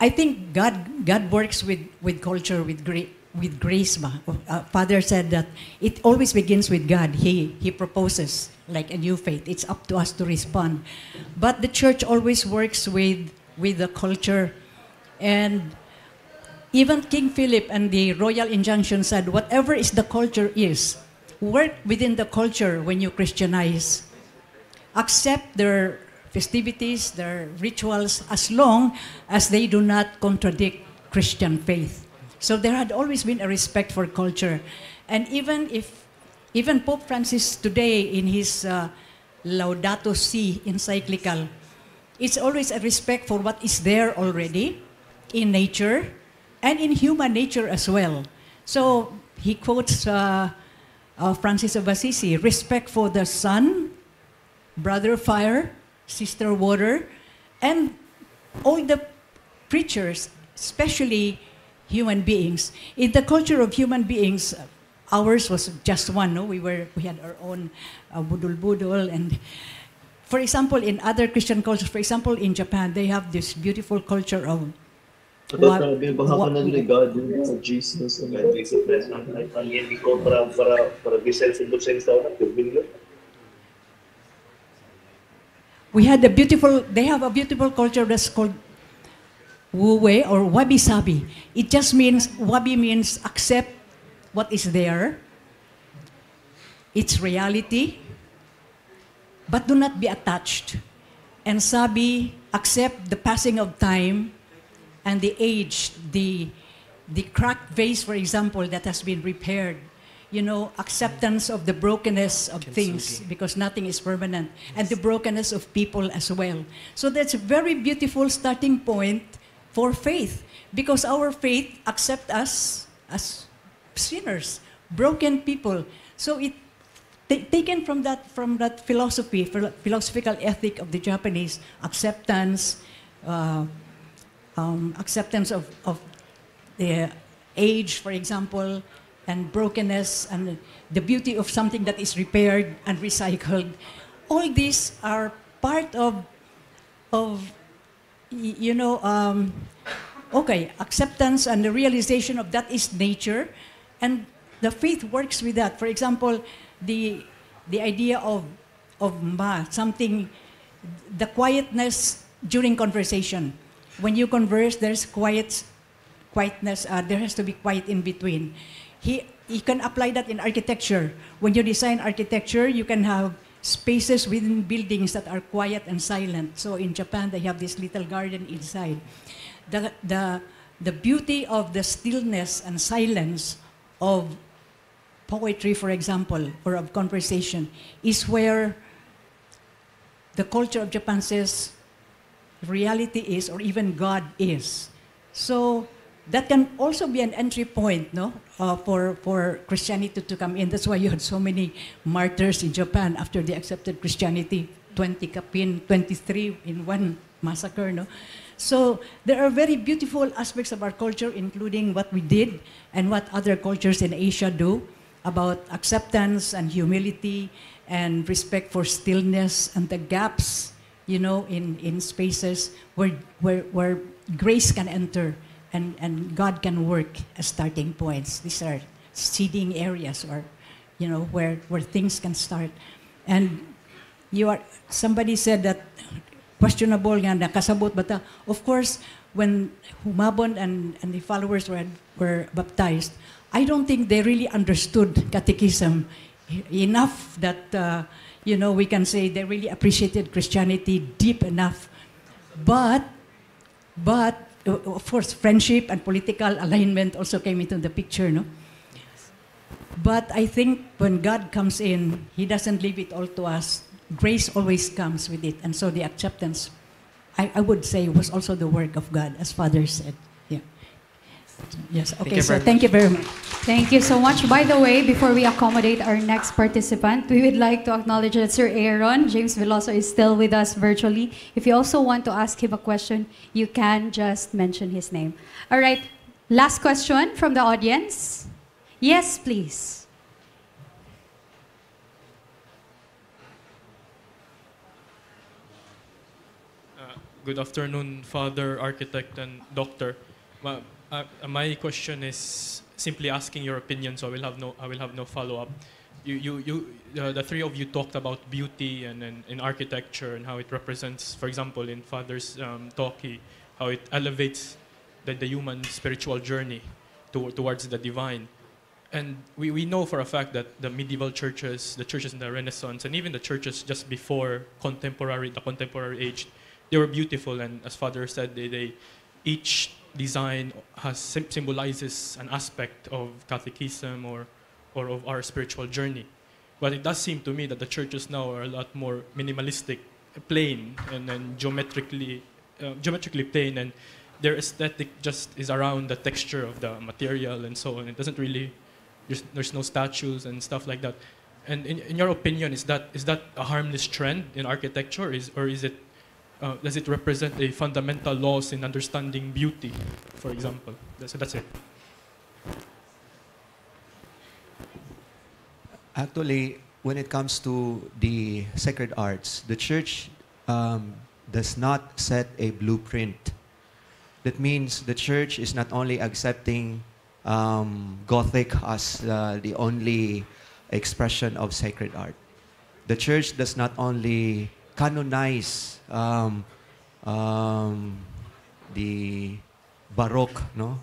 I think God God works with with culture with great with grace ba. Uh, father said that it always begins with God. He he proposes like a new faith. It's up to us to respond. But the church always works with with the culture. And even King Philip and the royal injunction said whatever is the culture is work within the culture when you Christianize. Accept their festivities, their rituals, as long as they do not contradict Christian faith. So there had always been a respect for culture. And even if, even Pope Francis today in his uh, Laudato Si encyclical, it's always a respect for what is there already in nature and in human nature as well. So he quotes uh, uh, Francis of Assisi respect for the sun, brother fire, sister water, and all the preachers especially human beings. In the culture of human beings, ours was just one. No, we were we had our own uh, budul budul, and for example, in other Christian cultures, for example, in Japan, they have this beautiful culture of What, uh, baka na ni God, uh, Jesus, and God. Jesus Christ, ang hindi ko para para para bisel sa dosen sa una, bingo. We had a beautiful, they have a beautiful culture that's called Wu-wei or wabi-sabi. It just means, wabi means accept what is there, its reality, but do not be attached. And sabi, accept the passing of time and the age, the, the cracked vase, for example, that has been repaired you know, acceptance of the brokenness of things because nothing is permanent and the brokenness of people as well. So that's a very beautiful starting point for faith because our faith accepts us as sinners, broken people. So it taken from that from that philosophy, philosophical ethic of the Japanese acceptance, uh, um, acceptance of, of the age, for example, and brokenness and the beauty of something that is repaired and recycled. All these are part of, of you know, um, okay, acceptance and the realization of that is nature, and the faith works with that. For example, the, the idea of, of ma, something, the quietness during conversation. When you converse, there's quiet, quietness, uh, there has to be quiet in between he, he can apply that in architecture. When you design architecture, you can have spaces within buildings that are quiet and silent. So in Japan, they have this little garden inside. The, the, the beauty of the stillness and silence of poetry, for example, or of conversation, is where the culture of Japan says reality is, or even God is. So that can also be an entry point no, uh, for, for Christianity to come in. That's why you had so many martyrs in Japan after they accepted Christianity. 20 kapin, 23 in one massacre. No? So there are very beautiful aspects of our culture, including what we did and what other cultures in Asia do about acceptance and humility and respect for stillness and the gaps, you know, in, in spaces where, where, where grace can enter and, and God can work as starting points. These are seeding areas or, you know, where, where things can start. And you are, somebody said that questionable nga nakasabot but uh, of course when Humabon and, and the followers were, were baptized, I don't think they really understood catechism enough that, uh, you know, we can say they really appreciated Christianity deep enough. But, but of course, friendship and political alignment also came into the picture, no? But I think when God comes in, He doesn't leave it all to us. Grace always comes with it. And so the acceptance, I, I would say, was also the work of God, as Father said. Yes, okay, thank so thank you very much. Thank you so much. By the way, before we accommodate our next participant, we would like to acknowledge that Sir Aaron, James Veloso, is still with us virtually. If you also want to ask him a question, you can just mention his name. All right, last question from the audience. Yes, please. Uh, good afternoon, Father, Architect, and Doctor. Uh, my question is simply asking your opinion, so I will have no, I will have no follow-up. You, you, you, uh, the three of you talked about beauty and, and in architecture and how it represents, for example, in Father's um, talk, he, how it elevates the, the human spiritual journey to, towards the divine. And we, we know for a fact that the medieval churches, the churches in the Renaissance, and even the churches just before contemporary, the contemporary age, they were beautiful. And as Father said, they, they each design has symbolizes an aspect of catechism or, or of our spiritual journey. But it does seem to me that the churches now are a lot more minimalistic, plain, and then geometrically, uh, geometrically plain, and their aesthetic just is around the texture of the material and so on. It doesn't really, there's, there's no statues and stuff like that. And in, in your opinion, is that, is that a harmless trend in architecture, is, or is it uh, does it represent a fundamental loss in understanding beauty, for example? That's, it. Actually, when it comes to the sacred arts, the church um, does not set a blueprint. That means the church is not only accepting um, Gothic as uh, the only expression of sacred art. The church does not only canonize um, um, the Baroque, no,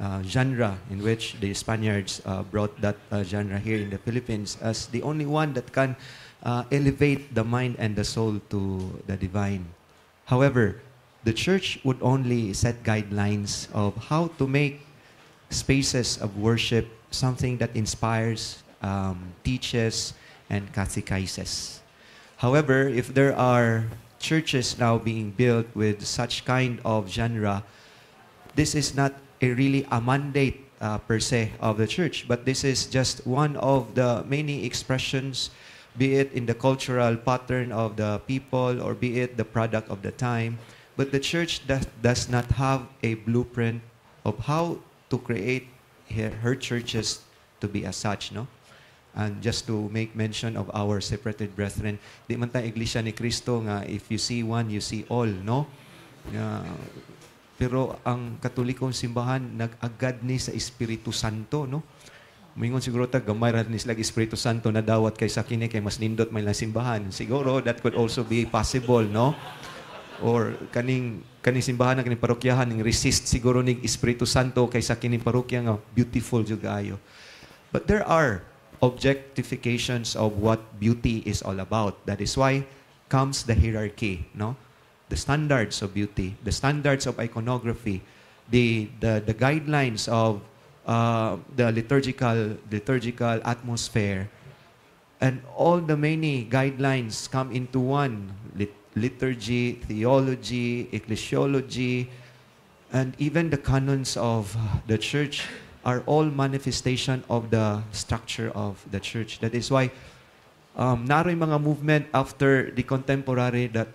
uh, genre in which the Spaniards uh, brought that uh, genre here in the Philippines as the only one that can uh, elevate the mind and the soul to the divine. However, the church would only set guidelines of how to make spaces of worship something that inspires, um, teaches, and catechizes. However, if there are churches now being built with such kind of genre, this is not a really a mandate uh, per se of the church, but this is just one of the many expressions, be it in the cultural pattern of the people or be it the product of the time. But the church does, does not have a blueprint of how to create her, her churches to be as such, no? And just to make mention of our separated brethren, di man tayo iglesia ni Kristo nga if you see one, you see all, no? Uh, pero ang katolikong simbahan nag-agad ni sa Espiritu Santo, no? Mingon siguro ta gamay ra ni sila Espiritu Santo na dawat kay sa kini kay mas nindot may lang simbahan. Siguro that could also be possible, no? Or kaning kaning simbahan ng kaning parokyahan ning resist siguro ning Espiritu Santo kay sa kining parokya nga beautiful jud kaayo. But there are objectifications of what beauty is all about. That is why comes the hierarchy, no? The standards of beauty, the standards of iconography, the the, the guidelines of uh, the liturgical liturgical atmosphere, and all the many guidelines come into one: Lit- liturgy, theology, ecclesiology, and even the canons of the church are all manifestation of the structure of the church. That is why um, naroy mga movement after the contemporary that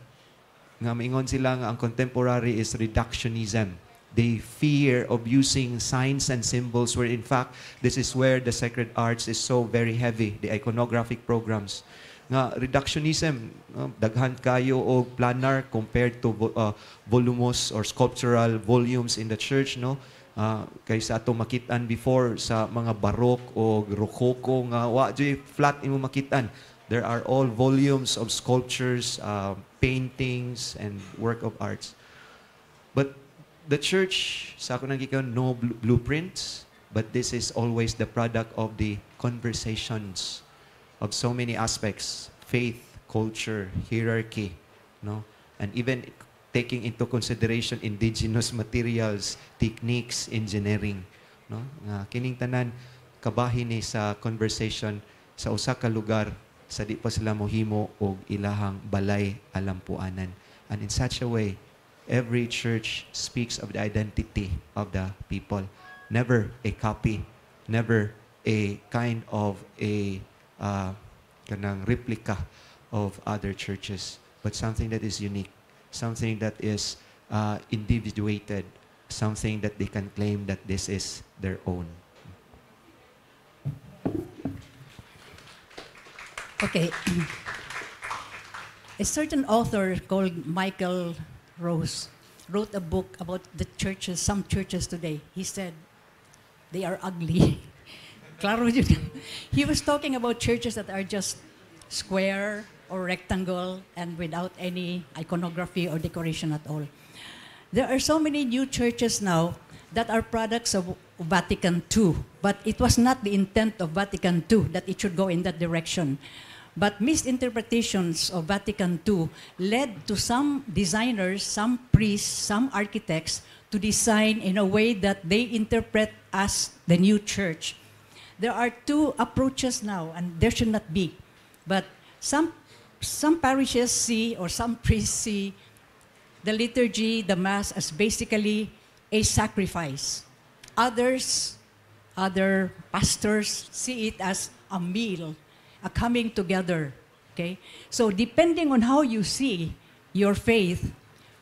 nga maingon sila nga ang contemporary is reductionism. They fear of using signs and symbols where in fact this is where the sacred arts is so very heavy, the iconographic programs. Nga reductionism, uh, daghan kayo o planar compared to uh, volumos or sculptural volumes in the church, no? Uh, kaysa ato makitan before sa mga barok o rococo nga wa joy flat imo makitan. There are all volumes of sculptures uh, paintings and work of arts. But the church sa ako nang no bl- blueprints but this is always the product of the conversations of so many aspects. Faith culture hierarchy no? And even taking into consideration indigenous materials, techniques, engineering, no? Nga kining tanan kabahin ni sa conversation sa usa ka lugar sa di pa sila mohimo og ilahang balay alampuanan. And in such a way, every church speaks of the identity of the people. Never a copy, never a kind of a uh, kanang replica of other churches, but something that is unique something that is uh, individuated, something that they can claim that this is their own. Okay. A certain author called Michael Rose wrote a book about the churches, some churches today. He said, they are ugly. [LAUGHS] He was talking about churches that are just square, or rectangle and without any iconography or decoration at all. There are so many new churches now that are products of Vatican II, but it was not the intent of Vatican II that it should go in that direction. But misinterpretations of Vatican II led to some designers, some priests, some architects to design in a way that they interpret as the new church. There are two approaches now, and there should not be. But some some parishes see or some [LAUGHS] priests see the liturgy, the mass as basically a sacrifice. Others, other pastors see it as a meal, a coming together. Okay? So depending on how you see, your faith,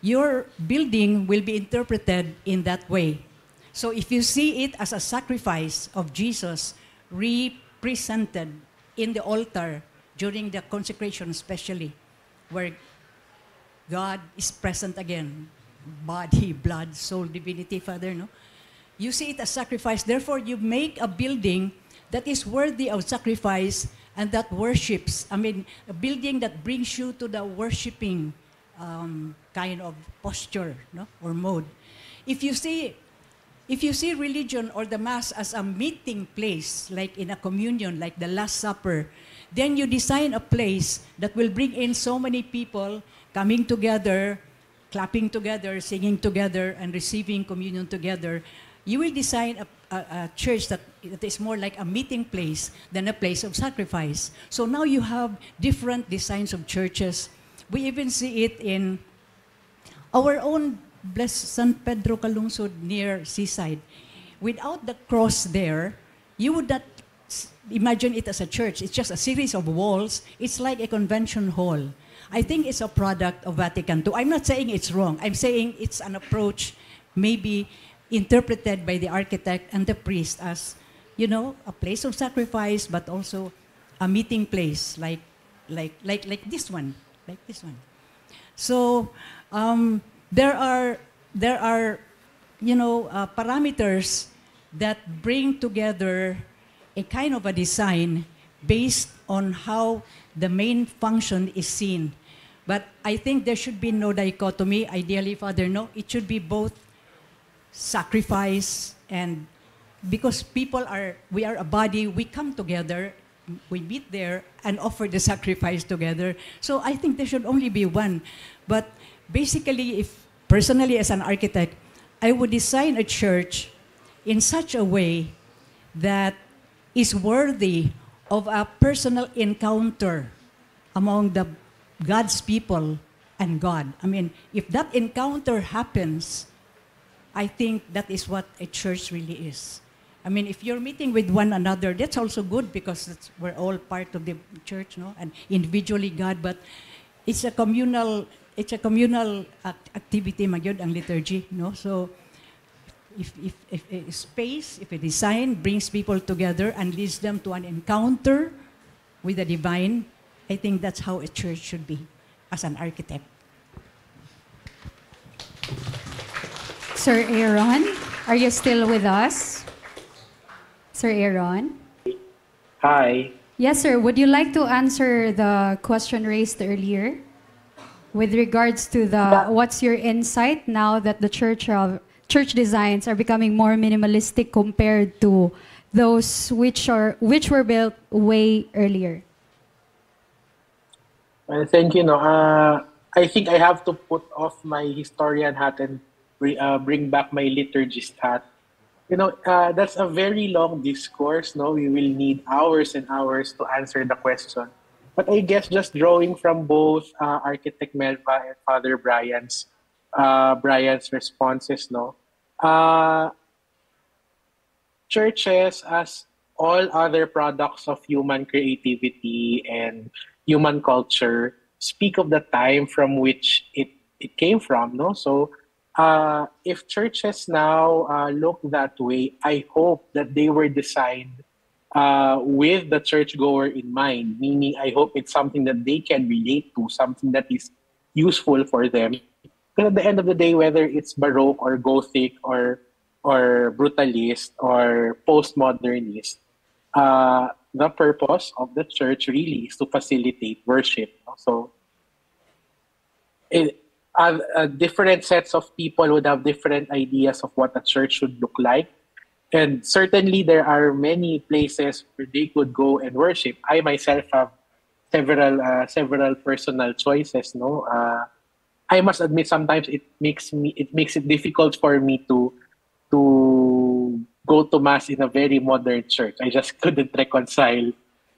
your building will be interpreted in that way. So if you see it as a sacrifice of Jesus represented in the altar during the consecration, especially, where God is present again body, blood, soul, divinity, Father, no? You see it as sacrifice. Therefore, you make a building that is worthy of sacrifice and that worships. I mean, a building that brings you to the worshiping um, kind of posture no? or mode. If you see if you see religion or the mass as a meeting place, like in a communion, like the Last Supper, then you design a place that will bring in so many people coming together, clapping together, singing together, and receiving communion together. You will design a, a, a church that, that is more like a meeting place than a place of sacrifice. So now you have different designs of churches. We even see it in our own blessed San Pedro Calungsod near seaside. Without the cross there, you would not imagine it as a church. It's just a series of walls. It's like a convention hall. I think it's a product of Vatican II. I'm not saying it's wrong. I'm saying it's an approach maybe interpreted by the architect and the priest as, you know, a place of sacrifice, but also a meeting place like, like, like, like this one, like this one. So um, there are, there are, you know, uh, parameters that bring together a kind of a design based on how the main function is seen. But I think there should be no dichotomy. Ideally, Father, no. It should be both sacrifice and because people are, we are a body, we come together, we meet there and offer the sacrifice together. So I think there should only be one. But basically, if personally as an architect, I would design a church in such a way that is worthy of a personal encounter among the God's people and God. I mean, if that encounter happens, I think that is what a church really is. I mean, if you're meeting with one another, that's also good because we're all part of the church, no? And individually God, but it's a communal, it's a communal act- activity, magyod, ang liturgy, no? So, if, if, if a space, if a design brings people together and leads them to an encounter with the divine, I think that's how a church should be as an architect. Sir Aaron, are you still with us? Sir Aaron? Hi. Yes, sir. Would you like to answer the question raised earlier with regards to the what's your insight now that the church of church designs are becoming more minimalistic compared to those which are which were built way earlier? Well, thank you. No, uh, I think I have to put off my historian hat and bring, uh, bring back my liturgist hat. You know, uh, that's a very long discourse. No, we will need hours and hours to answer the question. But I guess just drawing from both uh, Architect Melva and Father Brian's uh, Brian's responses, no, uh, churches as all other products of human creativity and human culture speak of the time from which it, it came from no? So uh, if churches now uh, look that way i hope that they were designed uh, with the churchgoer in mind meaning i hope it's something that they can relate to something that is useful for them because at the end of the day whether it's baroque or gothic or or brutalist or postmodernist uh, the purpose of the church really is to facilitate worship. So, it, uh, uh, different sets of people would have different ideas of what a church should look like. And certainly, there are many places where they could go and worship. I myself have several uh, several personal choices. No, uh, I must admit sometimes it makes me it makes it difficult for me to to go to mass in a very modern church. I just [LAUGHS] couldn't reconcile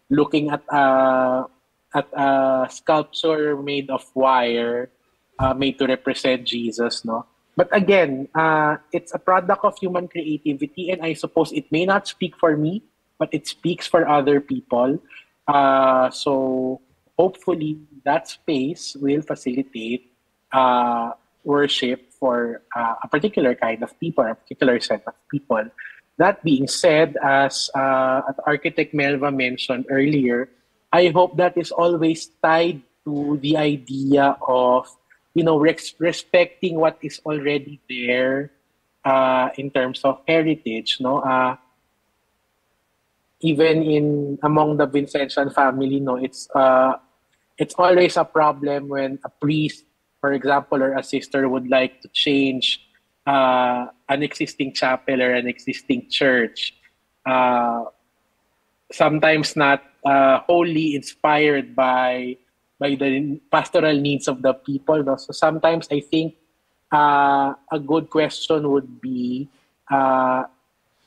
looking at a at a sculpture made of wire, uh, made to represent Jesus. No, but again, uh, it's a product of human creativity, and I suppose it may not speak for me, but it speaks for other people. Uh, so hopefully, that space will facilitate uh, worship for uh, a particular kind of people, a particular set of people. That being said, as uh, Architect Melva mentioned earlier, I hope that is always tied to the idea of, you know, res- respecting what is already there uh, in terms of heritage. No, uh, even in among the Vincentian family, no, it's uh, it's always a problem when a priest, for example, or a sister would like to change uh, an existing chapel or an existing church. Uh, sometimes not uh, wholly inspired by by the pastoral needs of the people. No? So sometimes I think uh, a good question would be uh,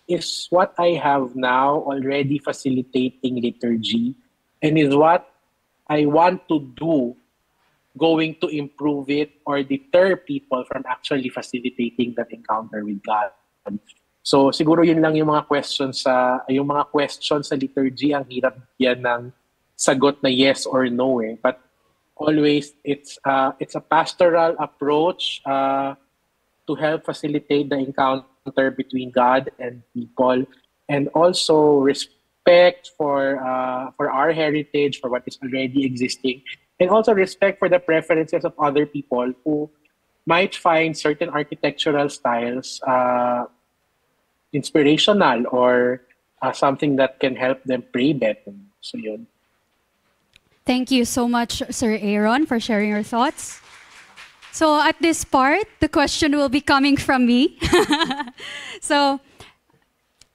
is what I have now already facilitating liturgy? And is what I want to do going to improve it or deter people from actually facilitating that encounter with God? So siguro yun lang yung mga questions sa yung mga questions sa liturgy ang hirap yan ng sagot na yes or no eh. But always it's uh, it's a pastoral approach uh, to help facilitate the encounter between God and people, and also respect for uh, for our heritage, for what is already existing, and also respect for the preferences of other people who might find certain architectural styles uh, inspirational or uh, something that can help them pray better. So yun. Thank you so much, Sir Aaron, for sharing your thoughts. So at this part, the question will be coming from me. [LAUGHS] so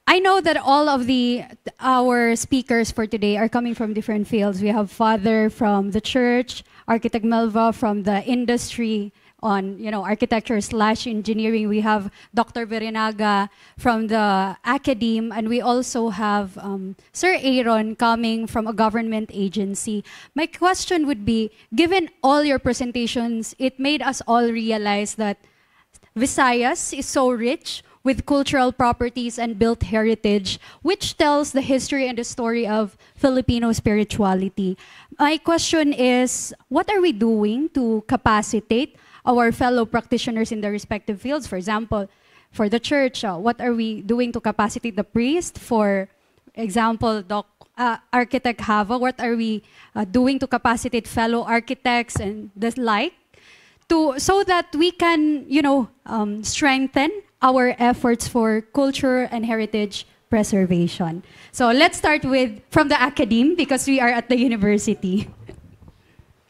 I know that all of the our speakers for today are coming from different fields. We have Father from the church, Architect Melva from the industry, on you know architecture slash engineering. We have Dr. Borinaga from the academe, and we also have um, Sir Aaron coming from a government agency. My question would be, given all your presentations, it made us all realize that Visayas is so rich with cultural properties and built heritage, which tells the history and the story of Filipino spirituality. My question is, what are we doing to capacitate our fellow practitioners in their respective fields. For example, for the church, uh, what are we doing to capacitate the priest? For example, doc, uh, architect Java, what are we uh, doing to capacitate fellow architects and the like? To, so that we can, you know, um, strengthen our efforts for culture and heritage preservation. So let's start with from the academe because we are at the university.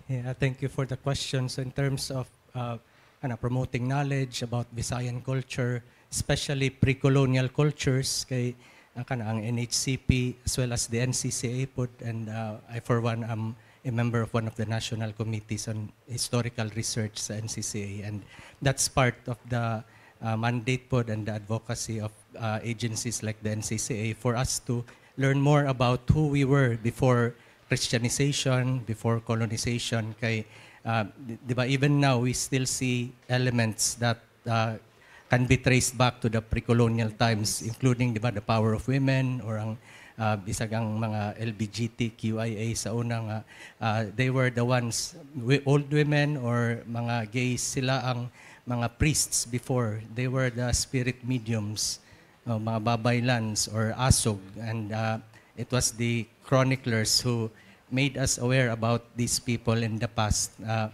Yeah, thank you for the questions. So in terms of uh, ano, promoting knowledge about Visayan culture, especially pre-colonial cultures kay uh, kana, ang NHCP as well as the NCCA put and uh, I for one am a member of one of the national committees on historical research NCCA and that's part of the uh, mandate pod and the advocacy of uh, agencies like the NCCA for us to learn more about who we were before Christianization, before colonization. Kay uh, di ba, even now, we still see elements that uh, can be traced back to the pre-colonial times, including di ba, the power of women or ang uh, bisag ang mga LGBTQIA sa unang, uh, uh, they were the ones, old women or mga gays, sila ang mga priests before. They were the spirit mediums, uh, mga babaylans or asog. And uh, it was the chroniclers who made us aware about these people in the past. Uh,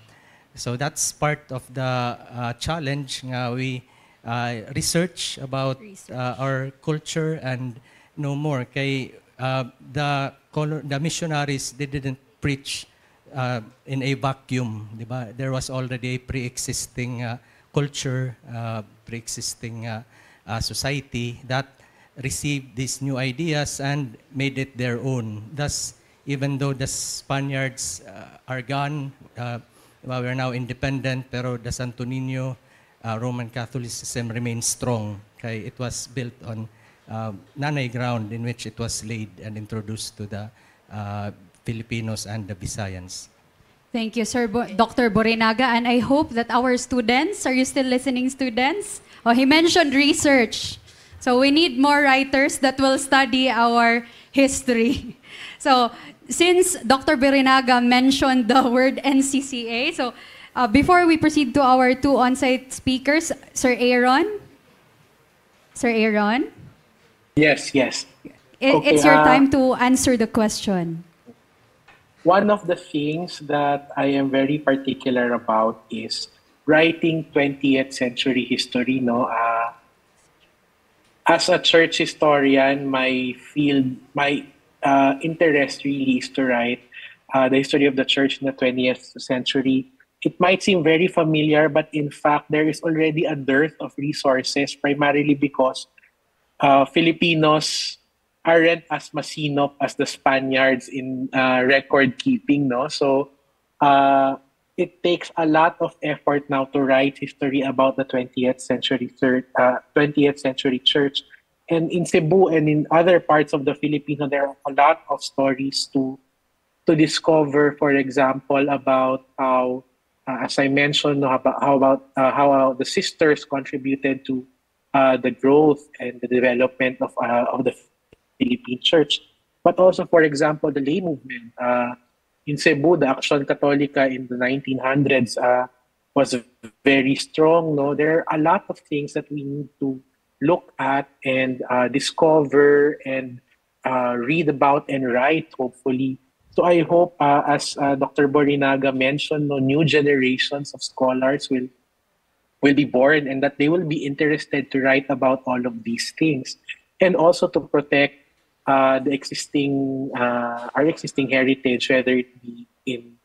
so that's part of the uh, challenge nga we uh, research about research. Uh, our culture and no more. Kay uh, the the missionaries they didn't preach uh, in a vacuum, di ba? There was already a pre-existing culture, uh, pre-existing uh, uh, society that received these new ideas and made it their own. Thus, even though the Spaniards uh, are gone, uh, we're now independent, pero the Santo Niño uh, Roman Catholicism remains strong. Kay it was built on uh, nanay ground in which it was laid and introduced to the Filipinos and the Visayans. Thank you, Sir Bo Dr. Borinaga. And I hope that our students, are you still listening, students? Oh, he mentioned research. So we need more writers that will study our history. [LAUGHS] So since Dr. Borinaga mentioned the word NCCA, so Uh, before we proceed to our two on-site speakers, Sir Aaron. Sir Aaron, Yes, yes. i- Okay, it's your uh, time to answer the question. One of the things that I am very particular about is writing 20th century history. No, uh, as a church historian, my field, my uh, interest really is to write uh, the history of the church in the 20th century. It might seem very familiar, but in fact, there is already a dearth of resources, primarily because Filipinos aren't as masinop as the Spaniards in uh, record keeping, no? So uh, it takes a lot of effort now to write history about the 20th century third, uh, 20th century church. And in Cebu and in other parts of the Philippines, there are a lot of stories to to discover, for example, about how, uh, as I mentioned, no, about, how about uh, how the sisters contributed to uh, the growth and the development of uh, of the Philippine church, but also, for example, the lay movement. Uh, in Cebu, the Action Católica in the 1900s uh, was very strong. No, there are a lot of things that we need to look at and uh, discover and uh, read about and write. Hopefully, so I hope, uh, as uh, Dr. Borinaga mentioned, no, new generations of scholars will will be born and that they will be interested to write about all of these things and also to protect uh, the existing uh, our existing heritage whether it be in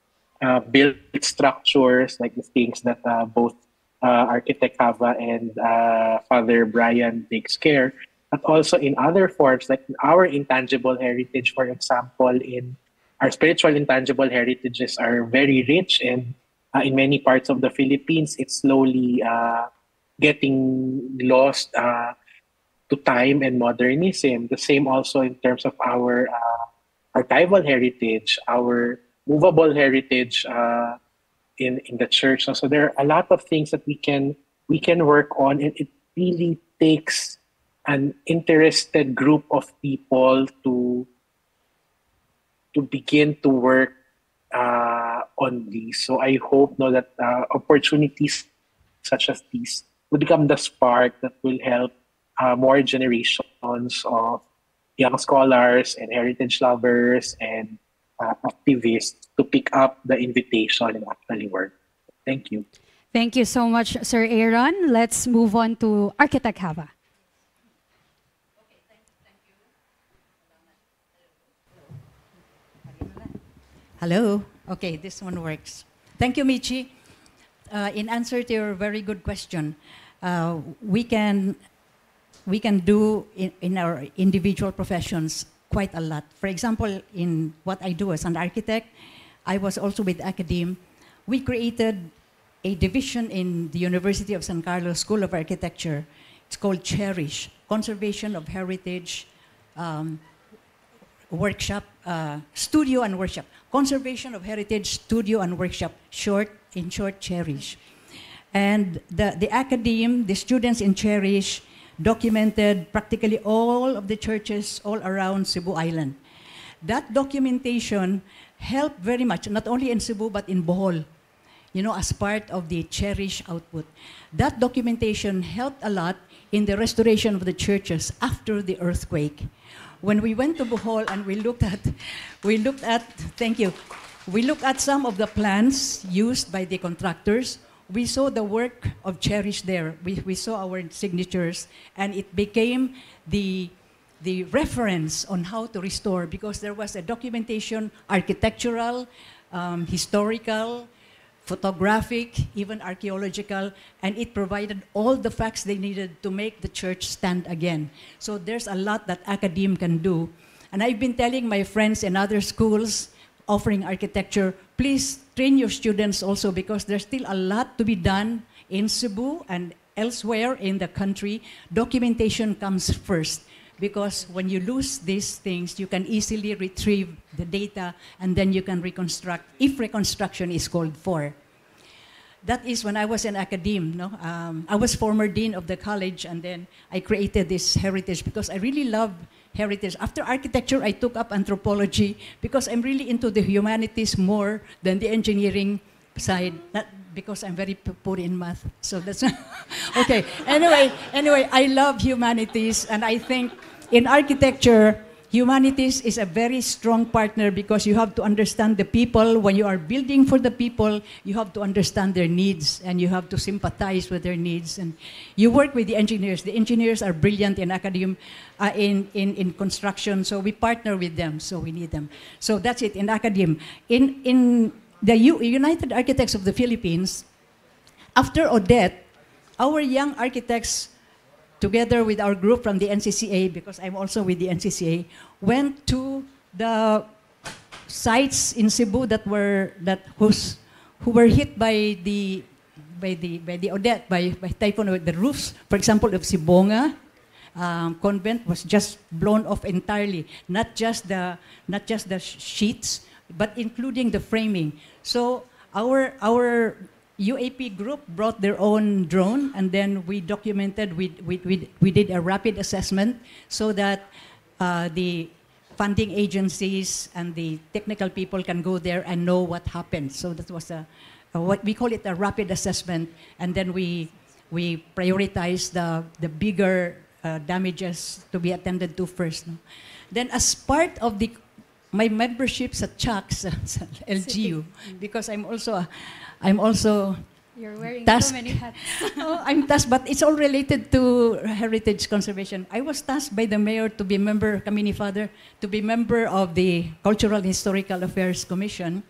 uh, built structures like the things that uh, both uh, architect Java and uh, Father Brian takes care but also in other forms like our intangible heritage for example in our spiritual intangible heritages are very rich and in many parts of the Philippines, it's slowly getting lost to time and modernism. The same also in terms of our uh, archival heritage, our movable heritage uh, in in the church. So, there are a lot of things that we can we can work on, and it really takes an interested group of people to to begin to work uh, on these. So I hope no, that uh, opportunities such as these will become the spark that will help uh, more generations of young scholars and heritage lovers and uh, activists to pick up the invitation and actually work. Thank you. Thank you so much, Sir Aaron. Let's move on to Architect Java. Hello. Okay, this one works. Thank you, Michi. Uh, in answer to your very good question, uh, we can we can do in, in our individual professions quite a lot. For example, in what I do as an architect, I was also with Academe. We created a division in the University of San Carlos School of Architecture. It's called Cherish, Conservation of Heritage um, Workshop, uh, Studio and Workshop. Conservation of Heritage Studio and Workshop, short, in short, Cherish. And the, the academe, the students in Cherish, documented practically all of the churches all around Cebu Island. That documentation helped very much, not only in Cebu, but in Bohol, you know, as part of the Cherish output. That documentation helped a lot in the restoration of the churches after the earthquake. When we went to Bohol and we looked at, we looked at, thank you, we looked at some of the plans used by the contractors. We saw the work of Cherish there. We, we saw our signatures, and it became the, the reference on how to restore because there was a documentation, architectural, um, historical, photographic, even archaeological, and it provided all the facts they needed to make the church stand again. So there's a lot that academe can do. And I've been telling my friends in other schools offering architecture, please train your students also because there's still a lot to be done in Cebu and elsewhere in the country. Documentation comes first because when you lose these things, you can easily retrieve the data and then you can reconstruct if reconstruction is called for. That is when I was in academe. No? Um, I was former dean of the college and then I created this heritage because I really love heritage. After architecture, I took up anthropology because I'm really into the humanities more than the engineering side. That, because I'm very poor in math. So that's [LAUGHS] okay. Anyway, anyway, I love humanities, and I think in architecture, humanities is a very strong partner because you have to understand the people. When you are building for the people, you have to understand their needs and you have to sympathize with their needs. And you work with the engineers. The engineers are brilliant in academia, uh, in, in, in construction, so we partner with them, so we need them. So that's it in academia. In, in the U- United Architects of the Philippines, after Odette, our young architects together with our group from the NCCA, because I'm also with the NCCA, went to the sites in Cebu that were that whose who were hit by the by the by the Odette by by typhoon the roofs, for example, of Sibonga. Um, convent was just blown off entirely, not just the not just the sheets, but including the framing. So our our UAP group brought their own drone, and then we documented, we, we, we, we did a rapid assessment so that uh, the funding agencies and the technical people can go there and know what happened. So that was a, a what we call it a rapid assessment, and then we, we prioritize the, the bigger uh, damages to be attended to first. Then as part of the my membership sa, sa LGU, [LAUGHS] mm. because I'm also a, I'm also You're wearing tasked. so many hats. [LAUGHS] oh, I'm tasked, but it's all related to heritage conservation. I was tasked by the mayor to be member, Kamini Father, to be member of the Cultural Historical Affairs Commission.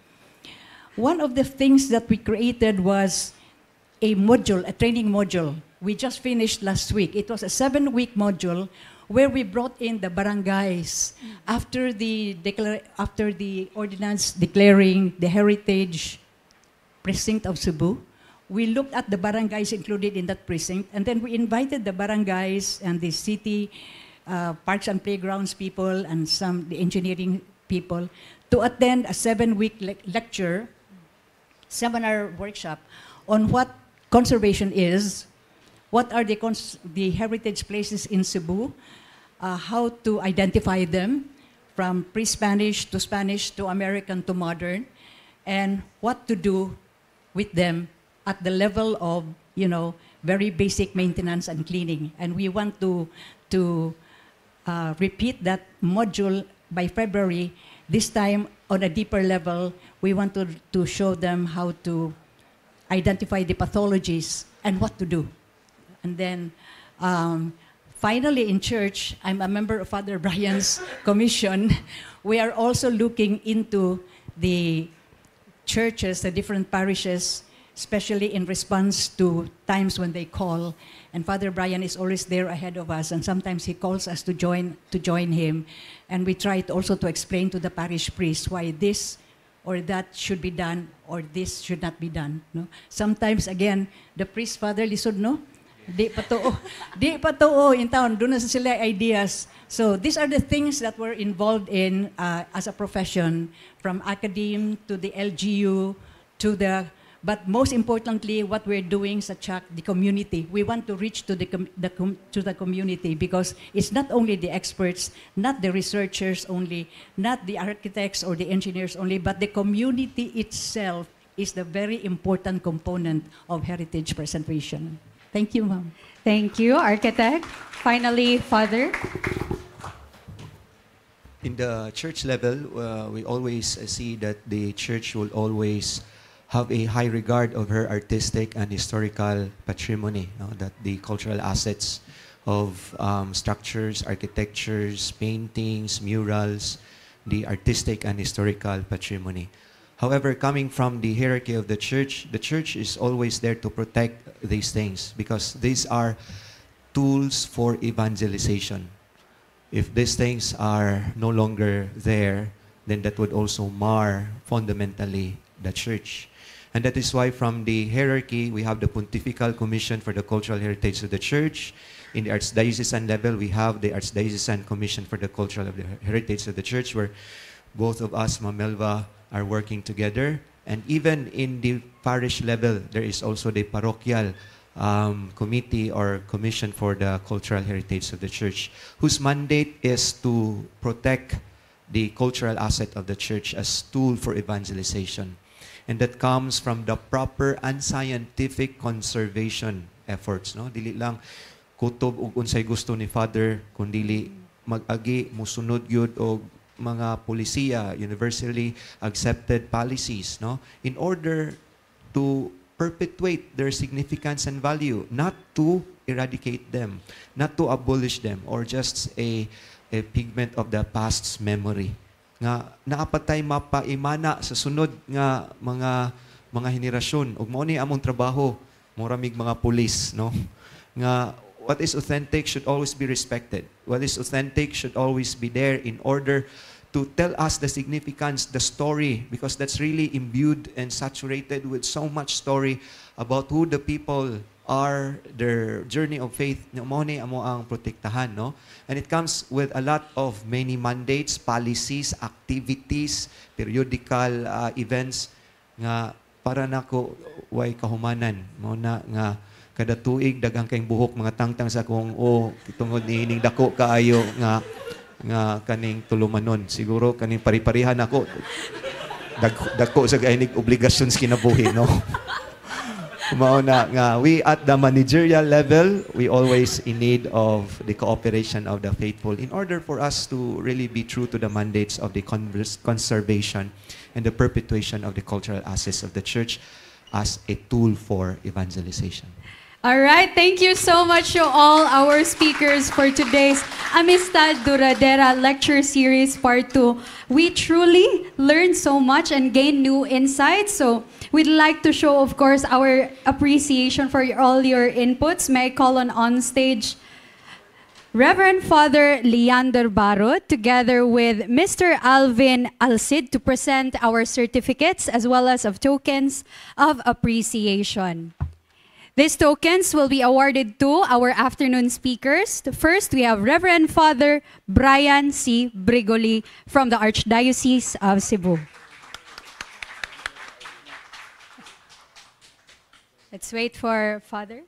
One of the things that we created was a module, a training module. We just finished last week. It was a seven-week module where we brought in the barangays after the after the ordinance declaring the heritage precinct of Cebu. We looked at the barangays included in that precinct, and then we invited the barangays and the city uh, parks and playgrounds people and some the engineering people to attend a seven-week le- lecture, seminar workshop on what conservation is, what are the, the heritage places in Cebu, uh, how to identify them from pre-Spanish to Spanish to American to modern, and what to do with them at the level of, you know, very basic maintenance and cleaning. And we want to, to uh, repeat that module by February. This time, on a deeper level, we want to, to show them how to identify the pathologies and what to do. And then um, finally, in church, I'm a member of Father Brian's commission. We are also looking into the churches, the different parishes, especially in response to times when they call. And Father Brian is always there ahead of us, and sometimes he calls us to join to join him. And we try to also to explain to the parish priest why this or that should be done or this should not be done. No? Sometimes, again, the priest, Father Lisod, no? Di pa too. Di pa too in town. Doon na sila ideas. So these are the things that we're involved in uh, as a profession, from academe to the LGU to the but most importantly, what we're doing sa CHAC, the community. We want to reach to the, com- the com- to the community because it's not only the experts, not the researchers only, not the architects or the engineers only, but the community itself is the very important component of heritage preservation. Thank you, ma'am. Thank you, architect. Finally, Father. In the church level, uh, we always uh, see that the church will always have a high regard of her artistic and historical patrimony, no? that the cultural assets of um, structures, architectures, paintings, murals, the artistic and historical patrimony. However, coming from the hierarchy of the church, the church is always there to protect these things because these are tools for evangelization. If these things are no longer there, then that would also mar fundamentally the church. And that is why from the hierarchy, we have the Pontifical Commission for the Cultural Heritage of the Church. In the Archdiocesan level, we have the Archdiocesan Commission for the Cultural Heritage of the Church, where both of us, Mamelva, are working together. And even in the parish level, there is also the parochial um, committee or commission for the cultural heritage of the church, whose mandate is to protect the cultural asset of the church as tool for evangelization. And that comes from the proper and scientific conservation efforts. No? Dili lang kutob ug unsay gusto ni Father, kundili mag-agi, musunod yun o mga polisiya, universally accepted policies, no? In order to perpetuate their significance and value, not to eradicate them, not to abolish them, or just a, a pigment of the past's memory. Nga naapatay mapaimana sa sunod nga mga mga henerasyon ug mao ni among trabaho moramig mga pulis no nga what is authentic should always be respected what is authentic should always be there in order to tell us the significance, the story, because that's really imbued and saturated with so much story about who the people are, their journey of faith. Mo amo ang protektahan, no? And it comes with a lot of many mandates, policies, activities, periodical uh, events nga para nako way kahumanan mo na nga kada tuig daghang kayong buhok mga tangtang sa kung oh tungod ni ining dako kaayo nga nga kaning tulumanon. Siguro kaning pari-parihan ako. Dag, dagko sa gainig obligasyon sa kinabuhi, no? [LAUGHS] Mao na nga we at the managerial level we always in need of the cooperation of the faithful in order for us to really be true to the mandates of the conservation and the perpetuation of the cultural assets of the church as a tool for evangelization. All right, thank you so much to all our speakers for today's Amistad Duradera lecture series part 2. We truly learned so much and gained new insights. So we'd like to show, of course, our appreciation for all your inputs. May I call on on stage Reverend Father Leander Barot together with Mr. Alvin Alcid to present our certificates as well as of tokens of appreciation. These tokens will be awarded to our afternoon speakers. First, we have Reverend Father Brian C. Brigoli from the Archdiocese of Cebu. Let's wait for Father.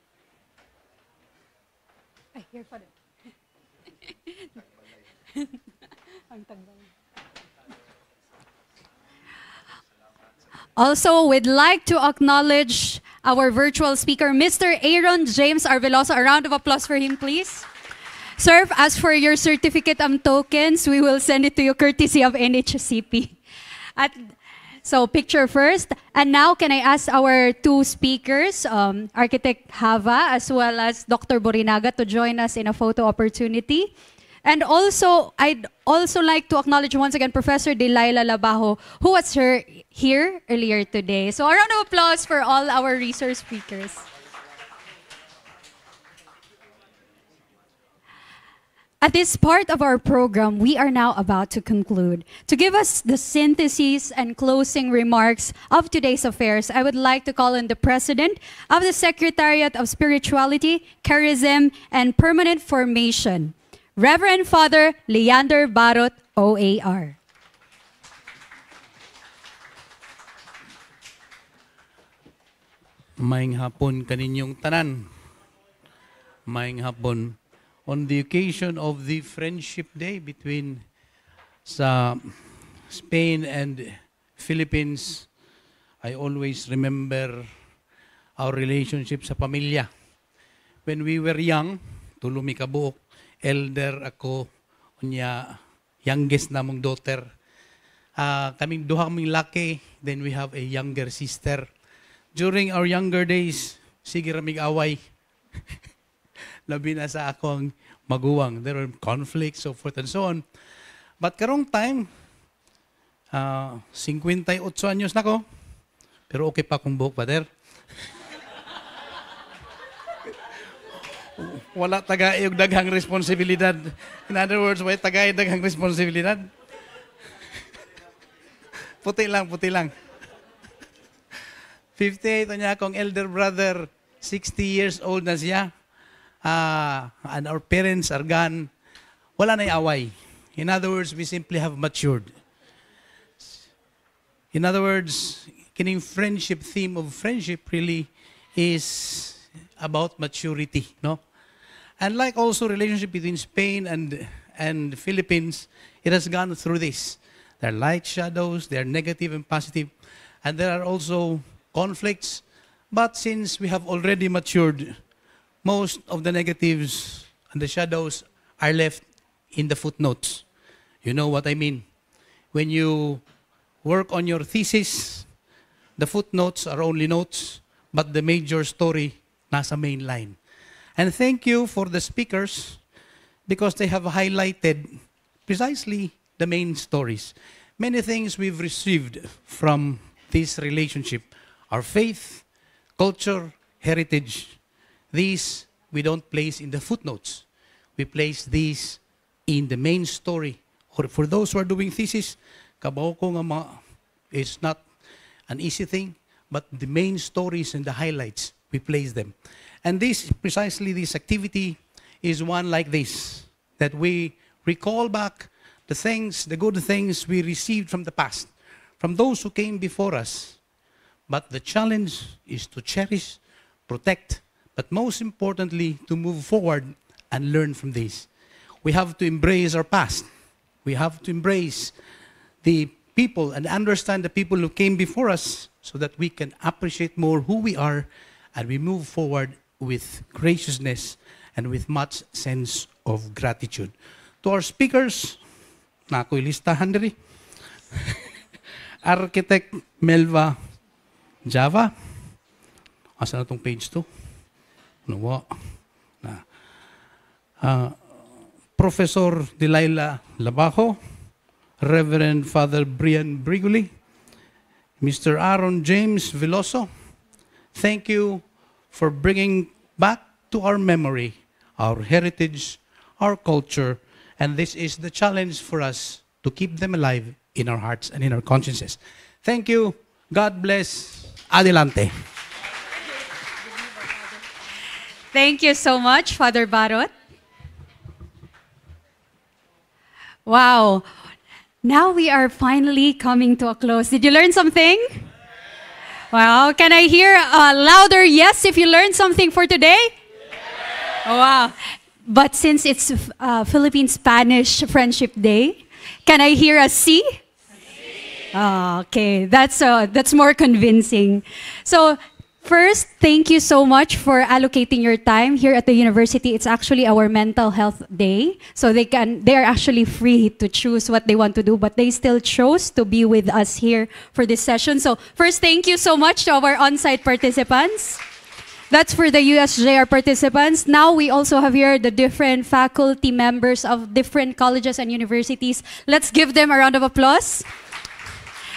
Ay, here, Father. [LAUGHS] Also, we'd like to acknowledge our virtual speaker, Mr. Aaron James Arvelosa. A round of applause for him, please. Sir, as for your certificate and tokens, we will send it to you courtesy of NHCP. At, so, picture first. And now, can I ask our two speakers, um, Architect Java as well as Dr. Borinaga, to join us in a photo opportunity? And also, I'd also like to acknowledge once again Professor Delilah Labajo, who was here, here earlier today. So a round of applause for all our research speakers. At this part of our program, we are now about to conclude. To give us the synthesis and closing remarks of today's affairs, I would like to call on the President of the Secretariat of Spirituality, Charism, and Permanent Formation, Reverend Father Leander Barot, OAR. Maing hapon kaninyong tanan. Maing hapon on the occasion of the Friendship Day between sa Spain and Philippines, I always remember our relationship sa pamilya. When we were young, tulumi kabuok, elder ako, unya youngest namong daughter. Uh, kaming duha kaming laki, then we have a younger sister. During our younger days, sige ramig away. [LAUGHS] Labi na sa akong maguwang. There were conflicts, so forth and so on. But karong time, uh, 58 anyos na ko, pero okay pa akong buhok, brother. Wala taga yung daghang responsibilidad. In other words, wala taga yung daghang responsibilidad. [LAUGHS] puti lang, puti lang. [LAUGHS] 58 niya akong elder brother, 60 years old na siya. Uh, and our parents are gone. Wala na away. In other words, we simply have matured. In other words, kining friendship theme of friendship really is about maturity, no? And like also relationship between Spain and and Philippines, it has gone through this. There are light shadows, there are negative and and there are also conflicts. But since we have already matured, most of the negatives and the shadows are left in the footnotes. You know what I mean? When you work on your thesis, the footnotes are only notes, but the major story nasa main line. And thank you for the speakers because they have highlighted precisely the main stories. Many things we've received from this relationship our faith, culture, heritage. These we don't place in the footnotes. We place these in the main story. Or for those who are doing thesis, kabaw ko nga it's not an easy thing, but the main stories and the highlights, we place them. And this, precisely this activity, is one like this, that we recall back the things, the good things we received from the past, from those who came before us. But the challenge is to cherish, protect, but most importantly, to move forward and learn from this. We have to embrace our past. We have to embrace the people and understand the people who came before us so that we can appreciate more who we are and we move forward with graciousness and with much sense of gratitude. To our speakers, na ako'y listahan diri. [LAUGHS] Architect Melva Java. Asa na tong page to? Ano wa? Na. Uh, Professor Delilah Labajo, Reverend Father Brian Briguli, Mr. Aaron James Veloso, thank you for bringing back to our memory our heritage, our culture, and this is the challenge for us to keep them alive in our hearts and in our consciences. Thank you. God bless. Adelante. Thank you so much, Father Barot. Wow. Now we are finally coming to a close. Did you learn something? Wow. Can I hear a louder yes if you learned something for today? Wow. But since it's uh, Philippine Spanish Friendship Day, can I hear a C? Oh, okay, that's uh, that's more convincing. So First, thank you so much for allocating your time here at the university. It's actually our mental health day. So they can they are actually free to choose what they want to do, but they still chose to be with us here for this session. So first, thank you so much to our on-site participants. That's for the USJR participants. Now we also have here the different faculty members of different colleges and universities. Let's give them a round of applause.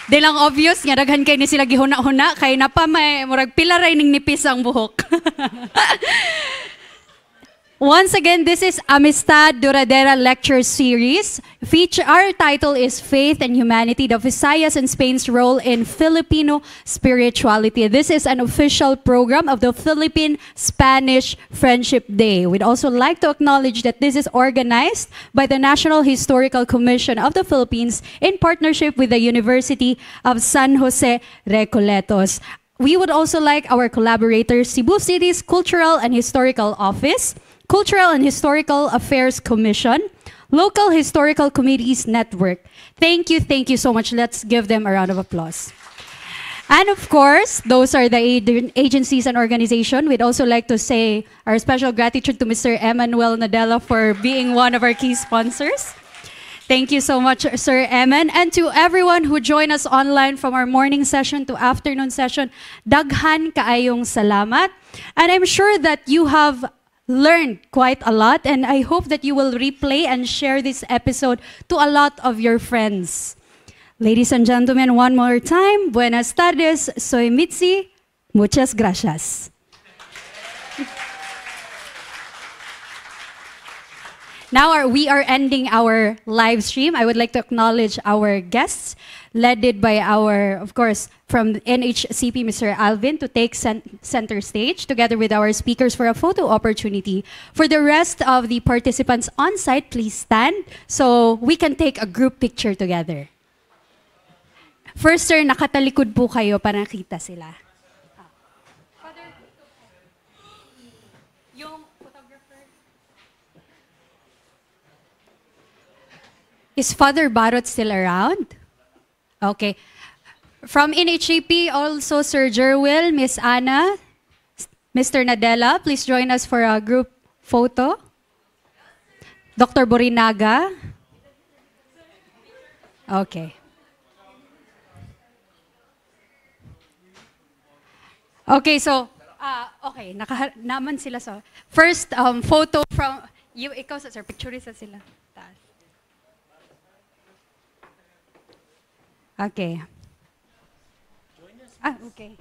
Di lang obvious nga daghan kay ni sila gihuna-huna kay napa may murag pila ning nipis ang buhok. [LAUGHS] Once again, this is Amistad Duradera Lecture Series. Feature, our title is Faith and Humanity, the Visayas and Spain's Role in Filipino Spirituality. This is an official program of the Philippine Spanish Friendship Day. We'd also like to acknowledge that this is organized by the National Historical Commission of the Philippines in partnership with the University of San Jose Recoletos. We would also like our collaborators, Cebu City's Cultural and Historical Office, Cultural and Historical Affairs Commission, Local Historical Committees Network. Thank you, thank you so much. Let's give them a round of applause. And of course, those are the agencies and organizations. We'd also like to say our special gratitude to Mr. Emmanuel Nadella for being one of our key sponsors. Thank you so much, Sir Eman. And to everyone who joined us online from our morning session to afternoon session, daghan kaayong salamat. And I'm sure that you have learned quite a lot, and I hope that you will replay and share this episode to a lot of your friends. Ladies and gentlemen, one more time, buenas tardes, soy Mitzi. Muchas gracias. Now we are ending our live stream. I would like to acknowledge our guests, led by our, of course, from NHCP, Mr. Alvin, to take center stage together with our speakers for a photo opportunity. For the rest of the participants on site, please stand so we can take a group picture together. First, sir, nakatalikod po kayo para nakita sila. Is Father Barot still around? Okay. From NHAP, also Sir Jerwil, Miss Anna, Mr. Nadella, please join us for a group photo. Dr. Borinaga. Okay. Okay, so, ah, okay, naka, naman sila sa, first um, photo from, you, ikaw sa sir, picture sa sila. Okay. Ah, okay.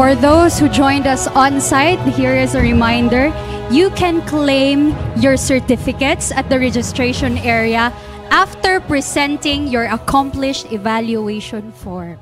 For those who joined us on site, here is a reminder you can claim your certificates at the registration area after presenting your accomplished evaluation form.